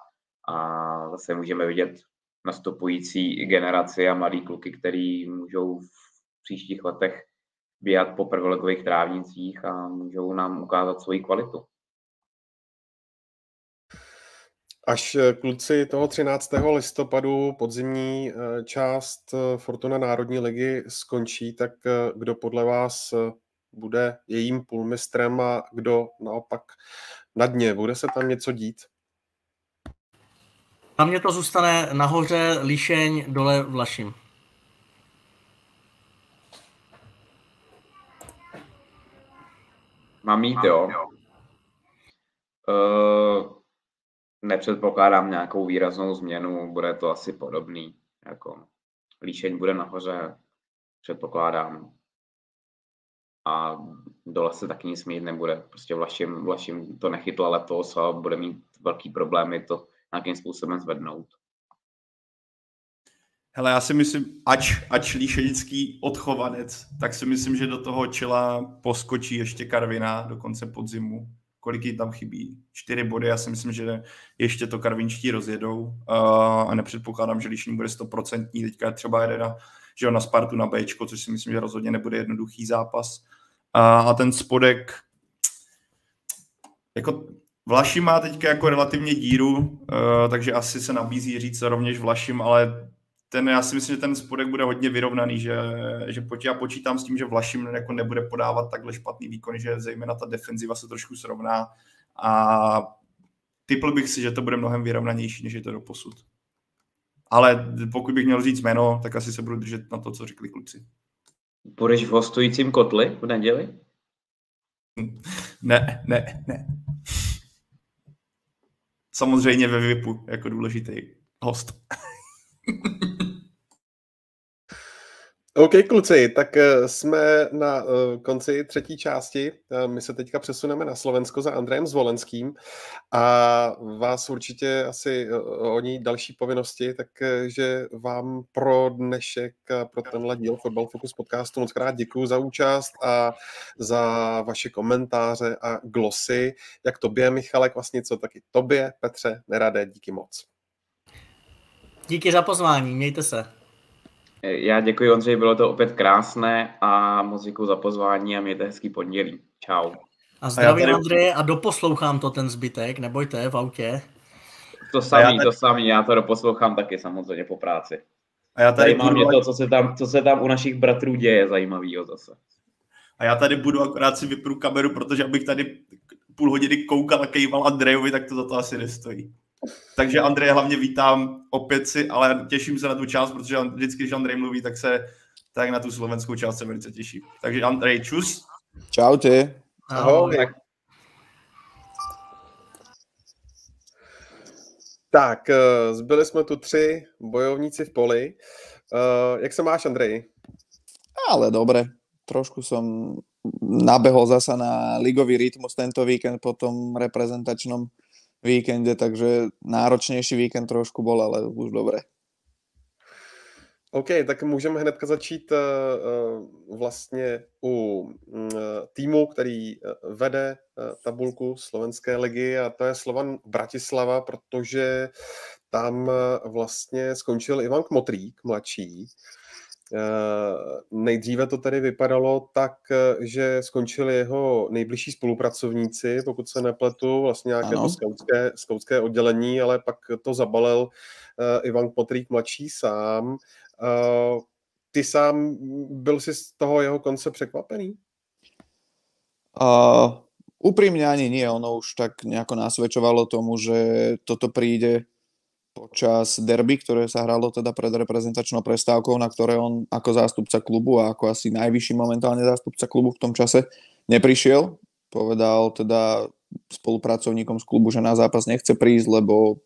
a zase můžeme vidět nastupující generaci a mladý kluky, který můžou v příštích letech běhat po prvoligových trávnicích a můžou nám ukázat svoji kvalitu. Až eh, kluci toho 13. listopadu podzimní eh, část eh, Fortuna Národní ligy skončí, tak kdo podle vás bude jejím půlmistrem a kdo naopak na dně? Bude se tam něco dít? Na mě to zůstane nahoře Líšeň, dole Vlašim. Mám mít, jo. Uh, nepředpokládám nějakou výraznou změnu, bude to asi podobný. Jako líšeň bude nahoře, předpokládám. A dole se taky nic mít nebude. Prostě Vlašim, Vlašim to nechytla letos a bude mít velký problémy to nějakým způsobem zvednout. Hele, já si myslím, ač, ač líšenický odchovanec, tak si myslím, že do toho čela poskočí ještě Karvina do konce podzimu kolik jí tam chybí. Čtyři body, já si myslím, že ještě to karvinčtí rozjedou a nepředpokládám, že Líšín bude stoprocentní. Teďka třeba jede na, že na Spartu na B, což si myslím, že rozhodně nebude jednoduchý zápas. A, a ten spodek, jako Vlašim má teďka jako relativně díru, uh, takže asi se nabízí říct rovněž Vlašim, ale ten, já si myslím, že ten spodek bude hodně vyrovnaný, že, že poč, já počítám s tím, že Vlašim jako nebude podávat takhle špatný výkon, že zejména ta defenziva se trošku srovná a typl bych si, že to bude mnohem vyrovnanější, než je to do posud. Ale pokud bych měl říct jméno, tak asi se budu držet na to, co řekli kluci. Budeš v hostujícím kotli v neděli? Ne, ne, ne. Samozřejmě ve VIPu jako důležitý host. OK, kluci, tak eh, jsme na eh, konci třetí části. Eh, my se teďka přesuneme na Slovensko za Andrejem Zvolenským a vás určitě asi ní další povinnosti, takže vám pro dnešek, pro tenhle díl Football Focus podcastu moc krát děkuji za účast a za vaše komentáře a glosy. Jak tobě, Michalek, vlastně co taky tobě, Petře, Nerade, díky moc. Díky za pozvání, mějte se. Já děkuji, Ondřej, bylo to opět krásné a moc děkuji za pozvání a mějte hezký pondělí. Čau. A zdravím, tady... Andreje, a doposlouchám to ten zbytek, nebojte, v autě. To samý, tady... to samý, já to doposlouchám taky samozřejmě po práci. A já tady Zajímá budu... mě to, co se, tam, co se tam u našich bratrů děje, zajímavého zase. A já tady budu akorát si vypru kameru, protože abych tady půl hodiny koukal a kejval Andrejovi, tak to za to asi nestojí. Takže Andrej hlavně vítám opět si, ale těším se na tu část, protože vždycky, když Andrej mluví, tak se tak na tu slovenskou část se velice těším. Takže Andrej, čus. Čau ty. Ahoj. Ahoj. Tak, eh, zbyli jsme tu tři bojovníci v poli. Eh, jak se máš, Andrej? Ale dobre. Trošku som nabehol zasa na ligový rytmus tento víkend po tom reprezentačnom víkende, takže náročnější víkend trošku bol, ale už dobré. OK, tak můžeme hnedka začít uh, vlastně u uh, týmu, který vede tabulku slovenské ligy a to je Slovan Bratislava, protože tam vlastně skončil Ivan Kmotrík, mladší, Eh, nejdříve to tedy vypadalo tak, eh, že skončili jeho nejbližší spolupracovníci, pokud se nepletu, vlastně nějaké to skautské, skautské oddělení, ale pak to zabalil uh, Ivan Potrík mladší sám. Ty sám byl si z toho jeho konce překvapený? Uh, úprimne ani nie, ono už tak nejako nasvedčovalo tomu, že toto príde počas derby, ktoré sa hralo teda pred reprezentačnou prestávkou, na ktoré on ako zástupca klubu a ako asi najvyšší momentálne zástupca klubu v tom čase neprišiel. Povedal teda spolupracovníkom z klubu, že na zápas nechce prísť, lebo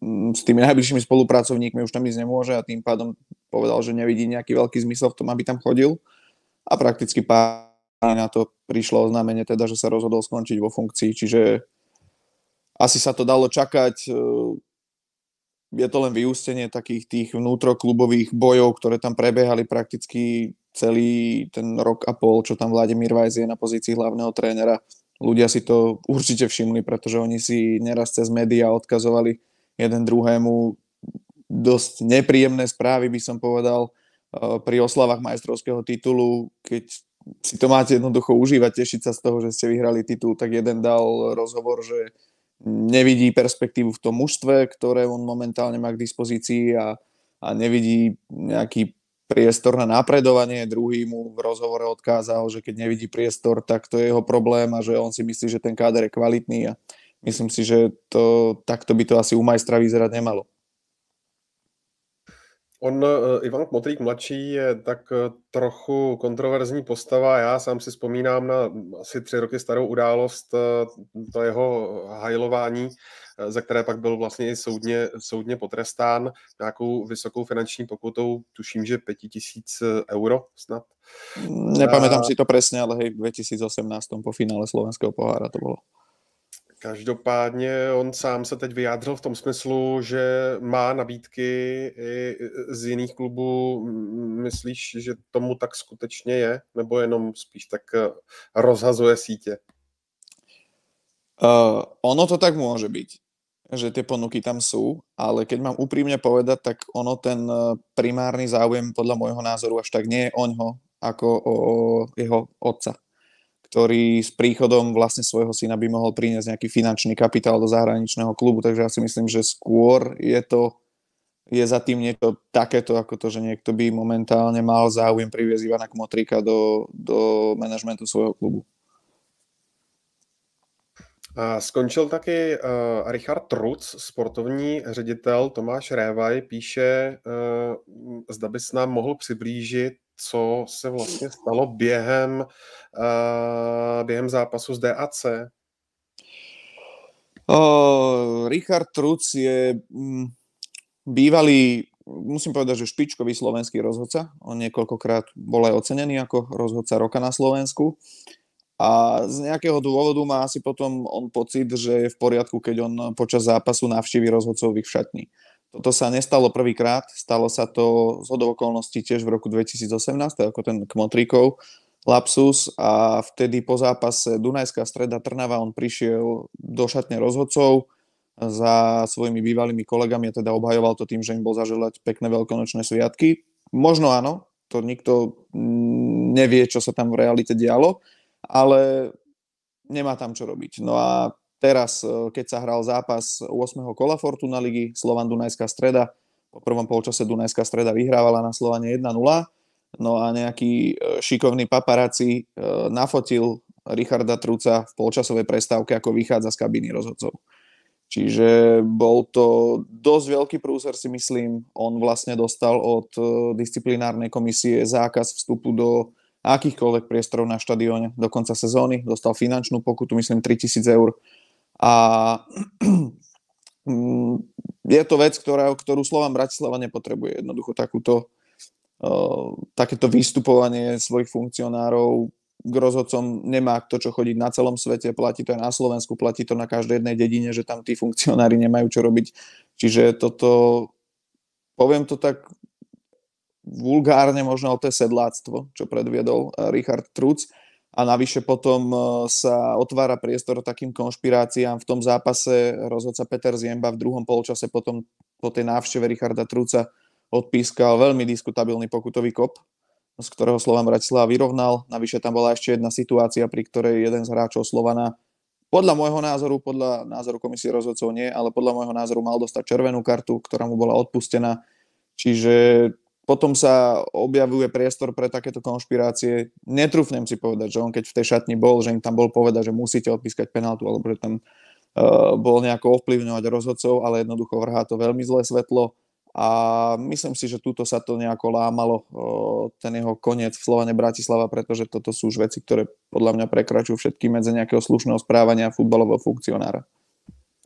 mm, s tými najbližšími spolupracovníkmi už tam ísť nemôže a tým pádom povedal, že nevidí nejaký veľký zmysel v tom, aby tam chodil. A prakticky pár na to prišlo oznámenie teda, že sa rozhodol skončiť vo funkcii, čiže asi sa to dalo čakať je to len vyústenie takých tých vnútroklubových bojov, ktoré tam prebiehali prakticky celý ten rok a pol, čo tam Vladimír Vajs je na pozícii hlavného trénera. Ľudia si to určite všimli, pretože oni si neraz cez médiá odkazovali jeden druhému dosť nepríjemné správy, by som povedal, eh, pri oslavách majstrovského titulu, keď si to máte jednoducho užívať, tešiť sa z toho, že ste vyhrali titul, tak jeden dal rozhovor, že nevidí perspektívu v tom mužstve, ktoré on momentálne má k dispozícii a, a nevidí nejaký priestor na napredovanie. Druhý mu v rozhovore odkázal, že keď nevidí priestor, tak to je jeho problém a že on si myslí, že ten káder je kvalitný a myslím si, že to, takto by to asi u majstra vyzerať nemalo. On, eh, Ivan Kmotrík mladší, je tak eh, trochu kontroverzní postava. Já sám si vzpomínám na asi tři roky starou událost, eh, to jeho hajlování, za které pak byl vlastně i soudně, soudně potrestán nějakou vysokou finanční pokutou, tuším, že 5000 euro snad. Nepamätám A... si to přesně, ale hej, v 2018 po finále slovenského pohára to bylo. Každopádně on sám se teď vyjádřil v tom smyslu, že má nabídky i z jiných klubů. Myslíš, že tomu tak skutečně je? Nebo jenom spíš tak eh, rozhazuje sítě? Uh, ono to tak môže byť, že tie ponuky tam sú, ale keď mám úprimne povedať, tak ono ten eh, primárny záujem podľa môjho názoru až tak nie je oňho, ako o jeho otca ktorý s príchodom vlastne svojho syna by mohol priniesť nejaký finančný kapitál do zahraničného klubu, takže ja si myslím, že skôr je to je za tým niečo takéto, ako to, že niekto by momentálne mal záujem priviesť Ivana Kmotrika do, do manažmentu svojho klubu. A skončil taky uh, Richard Truc, sportovní ředitel Tomáš Révaj, píše, uh, zda bys nám mohl přiblížit co se vlastně stalo během, uh, během zápasu z DAC? Uh, Richard Truc je mm, bývalý, musím povedať, že špičkový slovenský rozhodca. On niekoľkokrát bol aj ocenený ako rozhodca roka na Slovensku. A z nejakého dôvodu má asi potom on pocit, že je v poriadku, keď on počas zápasu navštíví rozhodcov v ich šatni. Toto sa nestalo prvýkrát, stalo sa to z okolností tiež v roku 2018, ako ten Kmotríkov lapsus a vtedy po zápase Dunajská streda Trnava on prišiel do šatne rozhodcov za svojimi bývalými kolegami a teda obhajoval to tým, že im bol zaželať pekné veľkonočné sviatky. Možno áno, to nikto nevie, čo sa tam v realite dialo, ale nemá tam čo robiť. No a Teraz, e, keď sa hral zápas 8. kola Fortuna ligy, Slovan Dunajská streda, po prvom polčase Dunajská streda vyhrávala na Slovane 1-0, no a nejaký e, šikovný paparáci e, nafotil Richarda Truca v polčasovej prestávke, ako vychádza z kabíny rozhodcov. Čiže bol to dosť veľký prúser, si myslím. On vlastne dostal od disciplinárnej komisie zákaz vstupu do akýchkoľvek priestorov na štadióne do konca sezóny. Dostal finančnú pokutu, myslím, 3000 eur a je to vec, ktorá, ktorú Slovan Bratislava nepotrebuje. Jednoducho takúto, uh, takéto vystupovanie svojich funkcionárov k rozhodcom nemá to, čo chodiť na celom svete, platí to aj na Slovensku, platí to na každej jednej dedine, že tam tí funkcionári nemajú čo robiť. Čiže toto, poviem to tak vulgárne, možno o to je sedláctvo, čo predviedol Richard Truc a navyše potom e, sa otvára priestor takým konšpiráciám. V tom zápase rozhodca Peter Ziemba v druhom polčase potom po tej návšteve Richarda Truca odpískal veľmi diskutabilný pokutový kop, z ktorého Slovan Bratislava vyrovnal. Navyše tam bola ešte jedna situácia, pri ktorej jeden z hráčov Slovana podľa môjho názoru, podľa názoru komisie rozhodcov nie, ale podľa môjho názoru mal dostať červenú kartu, ktorá mu bola odpustená. Čiže potom sa objavuje priestor pre takéto konšpirácie. Netrúfnem si povedať, že on keď v tej šatni bol, že im tam bol povedať, že musíte odpískať penaltu, alebo že tam uh, bol nejako ovplyvňovať rozhodcov, ale jednoducho vrhá to veľmi zlé svetlo a myslím si, že túto sa to nejako lámalo, uh, ten jeho koniec v Slovane Bratislava, pretože toto sú už veci, ktoré podľa mňa prekračujú všetky medze nejakého slušného správania futbalového funkcionára.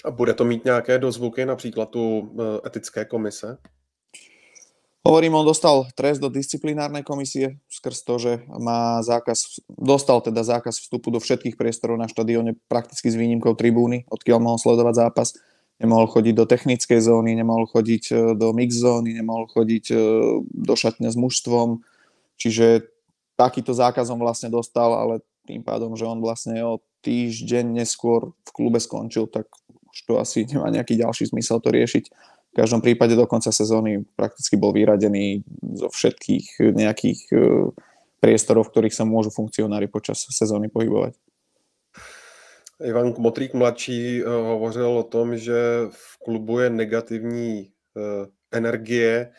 A bude to mít nějaké dozvuky, například tu uh, etické komise? Hovorím, on dostal trest do disciplinárnej komisie skrz to, že má zákaz, dostal teda zákaz vstupu do všetkých priestorov na štadióne prakticky s výnimkou tribúny, odkiaľ mohol sledovať zápas. Nemohol chodiť do technickej zóny, nemohol chodiť e, do mix zóny, nemohol chodiť e, do šatne s mužstvom. Čiže takýto zákaz on vlastne dostal, ale tým pádom, že on vlastne o týždeň neskôr v klube skončil, tak už to asi nemá nejaký ďalší zmysel to riešiť v každom prípade do konca sezóny prakticky bol vyradený zo všetkých nejakých e, priestorov, v ktorých sa môžu funkcionári počas sezóny pohybovať. Ivan Motrík mladší hovořil o tom, že v klubu je negativní energie,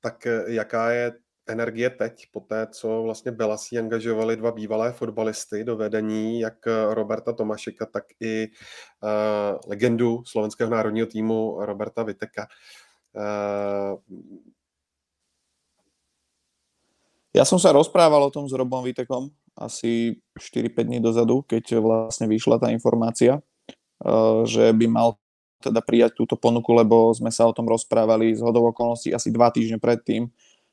tak jaká je energie teď, po té, co vlastně Belasí angažovali dva bývalé fotbalisty do vedení, jak Roberta Tomašika, tak i uh, legendu slovenského národního týmu Roberta Viteka. Uh, ja som sa rozprával o tom s Robom Vitekom asi 4-5 dní dozadu, keď vlastne vyšla tá informácia, že by mal teda prijať túto ponuku, lebo sme sa o tom rozprávali z hodou okolností asi dva týždne predtým,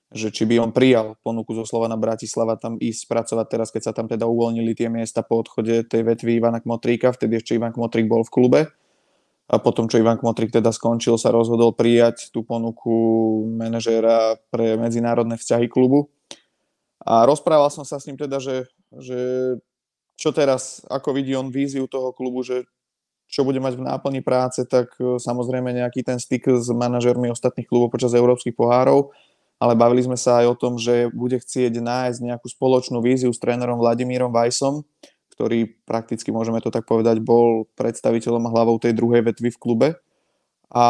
že či by on prijal ponuku zo Slovana Bratislava tam ísť spracovať teraz, keď sa tam teda uvoľnili tie miesta po odchode tej vetvy Ivana Kmotríka, vtedy ešte Ivan Kmotrík bol v klube. A potom, čo Ivan Kmotrík teda skončil, sa rozhodol prijať tú ponuku manažéra pre medzinárodné vzťahy klubu. A rozprával som sa s ním teda, že, že čo teraz, ako vidí on víziu toho klubu, že čo bude mať v náplni práce, tak e, samozrejme nejaký ten styk s manažermi ostatných klubov počas európskych pohárov ale bavili sme sa aj o tom, že bude chcieť nájsť nejakú spoločnú víziu s trénerom Vladimírom Vajsom, ktorý prakticky, môžeme to tak povedať, bol predstaviteľom a hlavou tej druhej vetvy v klube. A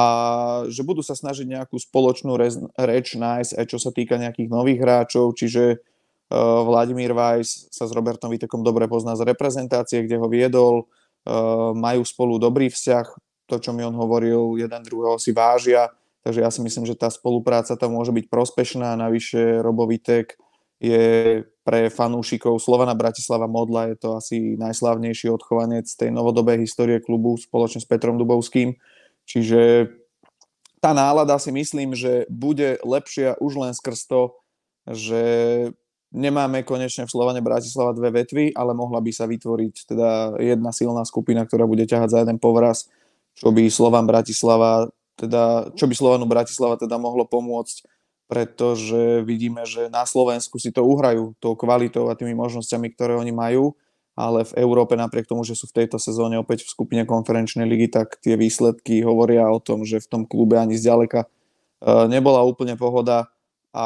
že budú sa snažiť nejakú spoločnú reč nájsť aj čo sa týka nejakých nových hráčov, čiže uh, Vladimír Vajs sa s Robertom Vitekom dobre pozná z reprezentácie, kde ho viedol, uh, majú spolu dobrý vzťah, to, čo mi on hovoril, jeden druhého si vážia, Takže ja si myslím, že tá spolupráca tam môže byť prospešná. Navyše Robovitek je pre fanúšikov Slovana Bratislava Modla, je to asi najslávnejší odchovanec tej novodobej histórie klubu spoločne s Petrom Dubovským. Čiže tá nálada si myslím, že bude lepšia už len skrz to, že nemáme konečne v Slovane Bratislava dve vetvy, ale mohla by sa vytvoriť teda jedna silná skupina, ktorá bude ťahať za jeden povraz, čo by Slovan Bratislava teda, čo by Slovanu Bratislava teda mohlo pomôcť, pretože vidíme, že na Slovensku si to uhrajú tou kvalitou a tými možnosťami, ktoré oni majú, ale v Európe napriek tomu, že sú v tejto sezóne opäť v skupine konferenčnej ligy, tak tie výsledky hovoria o tom, že v tom klube ani zďaleka e, nebola úplne pohoda a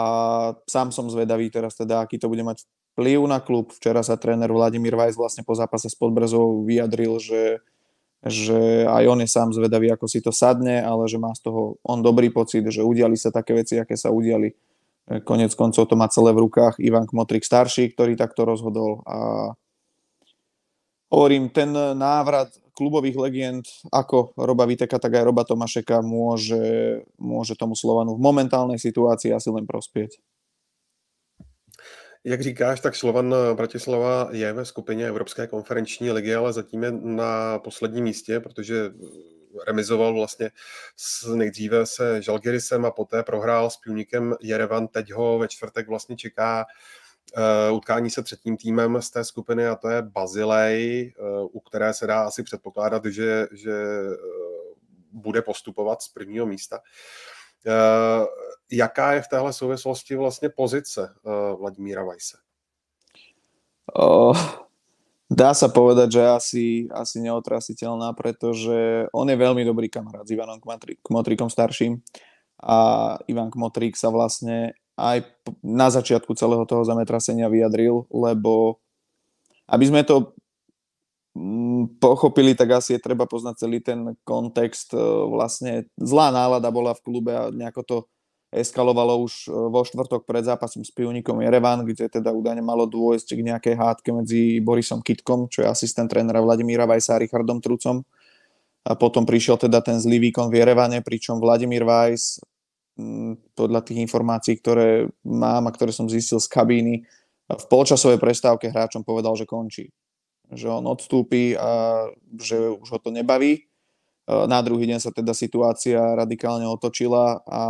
sám som zvedavý teraz teda, aký to bude mať vplyv na klub. Včera sa tréner Vladimír Vajs vlastne po zápase s Podbrezou vyjadril, že že aj on je sám zvedavý, ako si to sadne, ale že má z toho on dobrý pocit, že udiali sa také veci, aké sa udiali. E, konec koncov to má celé v rukách Ivan Kmotrik starší, ktorý takto rozhodol a hovorím, ten návrat klubových legend ako Roba Viteka, tak aj Roba Tomašeka môže, môže tomu Slovanu v momentálnej situácii asi len prospieť. Jak říkáš, tak Slovan eh, Bratislava je ve skupině Evropské konferenční ligy, ale zatím je na posledním místě, protože eh, remizoval vlastně s, nejdříve se Žalgirisem a poté prohrál s Půlníkem Jerevan. Teď ho ve čtvrtek vlastně čeká uh, utkání se třetím týmem z té skupiny a to je Bazilej, uh, u které se dá asi předpokládat, že, že uh, bude postupovat z prvního místa. Uh, jaká je v téhle souvislosti vlastně pozice uh, Vladimíra Vajse? Uh, dá sa povedať, že asi, asi neotrasiteľná, pretože on je veľmi dobrý kamarát s Ivanom Kmotrikom starším a Ivan Kmotrík sa vlastne aj na začiatku celého toho zametrasenia vyjadril, lebo aby sme to pochopili, tak asi je treba poznať celý ten kontext. Vlastne zlá nálada bola v klube a nejako to eskalovalo už e, vo štvrtok pred zápasom s Pivníkom Jerevan, kde teda údajne malo dôjsť k nejakej hádke medzi Borisom Kitkom, čo je asistent trénera Vladimíra Vajsa a Richardom Trucom. A potom prišiel teda ten zlý výkon v Jerevane, pričom Vladimír Vajs podľa tých informácií, ktoré mám a ktoré som zistil z kabíny, v polčasovej prestávke hráčom povedal, že končí. Že on odstúpi a že už ho to nebaví Eh, na druhý deň sa teda situácia radikálne otočila a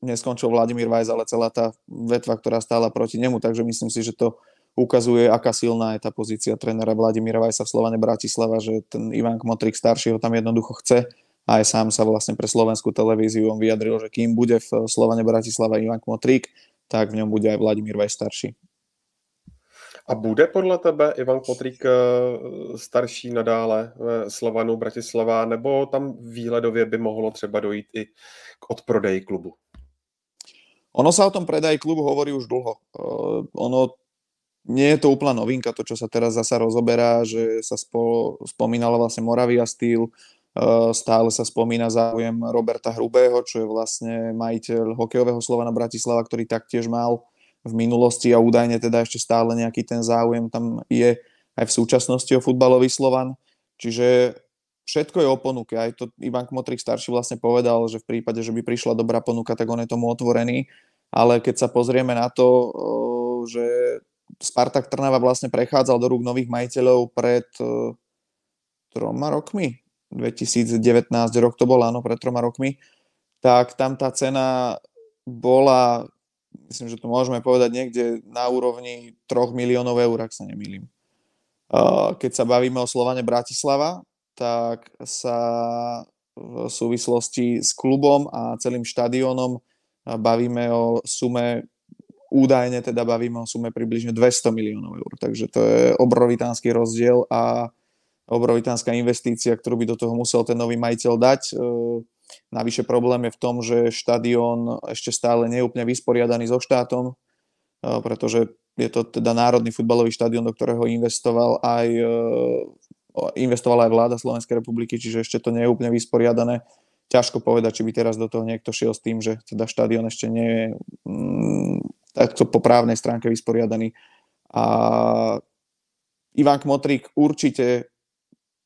neskončil Vladimír Vajs, ale celá tá vetva, ktorá stála proti nemu, takže myslím si, že to ukazuje, aká silná je tá pozícia trénera Vladimíra Vajsa v Slovane Bratislava, že ten Ivan Kmotrik starší ho tam jednoducho chce a aj sám sa vlastne pre slovenskú televíziu on vyjadril, že kým bude v Slovane Bratislava Ivan Kmotrik, tak v ňom bude aj Vladimír Vajs starší. A bude podle tebe Ivan Potrík eh, starší nadále ve Slovanu Bratislava, nebo tam výhledově by mohlo třeba dojít i k odprodeji klubu? Ono sa o tom predaji klubu hovorí už dlho. Uh, ono nie je to úplná novinka, to, čo sa teraz zasa rozoberá, že sa spo, spomínala vlastne Moravia Steel, uh, stále sa spomína záujem Roberta Hrubého, čo je vlastne majiteľ hokejového Slovana Bratislava, ktorý taktiež mal v minulosti a údajne teda ešte stále nejaký ten záujem tam je aj v súčasnosti o futbalový Slovan. Čiže všetko je o ponuke. Aj to Ivan Kmotrik starší vlastne povedal, že v prípade, že by prišla dobrá ponuka, tak on je tomu otvorený. Ale keď sa pozrieme na to, že Spartak Trnava vlastne prechádzal do rúk nových majiteľov pred troma rokmi, 2019 rok to bol, áno, pred troma rokmi, tak tam tá cena bola, myslím, že to môžeme povedať niekde na úrovni 3 miliónov eur, ak sa nemýlim. Keď sa bavíme o Slovane Bratislava, tak sa v súvislosti s klubom a celým štadiónom bavíme o sume, údajne teda bavíme o sume približne 200 miliónov eur. Takže to je obrovitánsky rozdiel a obrovitánska investícia, ktorú by do toho musel ten nový majiteľ dať. Navyše problém je v tom, že štadión ešte stále nie je úplne vysporiadaný so štátom, e, pretože je to teda národný futbalový štadión, do ktorého investoval aj e, investovala aj vláda Slovenskej republiky, čiže ešte to nie je úplne vysporiadané. Ťažko povedať, či by teraz do toho niekto šiel s tým, že teda štadión ešte nie je mm, takto po právnej stránke vysporiadaný. A Ivan Kmotrík určite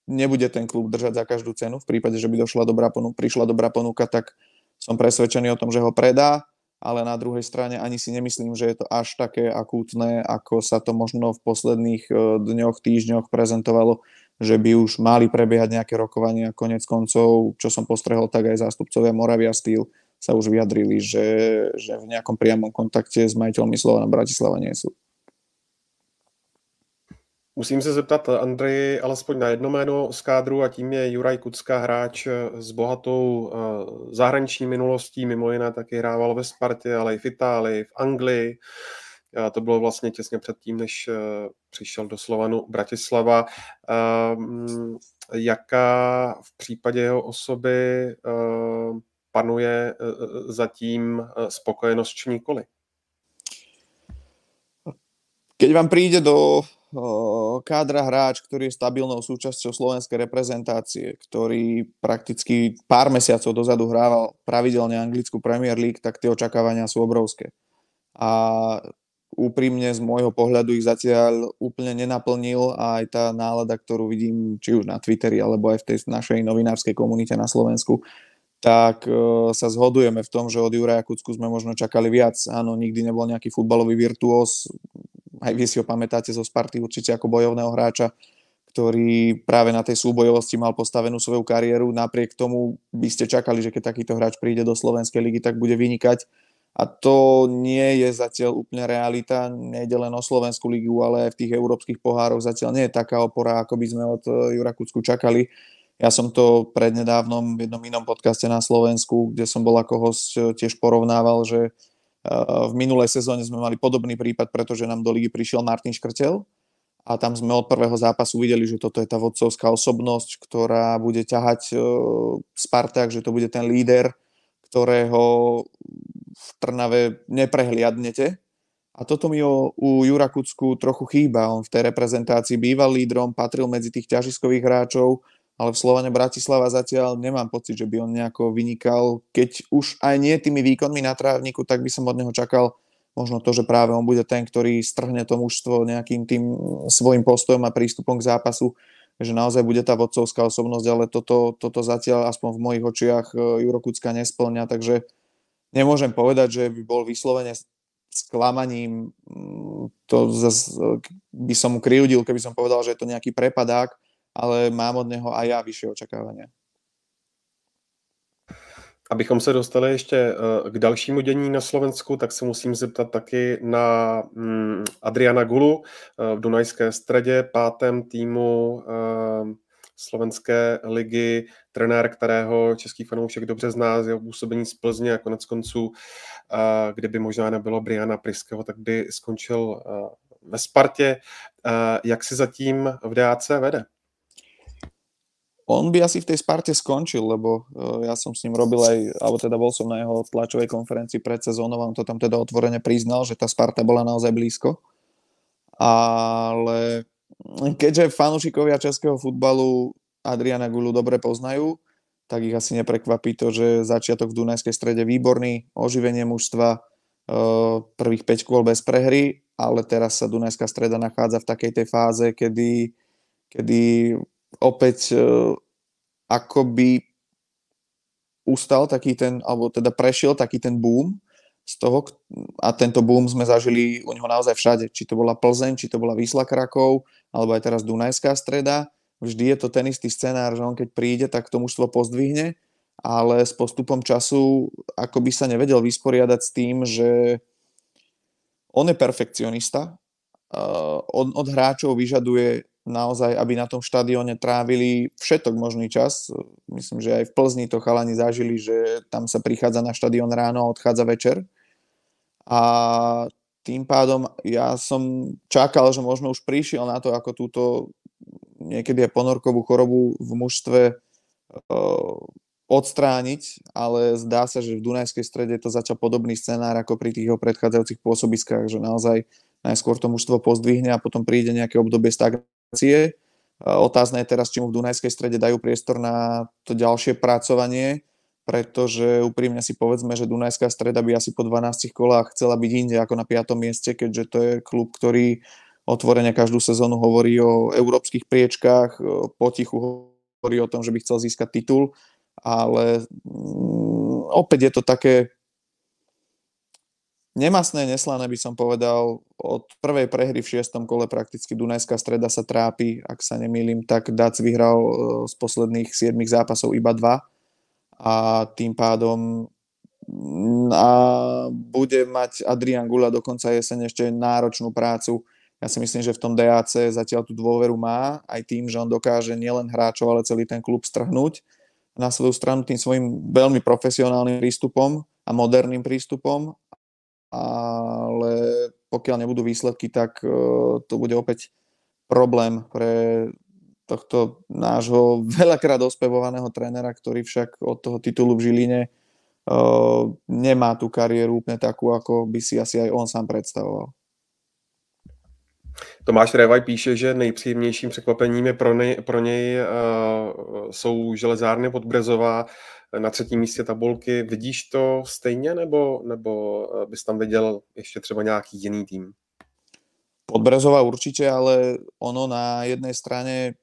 nebude ten klub držať za každú cenu. V prípade, že by došla dobrá ponuka, prišla dobrá ponuka, tak som presvedčený o tom, že ho predá, ale na druhej strane ani si nemyslím, že je to až také akútne, ako sa to možno v posledných eh, dňoch, týždňoch prezentovalo že by už mali prebiehať nejaké rokovania. Konec koncov, čo som postrehol, tak aj zástupcovia Moravia Steel sa už vyjadrili, že, že v nejakom priamom kontakte s majiteľmi Slovana Bratislava nie sú. Musím se zeptat Andreji alespoň na jedno jméno z kádru a tím je Juraj Kucka, hráč s bohatou eh, zahraniční minulostí, mimo jiné taky hrával ve Spartě, ale i v Itálii, v Anglii. A to bylo vlastně těsně předtím, než eh, přišel do Slovanu Bratislava. Jaká v případě jeho osoby eh, panuje eh, zatím spokojenost či nikoli? Keď vám príde do kádra hráč, ktorý je stabilnou súčasťou slovenskej reprezentácie, ktorý prakticky pár mesiacov dozadu hrával pravidelne anglickú Premier League, tak tie očakávania sú obrovské. A úprimne z môjho pohľadu ich zatiaľ úplne nenaplnil a aj tá nálada, ktorú vidím či už na Twitteri alebo aj v tej našej novinárskej komunite na Slovensku, tak uh, sa zhodujeme v tom, že od Juraja Kucku sme možno čakali viac. Áno, nikdy nebol nejaký futbalový virtuós, aj vy si ho pamätáte zo Sparty určite ako bojovného hráča, ktorý práve na tej súbojovosti mal postavenú svoju kariéru. Napriek tomu by ste čakali, že keď takýto hráč príde do Slovenskej ligy, tak bude vynikať a to nie je zatiaľ úplne realita. Nejde len o Slovenskú ligu, ale aj v tých európskych pohároch zatiaľ nie je taká opora, ako by sme od eh, Jura Kucku čakali. Ja som to prednedávnom v jednom inom podcaste na Slovensku, kde som bol ako host, eh, tiež porovnával, že eh, v minulej sezóne sme mali podobný prípad, pretože nám do ligy prišiel Martin Škrtel a tam sme od prvého zápasu videli, že toto je tá vodcovská osobnosť, ktorá bude ťahať Spartak, že to bude ten líder, ktorého v Trnave neprehliadnete. A toto mi o, u Jura Kucku trochu chýba. On v tej reprezentácii býval lídrom, patril medzi tých ťažiskových hráčov, ale v Slovane Bratislava zatiaľ nemám pocit, že by on nejako vynikal. Keď už aj nie tými výkonmi na trávniku, tak by som od neho čakal možno to, že práve on bude ten, ktorý strhne to mužstvo nejakým tým svojim postojom a prístupom k zápasu, že naozaj bude tá vodcovská osobnosť, ale toto, toto zatiaľ aspoň v mojich očiach e, Juro Kucka nesplňa, takže nemôžem povedať, že by bol vyslovene sklamaním, mm, to zase by som mu kryudil, keby som povedal, že je to nejaký prepadák, ale mám od neho aj ja vyššie očakávania. Abychom se dostali ještě eh, k dalšímu dění na Slovensku, tak se musím zeptat taky na mm, Adriana Gulu eh, v Dunajské středě, pátém týmu eh, slovenské ligy, trenér, kterého český fanoušek dobře zná z jeho působení z Plzně a konec konců, kdyby možná nebylo Briana Priského, tak by skončil ve Spartě. Jak si zatím v DAC vede? On by asi v tej Sparte skončil, lebo ja som s ním robil aj, alebo teda bol som na jeho tlačovej konferencii pred sezónou a on to tam teda otvorene priznal, že tá Sparta bola naozaj blízko. Ale keďže fanúšikovia českého futbalu Adriana Gulu dobre poznajú, tak ich asi neprekvapí to, že začiatok v Dunajskej strede výborný, oživenie mužstva, eh, prvých 5 kôl bez prehry, ale teraz sa Dunajská streda nachádza v takej tej fáze, kedy, kedy opäť eh, akoby ustal taký ten, alebo teda prešiel taký ten boom z toho a tento boom sme zažili u neho naozaj všade. Či to bola Plzeň, či to bola Výsla Krakov, alebo aj teraz Dunajská streda vždy je to ten istý scenár, že on keď príde, tak to mužstvo pozdvihne, ale s postupom času ako by sa nevedel vysporiadať s tým, že on je perfekcionista, od, od hráčov vyžaduje naozaj, aby na tom štadióne trávili všetok možný čas. Myslím, že aj v Plzni to chalani zažili, že tam sa prichádza na štadión ráno a odchádza večer. A tým pádom ja som čakal, že možno už prišiel na to, ako túto niekedy aj ponorkovú chorobu v mužstve uh, odstrániť, ale zdá sa, že v Dunajskej strede to začal podobný scenár ako pri tých predchádzajúcich pôsobiskách, že naozaj najskôr to mužstvo pozdvihne a potom príde nejaké obdobie stagnácie. Otázne je teraz, či mu v Dunajskej strede dajú priestor na to ďalšie pracovanie, pretože úprimne si povedzme, že Dunajská streda by asi po 12 kolách chcela byť inde ako na 5. mieste, keďže to je klub, ktorý otvorene každú sezónu hovorí o európskych priečkách, potichu hovorí o tom, že by chcel získať titul, ale mm, opäť je to také nemasné, neslané by som povedal. Od prvej prehry v šiestom kole prakticky Dunajská streda sa trápi, ak sa nemýlim, tak Dac vyhral e, z posledných 7 zápasov iba dva. A tým pádom a bude mať Adrian Gula dokonca jeseň ešte náročnú prácu. Ja si myslím, že v tom DAC zatiaľ tú dôveru má, aj tým, že on dokáže nielen hráčov, ale celý ten klub strhnúť na svoju stranu tým svojim veľmi profesionálnym prístupom a moderným prístupom, ale pokiaľ nebudú výsledky, tak e, to bude opäť problém pre tohto nášho veľakrát ospevovaného trénera, ktorý však od toho titulu v Žiline uh, nemá tú kariéru úplne takú, ako by si asi aj on sám predstavoval. Tomáš Revaj píše, že nejpříjemnějším překvapením je pro něj, pro něj uh, jsou železárny Podbrezová na třetím místě tabulky. Vidíš to stejně, nebo, nebo eh, bys tam viděl ještě třeba nějaký jiný tým? Podbrezová určite, ale ono na jednej strane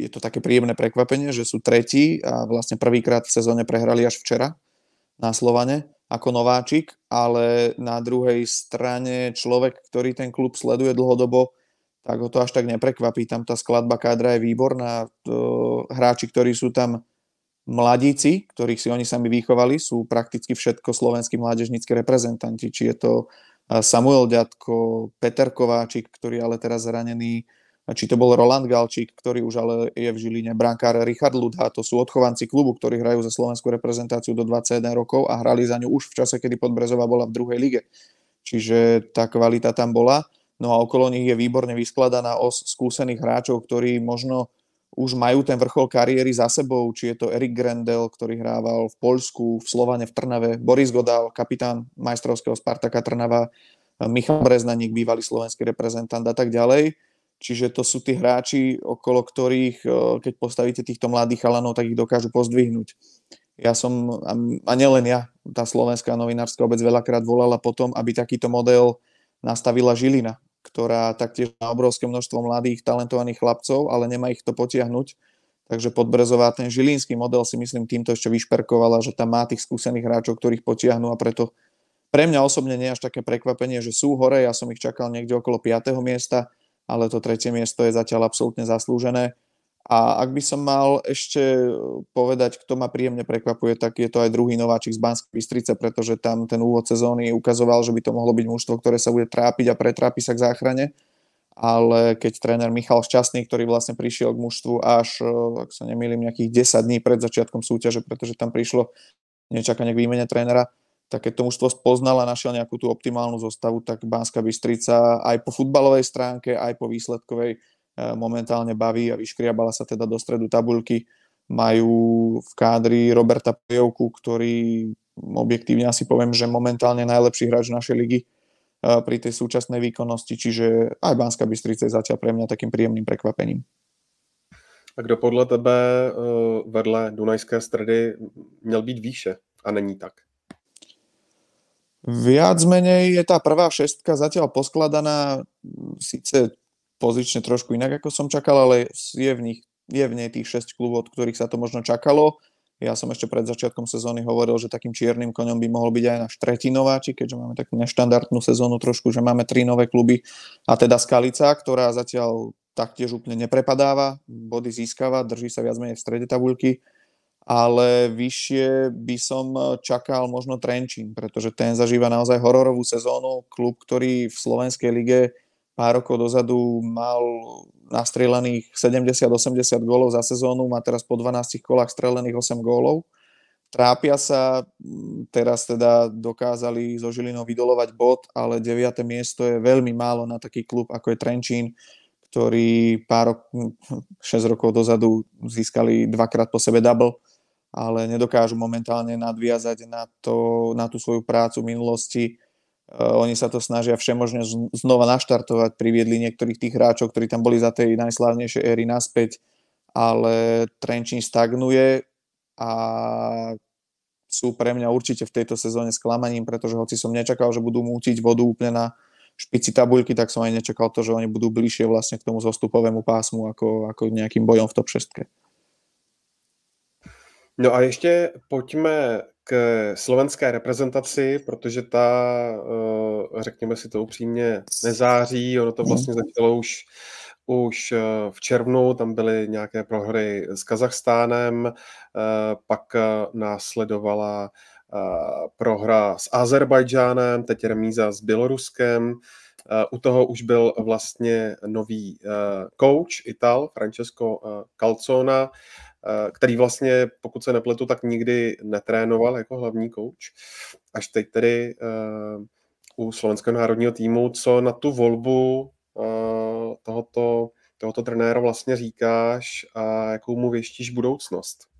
je to také príjemné prekvapenie, že sú tretí a vlastne prvýkrát v sezóne prehrali až včera na Slovane ako nováčik, ale na druhej strane človek, ktorý ten klub sleduje dlhodobo, tak ho to až tak neprekvapí. Tam tá skladba kádra je výborná. To, hráči, ktorí sú tam mladíci, ktorých si oni sami vychovali, sú prakticky všetko slovenskí mládežnícky reprezentanti. Či je to Samuel Ďatko, Peter Kováčik, ktorý ale teraz zranený, či to bol Roland Galčík, ktorý už ale je v Žiline, brankár Richard Ludha, to sú odchovanci klubu, ktorí hrajú za slovenskú reprezentáciu do 21 rokov a hrali za ňu už v čase, kedy Podbrezová bola v druhej lige. Čiže tá kvalita tam bola. No a okolo nich je výborne vyskladaná os skúsených hráčov, ktorí možno už majú ten vrchol kariéry za sebou, či je to Erik Grendel, ktorý hrával v Poľsku, v Slovane, v Trnave, Boris Godal, kapitán majstrovského Spartaka Trnava, Michal Breznaník, bývalý slovenský reprezentant a tak ďalej. Čiže to sú tí hráči, okolo ktorých, e, keď postavíte týchto mladých chalanov, tak ich dokážu pozdvihnúť. Ja som, a nielen ja, tá slovenská novinárska obec veľakrát volala potom, aby takýto model nastavila Žilina, ktorá taktiež má obrovské množstvo mladých, talentovaných chlapcov, ale nemá ich to potiahnuť. Takže Podbrezová ten žilínsky model si myslím týmto ešte vyšperkovala, že tam má tých skúsených hráčov, ktorých potiahnu a preto pre mňa osobne nie je až také prekvapenie, že sú hore, ja som ich čakal niekde okolo 5. miesta, ale to tretie miesto je zatiaľ absolútne zaslúžené. A ak by som mal ešte povedať, kto ma príjemne prekvapuje, tak je to aj druhý nováčik z Banskej Bystrice, pretože tam ten úvod sezóny ukazoval, že by to mohlo byť mužstvo, ktoré sa bude trápiť a pretrápi sa k záchrane. Ale keď tréner Michal Šťastný, ktorý vlastne prišiel k mužstvu až, ak sa nemýlim, nejakých 10 dní pred začiatkom súťaže, pretože tam prišlo nečakane k výmene trénera, tak keď to mužstvo spoznal a našiel nejakú tú optimálnu zostavu, tak Banská Bystrica aj po futbalovej stránke, aj po výsledkovej eh, momentálne baví a vyškriabala sa teda do stredu tabuľky. Majú v kádri Roberta Pejovku, ktorý objektívne asi poviem, že momentálne najlepší hráč našej ligy. pri tej súčasnej výkonnosti, čiže aj Banská Bystrica je zatiaľ pre mňa takým príjemným prekvapením. A kdo podle tebe vedle Dunajské stredy měl být výše a není tak? Viac menej je tá prvá šestka zatiaľ poskladaná síce pozične trošku inak, ako som čakal, ale je v, nich, je v nej tých 6 klubov, od ktorých sa to možno čakalo. Ja som ešte pred začiatkom sezóny hovoril, že takým čiernym koňom by mohol byť aj náš tretí nováčik, keďže máme takú neštandardnú sezónu trošku, že máme tri nové kluby a teda Skalica, ktorá zatiaľ taktiež úplne neprepadáva, body získava, drží sa viac menej v strede tabuľky, ale vyššie by som čakal možno Trenčín, pretože ten zažíva naozaj hororovú sezónu, klub, ktorý v Slovenskej lige pár rokov dozadu mal nastrelených 70-80 gólov za sezónu, má teraz po 12 kolách strelených 8 gólov. Trápia sa, teraz teda dokázali zo Žilinou vydolovať bod, ale 9. miesto je veľmi málo na taký klub ako je Trenčín, ktorý pár rok, 6 rokov dozadu získali dvakrát po sebe double, ale nedokážu momentálne nadviazať na, to, na tú svoju prácu v minulosti oni sa to snažia všemožne znova naštartovať, priviedli niektorých tých hráčov, ktorí tam boli za tej najslávnejšej éry naspäť, ale Trenčín stagnuje a sú pre mňa určite v tejto sezóne sklamaním, pretože hoci som nečakal, že budú mútiť vodu úplne na špici tabuľky, tak som aj nečakal to, že oni budú bližšie vlastne k tomu zostupovému pásmu ako, ako nejakým bojom v top 6. No a ještě pojďme k slovenské reprezentaci, protože ta, eh, řekněme si to upřímně, nezáří. Ono to vlastně začalo už, už eh, v červnu, tam byly nějaké prohry s Kazachstánem, eh, pak následovala prohra s Azerbajdžánem, teď remíza s Běloruskem. U toho už byl vlastně nový coach Ital, Francesco Calzona, který vlastně, pokud se nepletu, tak nikdy netrénoval jako hlavní kouč. Až teď tedy uh, u slovenského národního týmu, co na tu volbu uh, tohoto, tohoto trenéra vlastně říkáš a jakou mu věštíš budoucnost?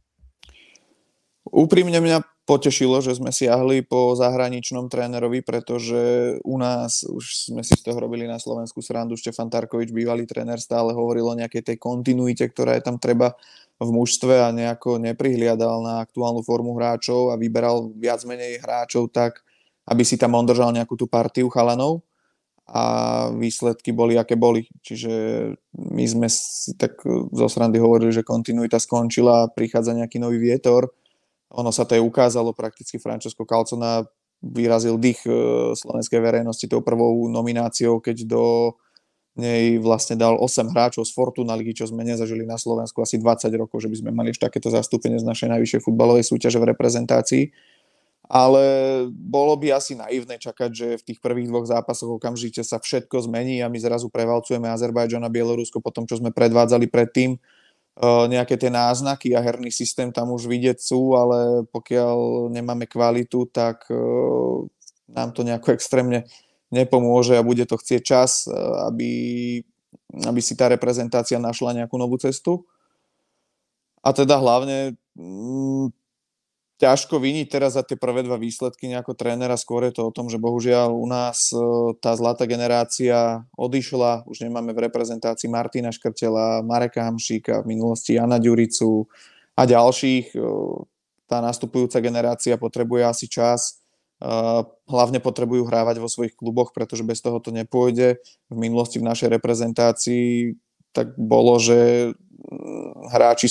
Úprimne mňa potešilo, že sme siahli po zahraničnom trénerovi, pretože u nás už sme si z toho robili na Slovensku srandu. Štefan Tarkovič, bývalý tréner, stále hovoril o nejakej tej kontinuite, ktorá je tam treba v mužstve a nejako neprihliadal na aktuálnu formu hráčov a vyberal viac menej hráčov tak, aby si tam on držal nejakú tú partiu chalanov a výsledky boli, aké boli. Čiže my sme si tak zo srandy hovorili, že kontinuita skončila a prichádza nejaký nový vietor. Ono sa to aj ukázalo, prakticky Francesco Calcona vyrazil dých e, slovenskej verejnosti tou prvou nomináciou, keď do nej vlastne dal 8 hráčov z Fortuna ligy, čo sme nezažili na Slovensku asi 20 rokov, že by sme mali ešte takéto zastúpenie z našej najvyššej futbalovej súťaže v reprezentácii. Ale bolo by asi naivné čakať, že v tých prvých dvoch zápasoch okamžite sa všetko zmení a my zrazu prevalcujeme Azerbajdžan a Bielorusko po tom, čo sme predvádzali predtým. Nejaké tie náznaky a herný systém tam už vidieť sú, ale pokiaľ nemáme kvalitu, tak nám to nejako extrémne nepomôže a bude to chcieť čas, e, aby, aby si tá reprezentácia našla nejakú novú cestu. A teda hlavne mm, ťažko viniť teraz za tie prvé dva výsledky nejako trénera, skôr je to o tom, že bohužiaľ u nás e, tá zlatá generácia odišla, už nemáme v reprezentácii Martina Škrtela, Mareka Hamšíka, v minulosti Jana Ďuricu a ďalších. E, tá nastupujúca generácia potrebuje asi čas, hlavne potrebujú hrávať vo svojich kluboch, pretože bez toho to nepôjde. V minulosti v našej reprezentácii tak bolo, že mm, hráči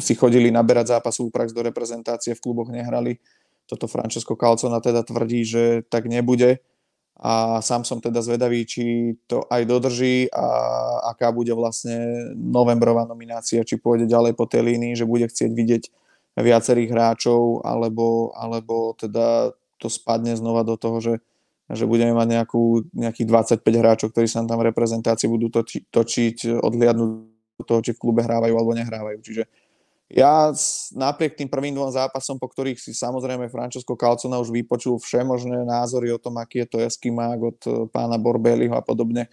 si chodili naberať zápasovú prax do reprezentácie, v kluboch nehrali. Toto Francesco Calcona teda tvrdí, že tak nebude a sám som teda zvedavý, či to aj dodrží a aká bude vlastne novembrová nominácia, či pôjde ďalej po tej línii, že bude chcieť vidieť viacerých hráčov, alebo, alebo teda to spadne znova do toho, že, že budeme mať nejakú, nejakých 25 hráčov, ktorí sa tam v reprezentácii budú toči, točiť, odhliadnúť do toho, či v klube hrávajú alebo nehrávajú. Čiže ja napriek tým prvým dvom zápasom, po ktorých si samozrejme Francesco Calcona už vypočul všemožné názory o tom, aký je to eskimák od eh, pána Borbeliho a podobne,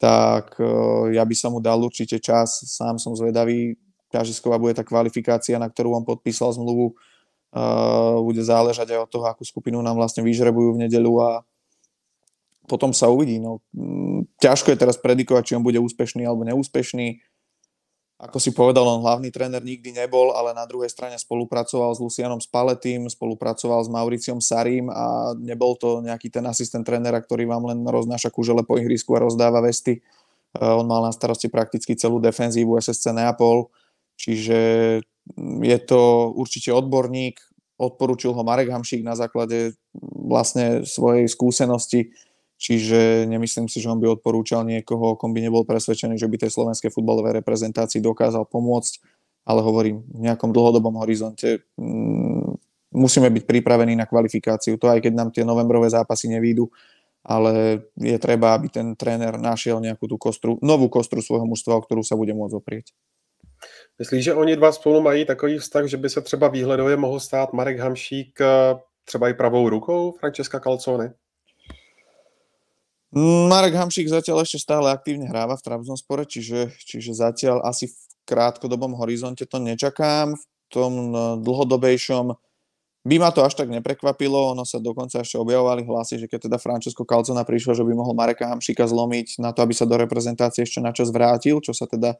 tak eh, ja by som mu dal určite čas. Sám som zvedavý, ťažisková bude tá kvalifikácia, na ktorú on podpísal zmluvu bude záležať aj od toho, akú skupinu nám vlastne vyžrebujú v nedelu a potom sa uvidí. No, ťažko je teraz predikovať, či on bude úspešný alebo neúspešný. Ako si povedal, on hlavný tréner nikdy nebol, ale na druhej strane spolupracoval s Lucianom Spaletým, spolupracoval s Mauriciom Sarím a nebol to nejaký ten asistent trénera, ktorý vám len roznáša kužele po ihrisku a rozdáva vesty. On mal na starosti prakticky celú defenzívu SSC Neapol, čiže je to určite odborník, odporučil ho Marek Hamšík na základe vlastne svojej skúsenosti, čiže nemyslím si, že on by odporúčal niekoho, kom by nebol presvedčený, že by tej slovenskej futbalovej reprezentácii dokázal pomôcť, ale hovorím, v nejakom dlhodobom horizonte mm, musíme byť pripravení na kvalifikáciu. To aj keď nám tie novembrové zápasy nevídu, ale je treba, aby ten tréner našiel nejakú tú kostru, novú kostru svojho mužstva, o ktorú sa bude môcť oprieť. Myslíš, že oni dva spolu mají takový vztah, že by se třeba výhledově mohl stát Marek Hamšík eh, třeba i pravou rukou Francesca Calzone? Marek Hamšík zatiaľ ešte stále aktívne hráva v Trabzonspore, čiže, čiže zatiaľ asi v krátkodobom horizonte to nečakám. V tom eh, dlhodobejšom by ma to až tak neprekvapilo, ono sa dokonca ešte objavovali hlasy, že keď teda Francesco Calzona prišiel, že by mohol Mareka Hamšíka zlomiť na to, aby sa do reprezentácie ešte načas vrátil, čo sa teda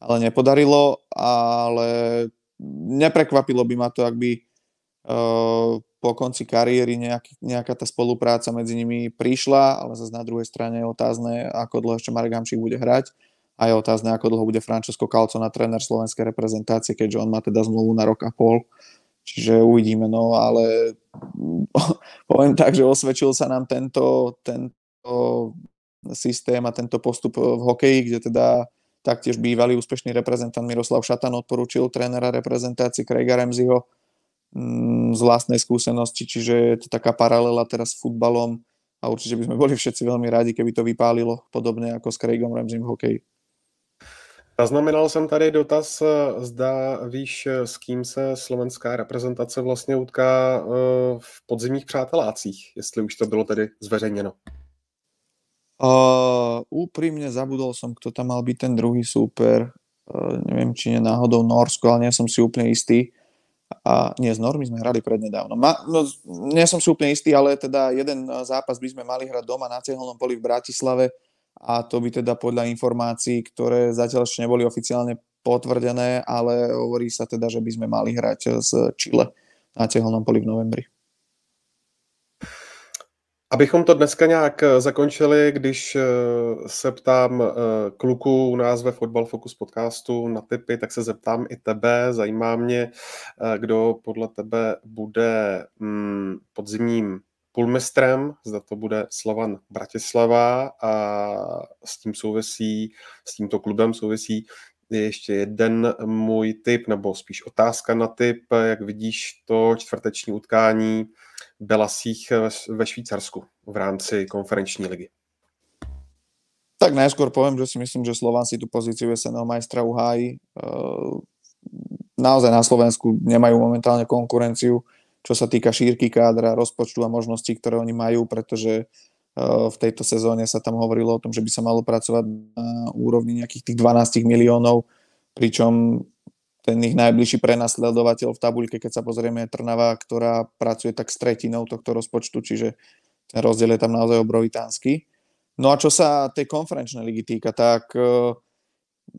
ale nepodarilo, ale neprekvapilo by ma to, ak by uh, po konci kariéry nejak, nejaká tá spolupráca medzi nimi prišla, ale zase na druhej strane je otázne, ako dlho ešte Marek Hamšík bude hrať a je otázne, ako dlho bude Francesco Calcona tréner slovenskej reprezentácie, keďže on má teda zmluvu na rok a pol. Čiže uvidíme, no ale poviem tak, že osvedčil sa nám tento, tento systém a tento postup v hokeji, kde teda Taktiež bývalý úspešný reprezentant Miroslav Šatan odporúčil trénera reprezentácie Craiga Remziho mm, z vlastnej skúsenosti, čiže je to taká paralela teraz s futbalom a určite by sme boli všetci veľmi rádi, keby to vypálilo podobne ako s Craigom Ramsey v hokeji. Zaznamenal jsem tady dotaz, zda víš, s kým se slovenská reprezentace vlastně utká eh, v podzimních přátelácích, jestli už to bylo tedy zveřejněno. Uh, úprimne zabudol som, kto tam mal byť ten druhý súper. Uh, neviem, či nie náhodou Norsko, ale nie som si úplne istý. A nie, s Normy sme hrali prednedávno. Ma, no, nie som si úplne istý, ale teda jeden zápas by sme mali hrať doma na Cieholnom poli v Bratislave a to by teda podľa informácií, ktoré zatiaľ ešte neboli oficiálne potvrdené, ale hovorí sa teda, že by sme mali hrať z Chile na Cieholnom poli v novembri. Abychom to dneska nějak eh, zakončili, když eh, se ptám eh, kluku u nás ve Football Focus podcastu na typy, tak se zeptám i tebe. Zajímá mě, kdo podle tebe bude mm, podzimním půlmistrem, zda to bude Slovan Bratislava a s tím souvisí, s tímto klubem souvisí je ještě jeden můj tip, nebo spíš otázka na tip, jak vidíš to čtvrteční utkání Belasích ve Švýcarsku v rámci konferenční ligy? Tak najskôr poviem, že si myslím, že Slován si tú pozíciu SNL majstra uhájí. Ehm, naozaj na Slovensku nemajú momentálne konkurenciu, čo sa týka šírky kádra, rozpočtu a možností, ktoré oni majú, pretože ehm, v tejto sezóne sa tam hovorilo o tom, že by sa malo pracovať na úrovni nejakých tých 12 miliónov, pričom ten ich najbližší prenasledovateľ v tabuľke, keď sa pozrieme, je Trnava, ktorá pracuje tak s tretinou tohto rozpočtu, čiže ten rozdiel je tam naozaj obrovitánsky. No a čo sa tej konferenčnej ligy týka, tak e,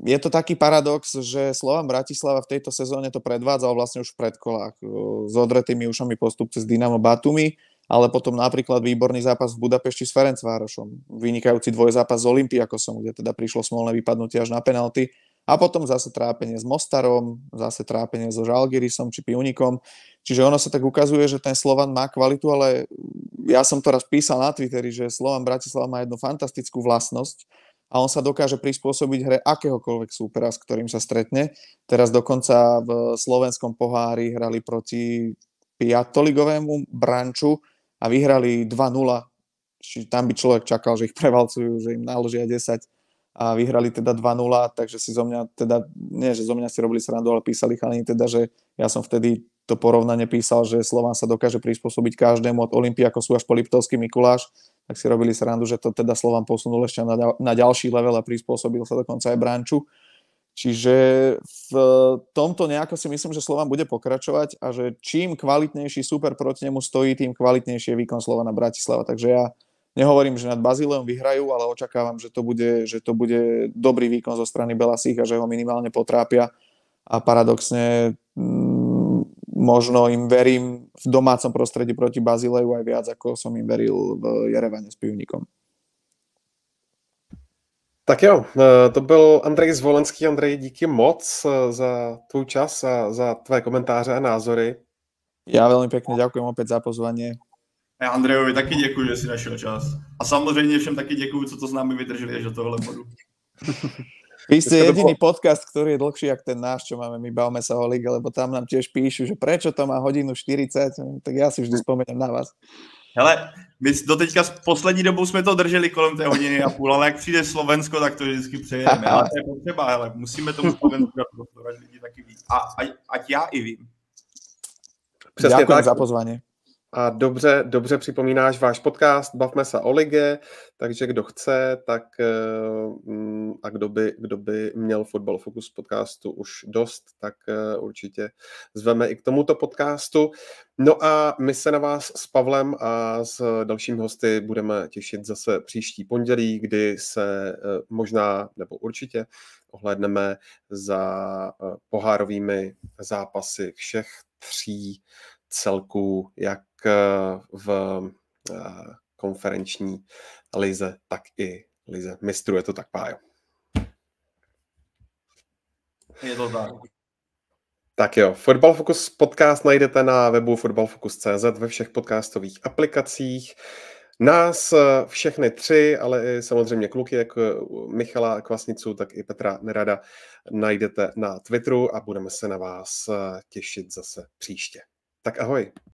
je to taký paradox, že Slovan Bratislava v tejto sezóne to predvádzal vlastne už v predkolách e, s odretými ušami postup cez Dynamo Batumi, ale potom napríklad výborný zápas v Budapešti s Ferencvárošom, vynikajúci dvojzápas s Olympiakosom, kde teda prišlo smolné vypadnutie až na penalty a potom zase trápenie s Mostarom, zase trápenie so Žalgirisom či Pionikom. Čiže ono sa tak ukazuje, že ten Slovan má kvalitu, ale ja som to raz písal na Twitteri, že Slovan Bratislava má jednu fantastickú vlastnosť a on sa dokáže prispôsobiť hre akéhokoľvek súpera, s ktorým sa stretne. Teraz dokonca v slovenskom pohári hrali proti piatoligovému branču a vyhrali 2-0. Čiže tam by človek čakal, že ich prevalcujú, že im naložia 10 a vyhrali teda 2-0, takže si zo mňa teda, nie že zo mňa si robili srandu, ale písali chalani teda, že ja som vtedy to porovnanie písal, že Slován sa dokáže prispôsobiť každému od sú až po Liptovský Mikuláš, tak si robili srandu, že to teda Slován posunul ešte na, na ďalší level a prispôsobil sa dokonca aj Branču. Čiže v tomto nejako si myslím, že Slovan bude pokračovať a že čím kvalitnejší super proti nemu stojí, tým kvalitnejší je výkon Slovana Bratislava. Takže ja Nehovorím, že nad Bazileom vyhrajú, ale očakávam, že to bude, že to bude dobrý výkon zo strany Belasích a že ho minimálne potrápia. A paradoxne mm, možno im verím v domácom prostredí proti Bazileju aj viac, ako som im veril v Jerevane s Pivníkom. Tak jo, e, to byl Andrej Zvolenský. Andrej, díky moc e, za tvůj čas a za tvé komentáře a názory. Já velmi pěkně děkuji opět za pozvání. Já Andrejovi taky děkuji, že si našel čas. A samozřejmě všem taky děkuji, co to s námi vydrželi až do tohle bodu. Vy ste jediný podcast, ktorý je dlhší jak ten náš, čo máme my Bavme sa o lige, lebo tam nám tiež píšu, že prečo to má hodinu 40, tak ja si vždy spomeniem na vás. Hele, my doteďka poslední dobou jsme to drželi kolem té hodiny a půl, ale jak přijde Slovensko, tak to vždycky přejeme. Ale to je potřeba, hele, musíme tomu Slovensku dát lidi taky ví. A ať já i vím. Přesně Děkuji tak. za pozvání. A dobře, dobře připomínáš váš podcast Bavme se o lige, takže kdo chce, tak eh, a kdo by, kdo by měl Football Focus podcastu už dost, tak eh, určitě zveme i k tomuto podcastu. No a my se na vás s Pavlem a s dalšími hosty budeme těšit zase příští pondělí, kdy se eh, možná nebo určitě ohlédneme za pohárovými zápasy všech tří celků, jak v eh, konferenční lize, tak i lize mistrů. Je to tak, Pájo? Je to tak. Tak jo, Football Focus podcast najdete na webu footballfocus.cz ve všech podcastových aplikacích. Nás eh, všechny tři, ale i samozřejmě kluky, jako Michala Kvasnicu, tak i Petra Nerada, najdete na Twitteru a budeme se na vás těšit zase příště. Tak ahoj.